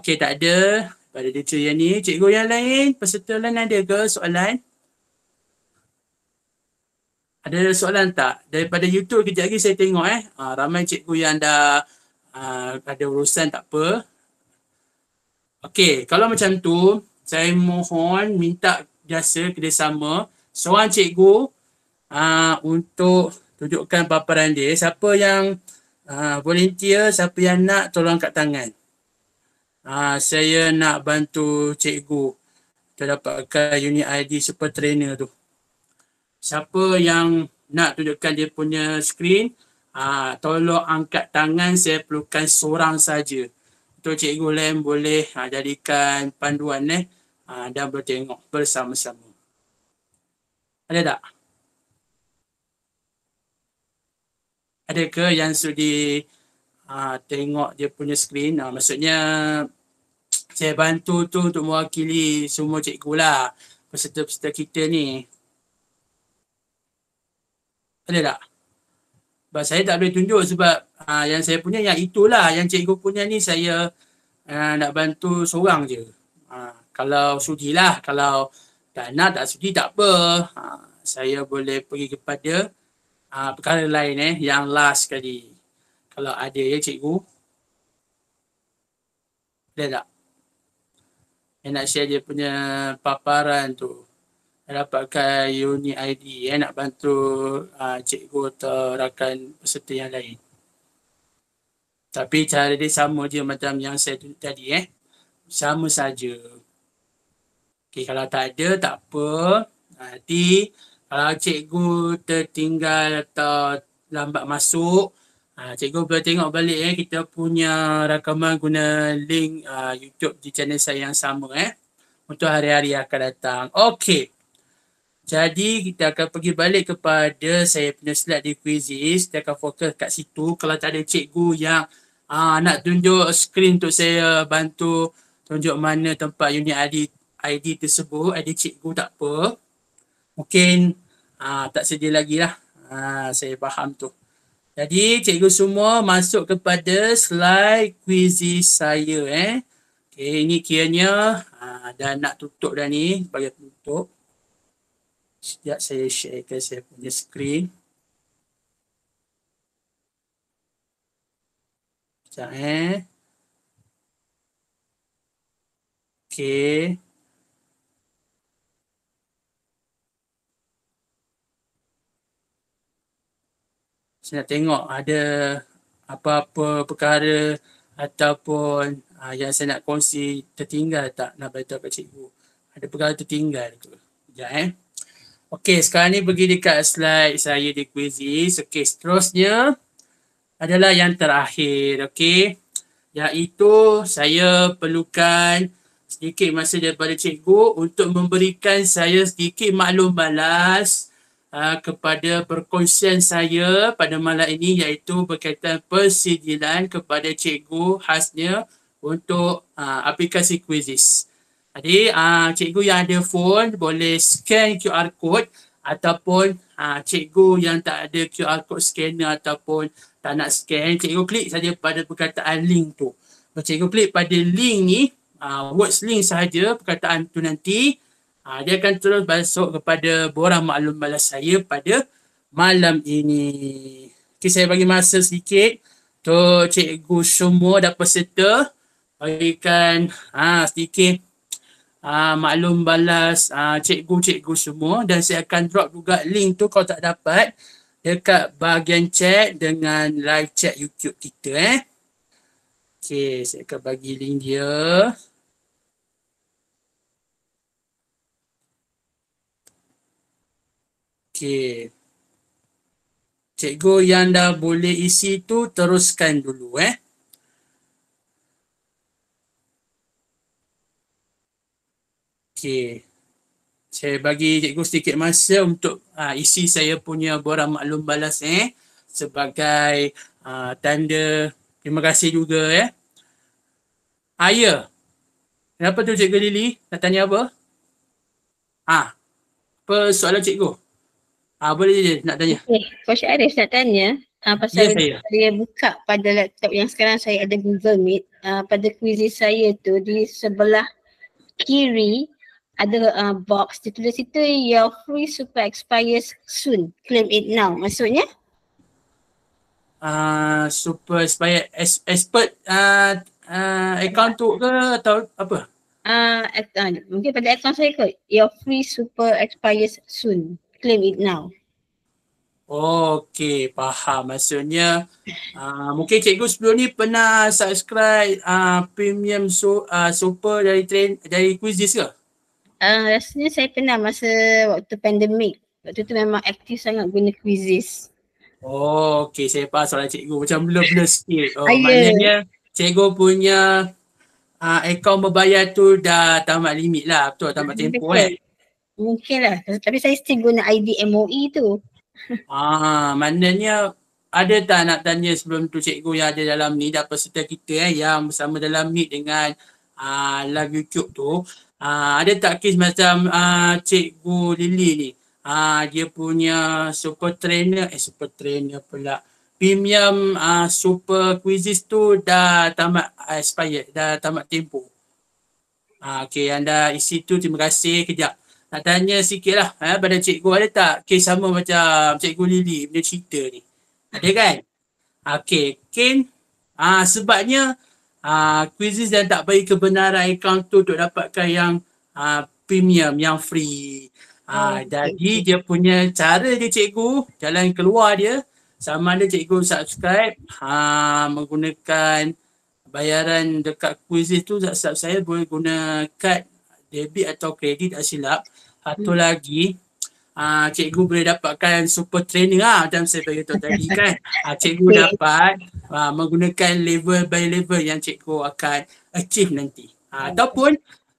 Okey, tak ada pada lecture yang ni. Cikgu yang lain, peserta lain ada ke soalan? Ada soalan tak? Daripada YouTube kejap lagi saya tengok eh. Ha, ramai cikgu yang dah ha, ada urusan tak apa. Okey, kalau macam tu, saya mohon minta jasa kerjasama seorang cikgu ha, untuk tunjukkan paparan dia. Siapa yang uh, volunteer, siapa yang nak tolong kat tangan uh, saya nak bantu cikgu kita dapatkan unit ID super trainer tu. Siapa yang nak tunjukkan dia punya screen, uh, tolong angkat tangan saya perlukan seorang saja. Untuk cikgu lain boleh uh, jadikan panduan eh uh, dan bertengok bersama-sama. Ada tak? Ada ke yang sudi uh, tengok dia punya screen? Uh, maksudnya saya bantu tu untuk mewakili semua cikgu lah peserta-peserta kita ni. Ada tak? Sebab saya tak boleh tunjuk sebab ha, yang saya punya yang itulah yang cikgu punya ni saya uh, nak bantu seorang je. Uh, kalau sudi lah, kalau tak nak tak sudi tak apa. Uh, saya boleh pergi kepada uh, perkara lain eh, yang last sekali. Kalau ada ya cikgu. Boleh tak? Yang nak share dia punya paparan tu dapatkan unit ID eh, nak bantu uh, cikgu atau rakan peserta yang lain. Tapi cara dia sama je macam yang saya tunjuk tadi eh. Sama saja. Okay, kalau tak ada tak apa. Nanti kalau cikgu tertinggal atau lambat masuk, uh, cikgu boleh tengok balik eh kita punya rakaman guna link uh, YouTube di channel saya yang sama eh untuk hari-hari akan datang. Okay. Jadi kita akan pergi balik kepada saya punya slide di quizzes. Kita akan fokus kat situ. Kalau tak ada cikgu yang uh, nak tunjuk skrin untuk saya bantu tunjuk mana tempat unit ID, ID tersebut, ID cikgu tak apa. Mungkin uh, tak sedia lagi lah. Uh, saya faham tu. Jadi cikgu semua masuk kepada slide quizzes saya eh. Okay, ini kiranya uh, dah nak tutup dah ni bagi tutup. Sekejap saya sharekan saya punya screen. Sekejap eh. Okay. Saya nak tengok ada apa-apa perkara ataupun uh, yang saya nak kongsi tertinggal tak nak beritahu kat cikgu. Ada perkara tertinggal ke? Sekejap eh. Okey, sekarang ni pergi dekat slide saya di quizzes. Okey, seterusnya adalah yang terakhir. Okey, iaitu saya perlukan sedikit masa daripada cikgu untuk memberikan saya sedikit maklum balas uh, kepada perkongsian saya pada malam ini iaitu berkaitan persidilan kepada cikgu khasnya untuk uh, aplikasi quizzes. Jadi uh, cikgu yang ada phone boleh scan QR code ataupun uh, cikgu yang tak ada QR code scanner ataupun tak nak scan, cikgu klik saja pada perkataan link tu. Cikgu klik pada link ni, uh, words link sahaja perkataan tu nanti, uh, dia akan terus masuk kepada borang maklum balas saya pada malam ini. Okay, saya bagi masa sedikit untuk cikgu semua dapat serta berikan uh, sedikit uh, maklum balas uh, cikgu-cikgu semua dan saya akan drop juga link tu kalau tak dapat dekat bahagian chat dengan live chat YouTube kita eh. Okay, saya akan bagi link dia. Okay. Cikgu yang dah boleh isi tu teruskan dulu eh. Okey. Saya bagi cikgu sedikit masa untuk uh, isi saya punya borang maklum balas eh sebagai uh, tanda terima kasih juga eh. Ah ya. Kenapa tu cikgu Lili? Nak tanya apa? Ah. Apa soalan cikgu? Ah boleh je nak tanya. Okey, Coach Arif nak tanya uh, pasal ya, saya. saya buka pada laptop yang sekarang saya ada Google Meet. Uh, pada quiz saya tu di sebelah kiri ada uh, box ditulis situ your free super expires soon. Claim it now maksudnya? Uh, super expire es, expert uh, uh, account tu ke atau apa? Uh, uh, mungkin pada account saya kot your free super expires soon claim it now Okey, faham. Maksudnya uh, mungkin cikgu sebelum ni pernah subscribe uh, premium so, uh, super dari train dari quizzes ke? Uh, rasanya saya pernah masa waktu pandemik. Waktu tu memang aktif sangat guna quizzes. Oh, okay. Saya faham soalan cikgu. Macam blur-blur sikit. Oh, Ayah. maknanya cikgu punya uh, akaun berbayar tu dah tamat limit lah. Betul, tamat tempoh eh. Mungkin lah. Tapi saya still guna ID MOE tu. ah, maknanya ada tak nak tanya sebelum tu cikgu yang ada dalam ni dan peserta kita eh yang bersama dalam meet dengan uh, live YouTube tu Uh, ada tak kes macam uh, cikgu Lily ni? Uh, dia punya super trainer, eh super trainer pula. premium uh, super quizzes tu dah tamat expired, dah tamat tempoh. Uh, okay, anda isi tu terima kasih. Kejap. Nak tanya sikit lah eh, pada cikgu ada tak kes sama macam cikgu Lily punya cerita ni? Ada kan? Okay, Ken. Ah, sebabnya ah, quizzes yang tak bagi kebenaran account tu untuk dapatkan yang ah, premium, yang free. Ah, jadi dia punya cara dia cikgu, jalan keluar dia sama ada cikgu subscribe ah, menggunakan bayaran dekat quizzes tu sub saya boleh guna kad debit atau kredit tak silap. Satu hmm. lagi uh, cikgu boleh dapatkan super trainer lah macam saya beritahu tadi kan. Uh, cikgu okay. dapat uh, menggunakan level by level yang cikgu akan achieve nanti. Uh, ataupun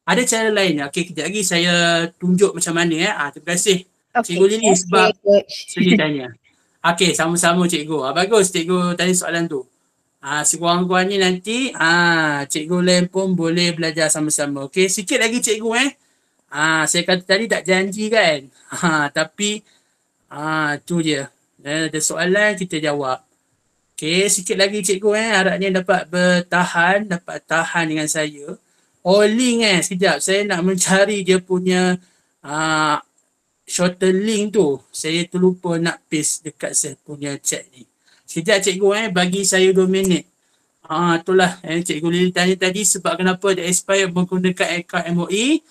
ada cara lain. Okey, kejap lagi saya tunjuk macam mana ya. Uh, terima kasih okay. cikgu Lili sebab saya tanya. Okey, sama-sama cikgu. Uh, bagus cikgu tanya soalan tu. Ah, sekurang-kurangnya nanti ah, cikgu lain pun boleh belajar sama-sama. Okey, sikit lagi cikgu eh. Ah, saya kata tadi tak janji kan. Ha, tapi ah tu dia. Eh, ada soalan kita jawab. Okey, sikit lagi cikgu eh. Harapnya dapat bertahan, dapat tahan dengan saya. Oh, link eh. Sekejap, saya nak mencari dia punya ah, shorter link tu. Saya terlupa nak paste dekat saya punya chat ni. Sekejap cikgu eh bagi saya dua minit. Ah itulah eh cikgu Lili tanya tadi sebab kenapa dia expire menggunakan akaun MOE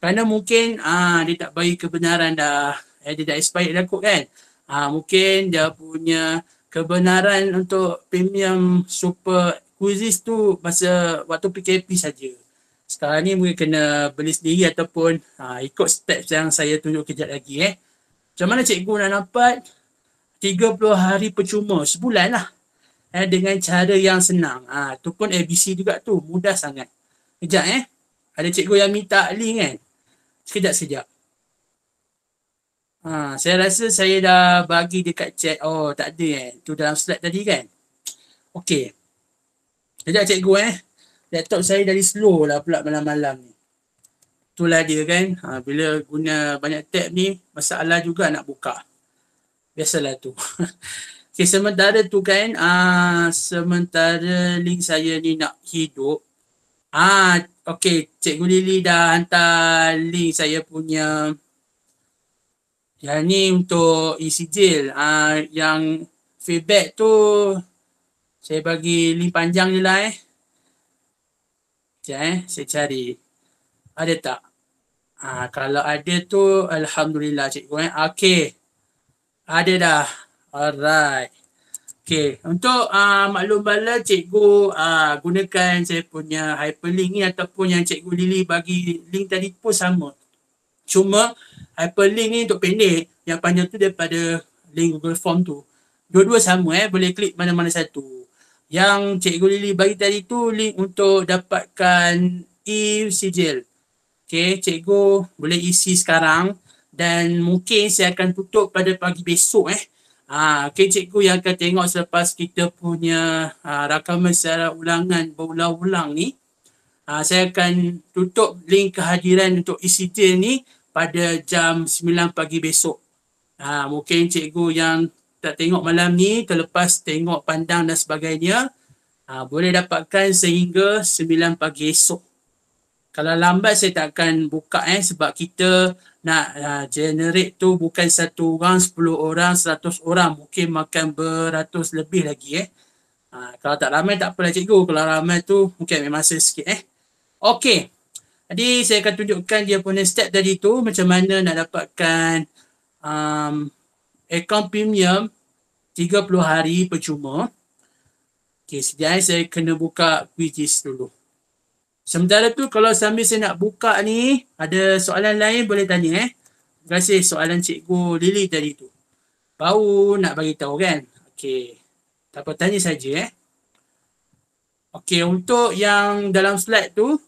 kerana mungkin ah dia tak bagi kebenaran dah eh dia dah expire dah kot kan. Ah mungkin dia punya kebenaran untuk premium super quizzes tu masa waktu PKP saja. Sekarang ni mungkin kena beli sendiri ataupun ah, ikut steps yang saya tunjuk kejap lagi eh. Macam mana cikgu nak dapat 30 hari percuma sebulan lah eh, dengan cara yang senang. Ha, tu pun ABC juga tu, mudah sangat. Sekejap eh. Ada cikgu yang minta link kan? Sekejap-sekejap. Ha, saya rasa saya dah bagi dekat chat. Oh tak ada eh. Tu dalam slide tadi kan? Okey. Sekejap cikgu eh. Laptop saya dari slow lah pula malam-malam ni. Itulah dia kan. Ha, bila guna banyak tab ni, masalah juga nak buka biasalah tu. okay, sementara tu kan, uh, sementara link saya ni nak hidup, ah okay, Cikgu Lili dah hantar link saya punya yang ni untuk isi jail. Uh, yang feedback tu saya bagi link panjang je lah eh. Sekejap eh, saya cari. Ada tak? Ah, kalau ada tu, Alhamdulillah cikgu eh. Okay. Ada dah. Alright. Okay. Untuk uh, maklum bala cikgu uh, gunakan saya punya hyperlink ni ataupun yang cikgu Lili bagi link tadi pun sama. Cuma hyperlink ni untuk pendek. Yang panjang tu daripada link Google Form tu. Dua-dua sama eh. Boleh klik mana-mana satu. Yang cikgu Lili bagi tadi tu link untuk dapatkan e-sijil. Okay, cikgu boleh isi sekarang dan mungkin saya akan tutup pada pagi besok eh. Ha, okay, cikgu yang akan tengok selepas kita punya ha, rakaman secara ulangan berulang-ulang ni. Ha, saya akan tutup link kehadiran untuk ECT ni pada jam 9 pagi besok. Ha, mungkin cikgu yang tak tengok malam ni terlepas tengok pandang dan sebagainya ha, boleh dapatkan sehingga 9 pagi esok. Kalau lambat saya tak akan buka eh sebab kita nak uh, generate tu bukan satu orang, sepuluh orang, seratus orang. Mungkin makan beratus lebih lagi eh. Uh, kalau tak ramai tak apalah cikgu. Kalau ramai tu mungkin ambil masa sikit eh. Okey. Jadi saya akan tunjukkan dia punya step tadi tu macam mana nak dapatkan um, account premium 30 hari percuma. Okey, sekejap eh, saya kena buka quizzes dulu. Sementara tu kalau sambil saya nak buka ni, ada soalan lain boleh tanya eh. Terima kasih soalan cikgu Lily tadi tu. Baru nak bagi tahu kan. Okey. Tak apa tanya saja eh. Okey, untuk yang dalam slide tu,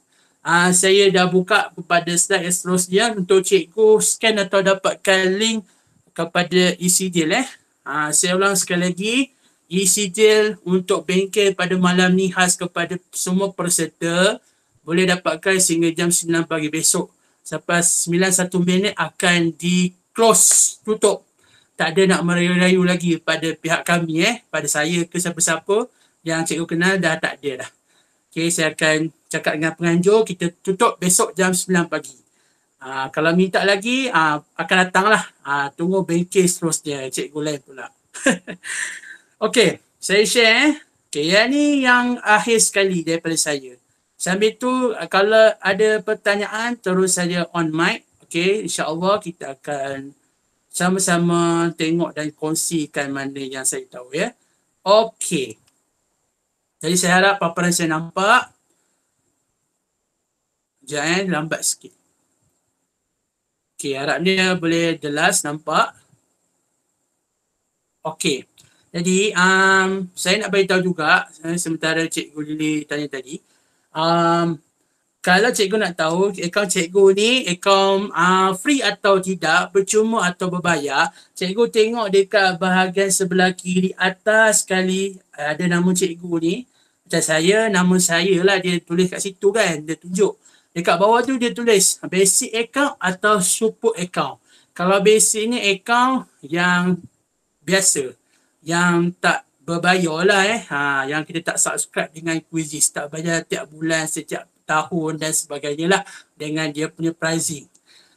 uh, saya dah buka kepada slide yang seterusnya untuk cikgu scan atau dapatkan link kepada ECDL eh. Uh, saya ulang sekali lagi. ECDL untuk bengkel pada malam ni khas kepada semua peserta boleh dapatkan sehingga jam 9 pagi besok. Sampai 91 minit akan di close, tutup. tak ada nak merayu-rayu lagi pada pihak kami eh, pada saya ke siapa-siapa yang cikgu kenal dah tak ada dah. Okay, saya akan cakap dengan penganjur, kita tutup besok jam 9 pagi. Uh, kalau minta lagi, uh, akan datang lah. Tunggu bengkel seterusnya, cikgu lain pula. okay, saya share eh. Okay, yang ni yang akhir sekali daripada saya. Sambil tu, kalau ada pertanyaan, terus saja on mic. Okay, insyaAllah kita akan sama-sama tengok dan kongsikan mana yang saya tahu ya. Okay. Jadi saya harap paparan saya nampak. Sekejap eh, lambat sikit. Okay, harapnya boleh jelas nampak. Okay. Jadi um, saya nak beritahu juga eh, sementara Cikgu Lili tanya tadi. Um, kalau cikgu nak tahu akaun cikgu ni akaun uh, free atau tidak, percuma atau berbayar, cikgu tengok dekat bahagian sebelah kiri atas sekali ada nama cikgu ni. Macam saya, nama saya lah dia tulis kat situ kan, dia tunjuk. Dekat bawah tu dia tulis basic account atau support account. Kalau basic ni account yang biasa, yang tak berbayar lah eh. Ha, yang kita tak subscribe dengan quizzes, tak bayar tiap bulan, setiap tahun dan sebagainya lah dengan dia punya pricing.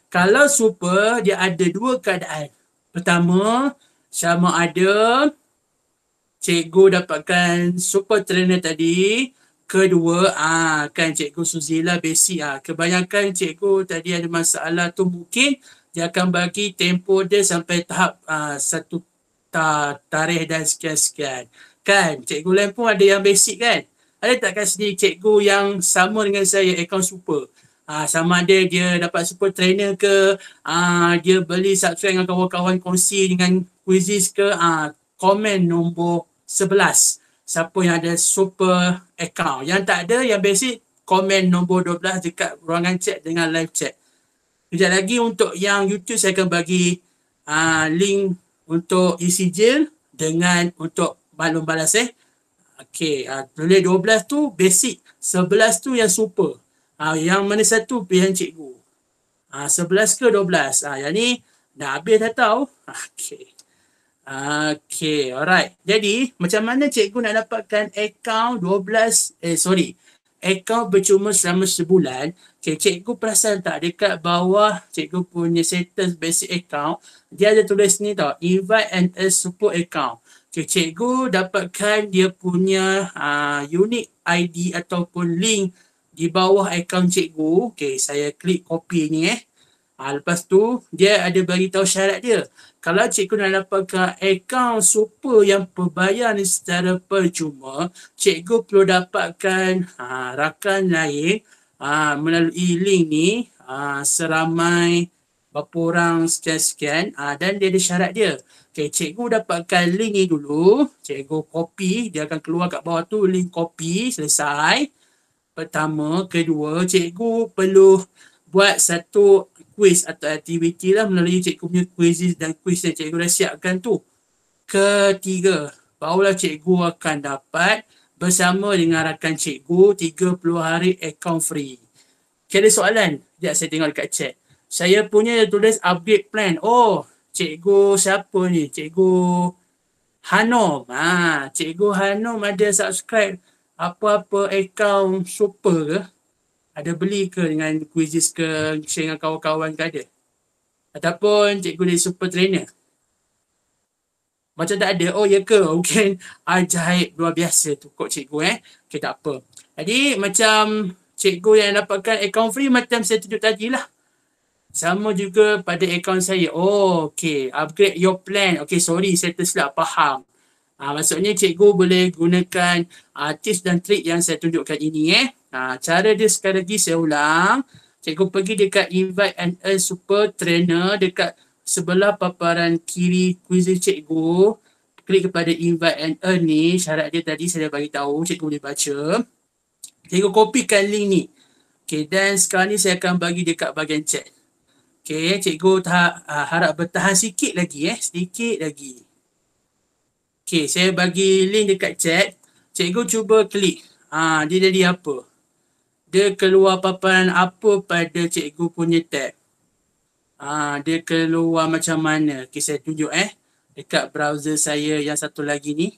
Kalau super dia ada dua keadaan. Pertama sama ada cikgu dapatkan super trainer tadi. Kedua ah kan cikgu Suzila basic ah kebanyakan cikgu tadi ada masalah tu mungkin dia akan bagi tempo dia sampai tahap ah, satu ta, tarikh dan sekian-sekian. Kan cikgu lain pun ada yang basic kan? Ada tak kat sini cikgu yang sama dengan saya account super? Uh, sama ada dia dapat super trainer ke? Uh, dia beli subscribe dengan kawan-kawan kongsi dengan quizzes ke? Uh, komen nombor 11 siapa yang ada super account? Yang tak ada yang basic komen nombor 12 dekat ruangan chat dengan live chat. Sekejap lagi untuk yang YouTube saya akan bagi uh, link untuk isi jail dengan untuk balon balas eh. Okey, uh, tulis 12 tu basic, 11 tu yang super. Uh, yang mana satu pilihan cikgu. Uh, 11 ke 12? Uh, yang ni dah habis dah tahu. Okey. Okey, alright. Jadi, macam mana cikgu nak dapatkan account 12, eh sorry, account bercuma selama sebulan. Okay, cikgu perasan tak dekat bawah cikgu punya status basic account, dia ada tulis ni tau, invite and a support account. Okay, cikgu dapatkan dia punya uh, unique ID ataupun link di bawah akaun cikgu. Okay, saya klik copy ni eh. Uh, lepas tu, dia ada bagi tahu syarat dia. Kalau cikgu nak dapatkan akaun super yang berbayar ni secara percuma, cikgu perlu dapatkan uh, rakan lain uh, melalui link ni uh, seramai berapa orang sekian-sekian uh, dan dia ada syarat dia. Okay, cikgu dapatkan link ni dulu. Cikgu copy. Dia akan keluar kat bawah tu link copy. Selesai. Pertama. Kedua, cikgu perlu buat satu quiz atau aktiviti lah melalui cikgu punya quizzes dan quiz yang cikgu dah siapkan tu. Ketiga, barulah cikgu akan dapat bersama dengan rakan cikgu 30 hari account free. Okay, ada soalan? Sekejap saya tengok dekat chat. Saya punya tulis upgrade plan. Oh, cikgu siapa ni? Cikgu Hanom. Ha, cikgu Hanom ada subscribe apa-apa account super ke? Ada beli ke dengan quizzes ke share dengan kawan-kawan ke ada? Ataupun cikgu dia super trainer? Macam tak ada. Oh ya ke? Mungkin ajaib luar biasa tu kok cikgu eh. Okay tak apa. Jadi macam cikgu yang dapatkan account free macam saya tunjuk tadi lah. Sama juga pada akaun saya. Oh, okay. Upgrade your plan. Okay, sorry. Saya tersilap faham. Ha, maksudnya cikgu boleh gunakan uh, tips dan trik yang saya tunjukkan ini. Eh. Ha, cara dia sekali lagi saya ulang. Cikgu pergi dekat invite and earn super trainer dekat sebelah paparan kiri quiz cikgu. Klik kepada invite and earn ni. Syarat dia tadi saya dah bagi tahu. Cikgu boleh baca. Cikgu kopikan link ni. Okay, dan sekarang ni saya akan bagi dekat bahagian chat. Okay, cikgu ta- uh, harap bertahan sikit lagi eh, sedikit lagi. Okay, saya bagi link dekat chat. Cikgu cuba klik. Ah, uh, dia jadi apa? Dia keluar paparan apa pada cikgu punya tab? Ah, uh, dia keluar macam mana? Okay, saya tunjuk eh. dekat browser saya yang satu lagi ni.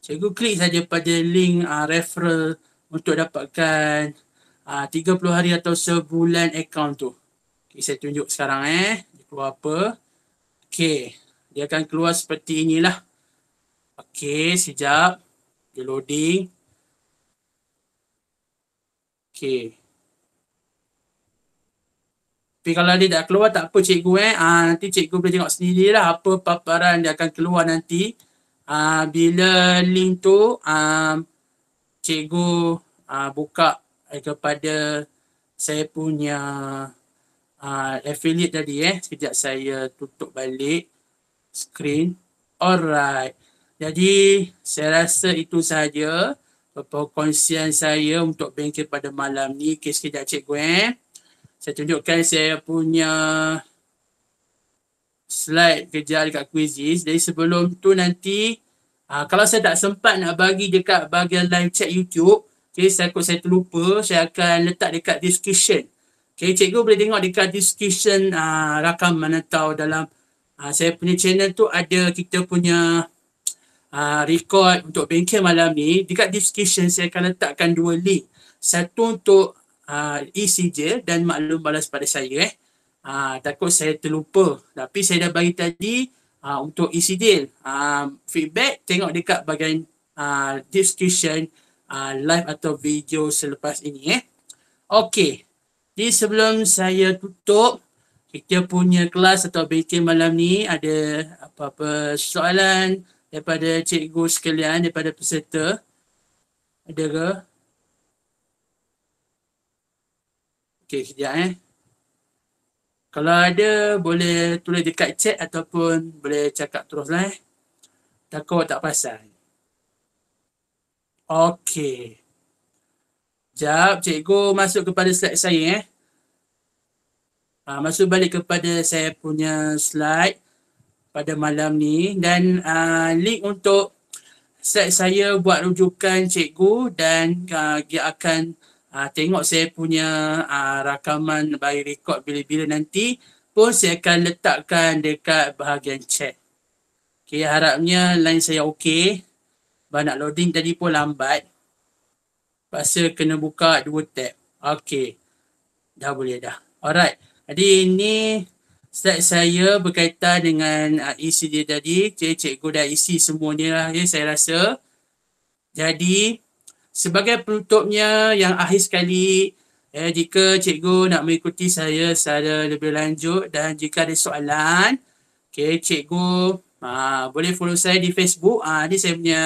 Cikgu klik saja pada link uh, referral untuk dapatkan uh, 30 hari atau sebulan account tu. Okay, saya tunjuk sekarang eh. Dia keluar apa. Okay. Dia akan keluar seperti inilah. Okay, sekejap. Dia loading. Okay. Tapi kalau dia tak keluar tak apa cikgu eh. Ah, nanti cikgu boleh tengok sendirilah apa paparan dia akan keluar nanti. Ah, bila link tu ah, cikgu ah, buka eh, kepada saya punya ah, affiliate tadi eh. Sekejap saya tutup balik screen. Alright. Jadi saya rasa itu sahaja perkongsian saya untuk bengkel pada malam ni. Okay, sekejap cikgu eh saya tunjukkan saya punya slide kerja dekat quizzes. Jadi sebelum tu nanti uh, kalau saya tak sempat nak bagi dekat bahagian live chat YouTube, okay, saya takut saya terlupa, saya akan letak dekat description. Okay, cikgu boleh tengok dekat description uh, rakaman atau dalam uh, saya punya channel tu ada kita punya uh, record untuk bengkel malam ni. Dekat description saya akan letakkan dua link. Satu untuk uh, isi je dan maklum balas pada saya eh. Uh, takut saya terlupa. Tapi saya dah bagi tadi uh, untuk deal. Uh, feedback tengok dekat bahagian uh, description uh, live atau video selepas ini eh. Okey. Jadi sebelum saya tutup kita punya kelas atau BK malam ni ada apa-apa soalan daripada cikgu sekalian, daripada peserta. Ada ke? Okey, sekejap eh. Kalau ada, boleh tulis dekat chat ataupun boleh cakap terus lah eh. Takut tak pasal. Okey. Sekejap, cikgu masuk kepada slide saya eh. Ha, masuk balik kepada saya punya slide pada malam ni dan uh, link untuk slide saya buat rujukan cikgu dan uh, dia akan uh, tengok saya punya uh, rakaman by record bila-bila nanti pun saya akan letakkan dekat bahagian chat. Okay, harapnya line saya okey. Banyak loading tadi pun lambat. Pasal kena buka dua tab. Okey. Dah boleh dah. Alright. Jadi ini slide saya berkaitan dengan uh, isi dia tadi. Cik, cikgu dah isi semuanya lah ya, saya rasa. Jadi sebagai penutupnya yang akhir sekali eh, jika cikgu nak mengikuti saya secara lebih lanjut dan jika ada soalan okay, cikgu uh, boleh follow saya di Facebook uh, ni saya punya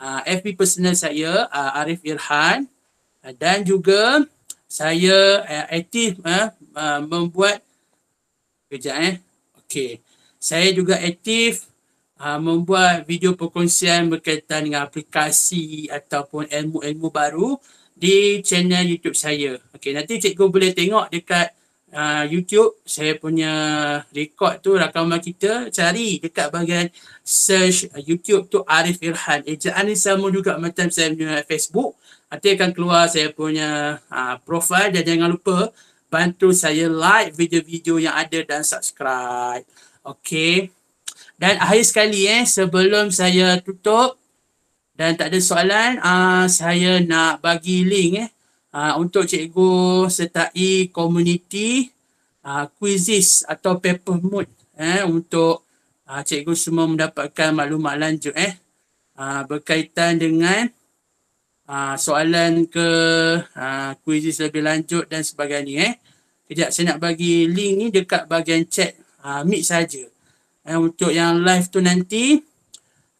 uh, FB personal saya uh, Arif Irhan uh, dan juga saya uh, aktif uh, uh, membuat kejap eh okey saya juga aktif uh, membuat video perkongsian berkaitan dengan aplikasi ataupun ilmu-ilmu baru di channel YouTube saya. Okey, nanti cikgu boleh tengok dekat uh, YouTube saya punya record tu rakaman kita cari dekat bahagian search YouTube tu Arif Irhan. Ejaan ni sama juga macam saya punya Facebook. Nanti akan keluar saya punya uh, profile dan jangan lupa bantu saya like video-video yang ada dan subscribe. Okey. Dan akhir sekali eh sebelum saya tutup dan tak ada soalan uh, saya nak bagi link eh uh, untuk cikgu sertai community uh, quizzes atau paper mood eh untuk uh, cikgu semua mendapatkan maklumat lanjut eh uh, berkaitan dengan uh, soalan ke uh, quizzes lebih lanjut dan sebagainya eh. Kejap saya nak bagi link ni dekat bahagian chat uh, meet saja. Eh, untuk yang live tu nanti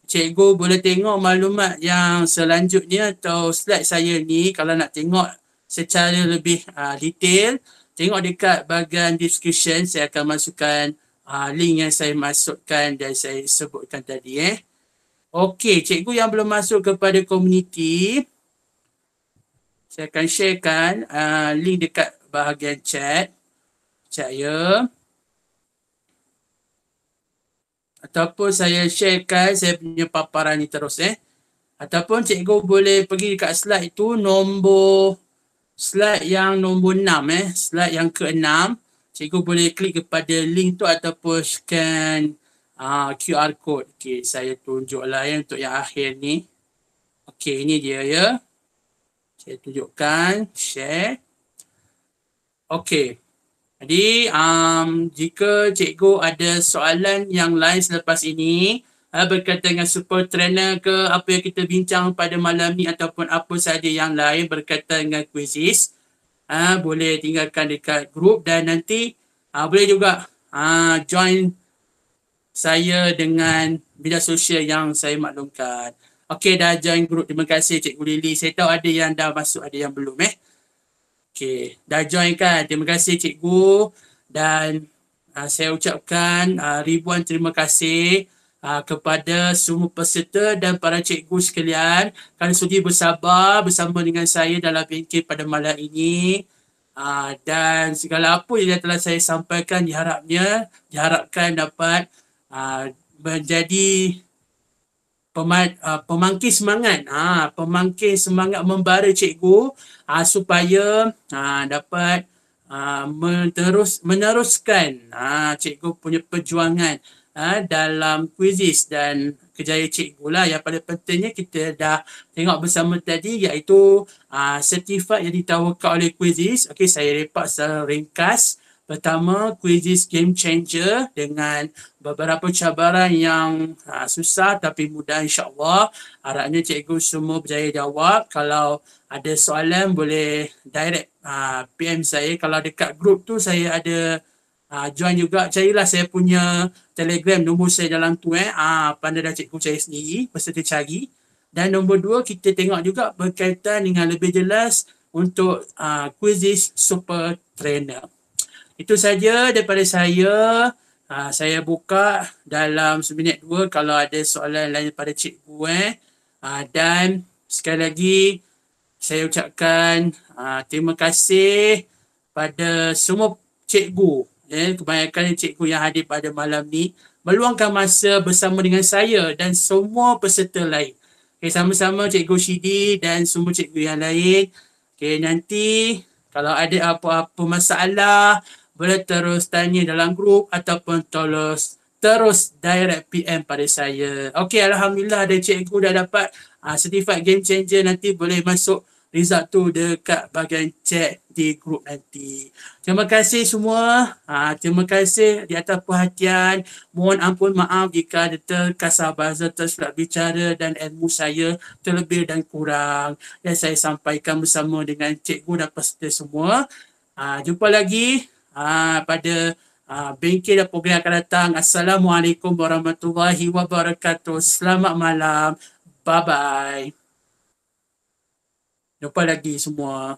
cikgu boleh tengok maklumat yang selanjutnya atau slide saya ni kalau nak tengok secara lebih uh, detail tengok dekat bahagian description saya akan masukkan uh, link yang saya masukkan dan saya sebutkan tadi eh. Okey, cikgu yang belum masuk kepada komuniti saya akan sharekan uh, link dekat bahagian chat. Chat ya ataupun saya sharekan saya punya paparan ni terus eh ataupun cikgu boleh pergi dekat slide itu nombor slide yang nombor 6 eh slide yang ke-6 cikgu boleh klik kepada link tu ataupun scan uh, QR code. Okey, saya tunjuklah ya untuk yang akhir ni. Okey, ini dia ya. Saya tunjukkan, share. Okey. Jadi um, jika cikgu ada soalan yang lain selepas ini uh, berkaitan dengan super trainer ke apa yang kita bincang pada malam ni ataupun apa sahaja yang lain berkaitan dengan quizzes uh, boleh tinggalkan dekat grup dan nanti uh, boleh juga uh, join saya dengan media sosial yang saya maklumkan. Okey dah join grup. Terima kasih Cikgu Lily. Saya tahu ada yang dah masuk, ada yang belum eh. Okey, dah join kan? Terima kasih cikgu dan uh, saya ucapkan uh, ribuan terima kasih uh, kepada semua peserta dan para cikgu sekalian kerana sudi bersabar bersama dengan saya dalam bingkir pada malam ini. Uh, dan segala apa yang telah saya sampaikan diharapnya diharapkan dapat uh, menjadi pemat, uh, pemangkit semangat. Uh, pemangkit semangat membara cikgu uh, supaya uh, dapat uh, menerus meneruskan uh, cikgu punya perjuangan uh, dalam quizzes dan kejayaan cikgu lah yang paling pentingnya kita dah tengok bersama tadi iaitu uh, sertifat yang ditawarkan oleh quizzes okey saya repak secara ringkas Pertama, quizzes game changer dengan beberapa cabaran yang uh, susah tapi mudah insyaAllah. Harapnya cikgu semua berjaya jawab. Kalau ada soalan boleh direct uh, PM saya. Kalau dekat grup tu saya ada uh, join juga. Carilah saya punya telegram nombor saya dalam tu eh. Uh, pandai dah cikgu cari sendiri. Peserta cari. Dan nombor dua kita tengok juga berkaitan dengan lebih jelas untuk uh, quizzes super trainer. Itu saja daripada saya. Uh, saya buka dalam seminit dua kalau ada soalan lain daripada cikgu eh. Uh, dan sekali lagi saya ucapkan uh, terima kasih pada semua cikgu. Eh, kebanyakan cikgu yang hadir pada malam ni meluangkan masa bersama dengan saya dan semua peserta lain. Okay, sama-sama cikgu Shidi dan semua cikgu yang lain. Okay, nanti kalau ada apa-apa masalah, boleh terus tanya dalam grup ataupun terus terus direct PM pada saya. Okey, Alhamdulillah ada cikgu dah dapat uh, certified game changer nanti boleh masuk result tu dekat bahagian chat di grup nanti. Terima kasih semua. Uh, terima kasih di atas perhatian. Mohon ampun maaf jika ada terkasar bahasa tersilap bicara dan ilmu saya terlebih dan kurang yang saya sampaikan bersama dengan cikgu dan peserta semua. Uh, jumpa lagi uh, pada uh, bengkel dan program akan datang. Assalamualaikum warahmatullahi wabarakatuh. Selamat malam. Bye-bye. Jumpa lagi semua.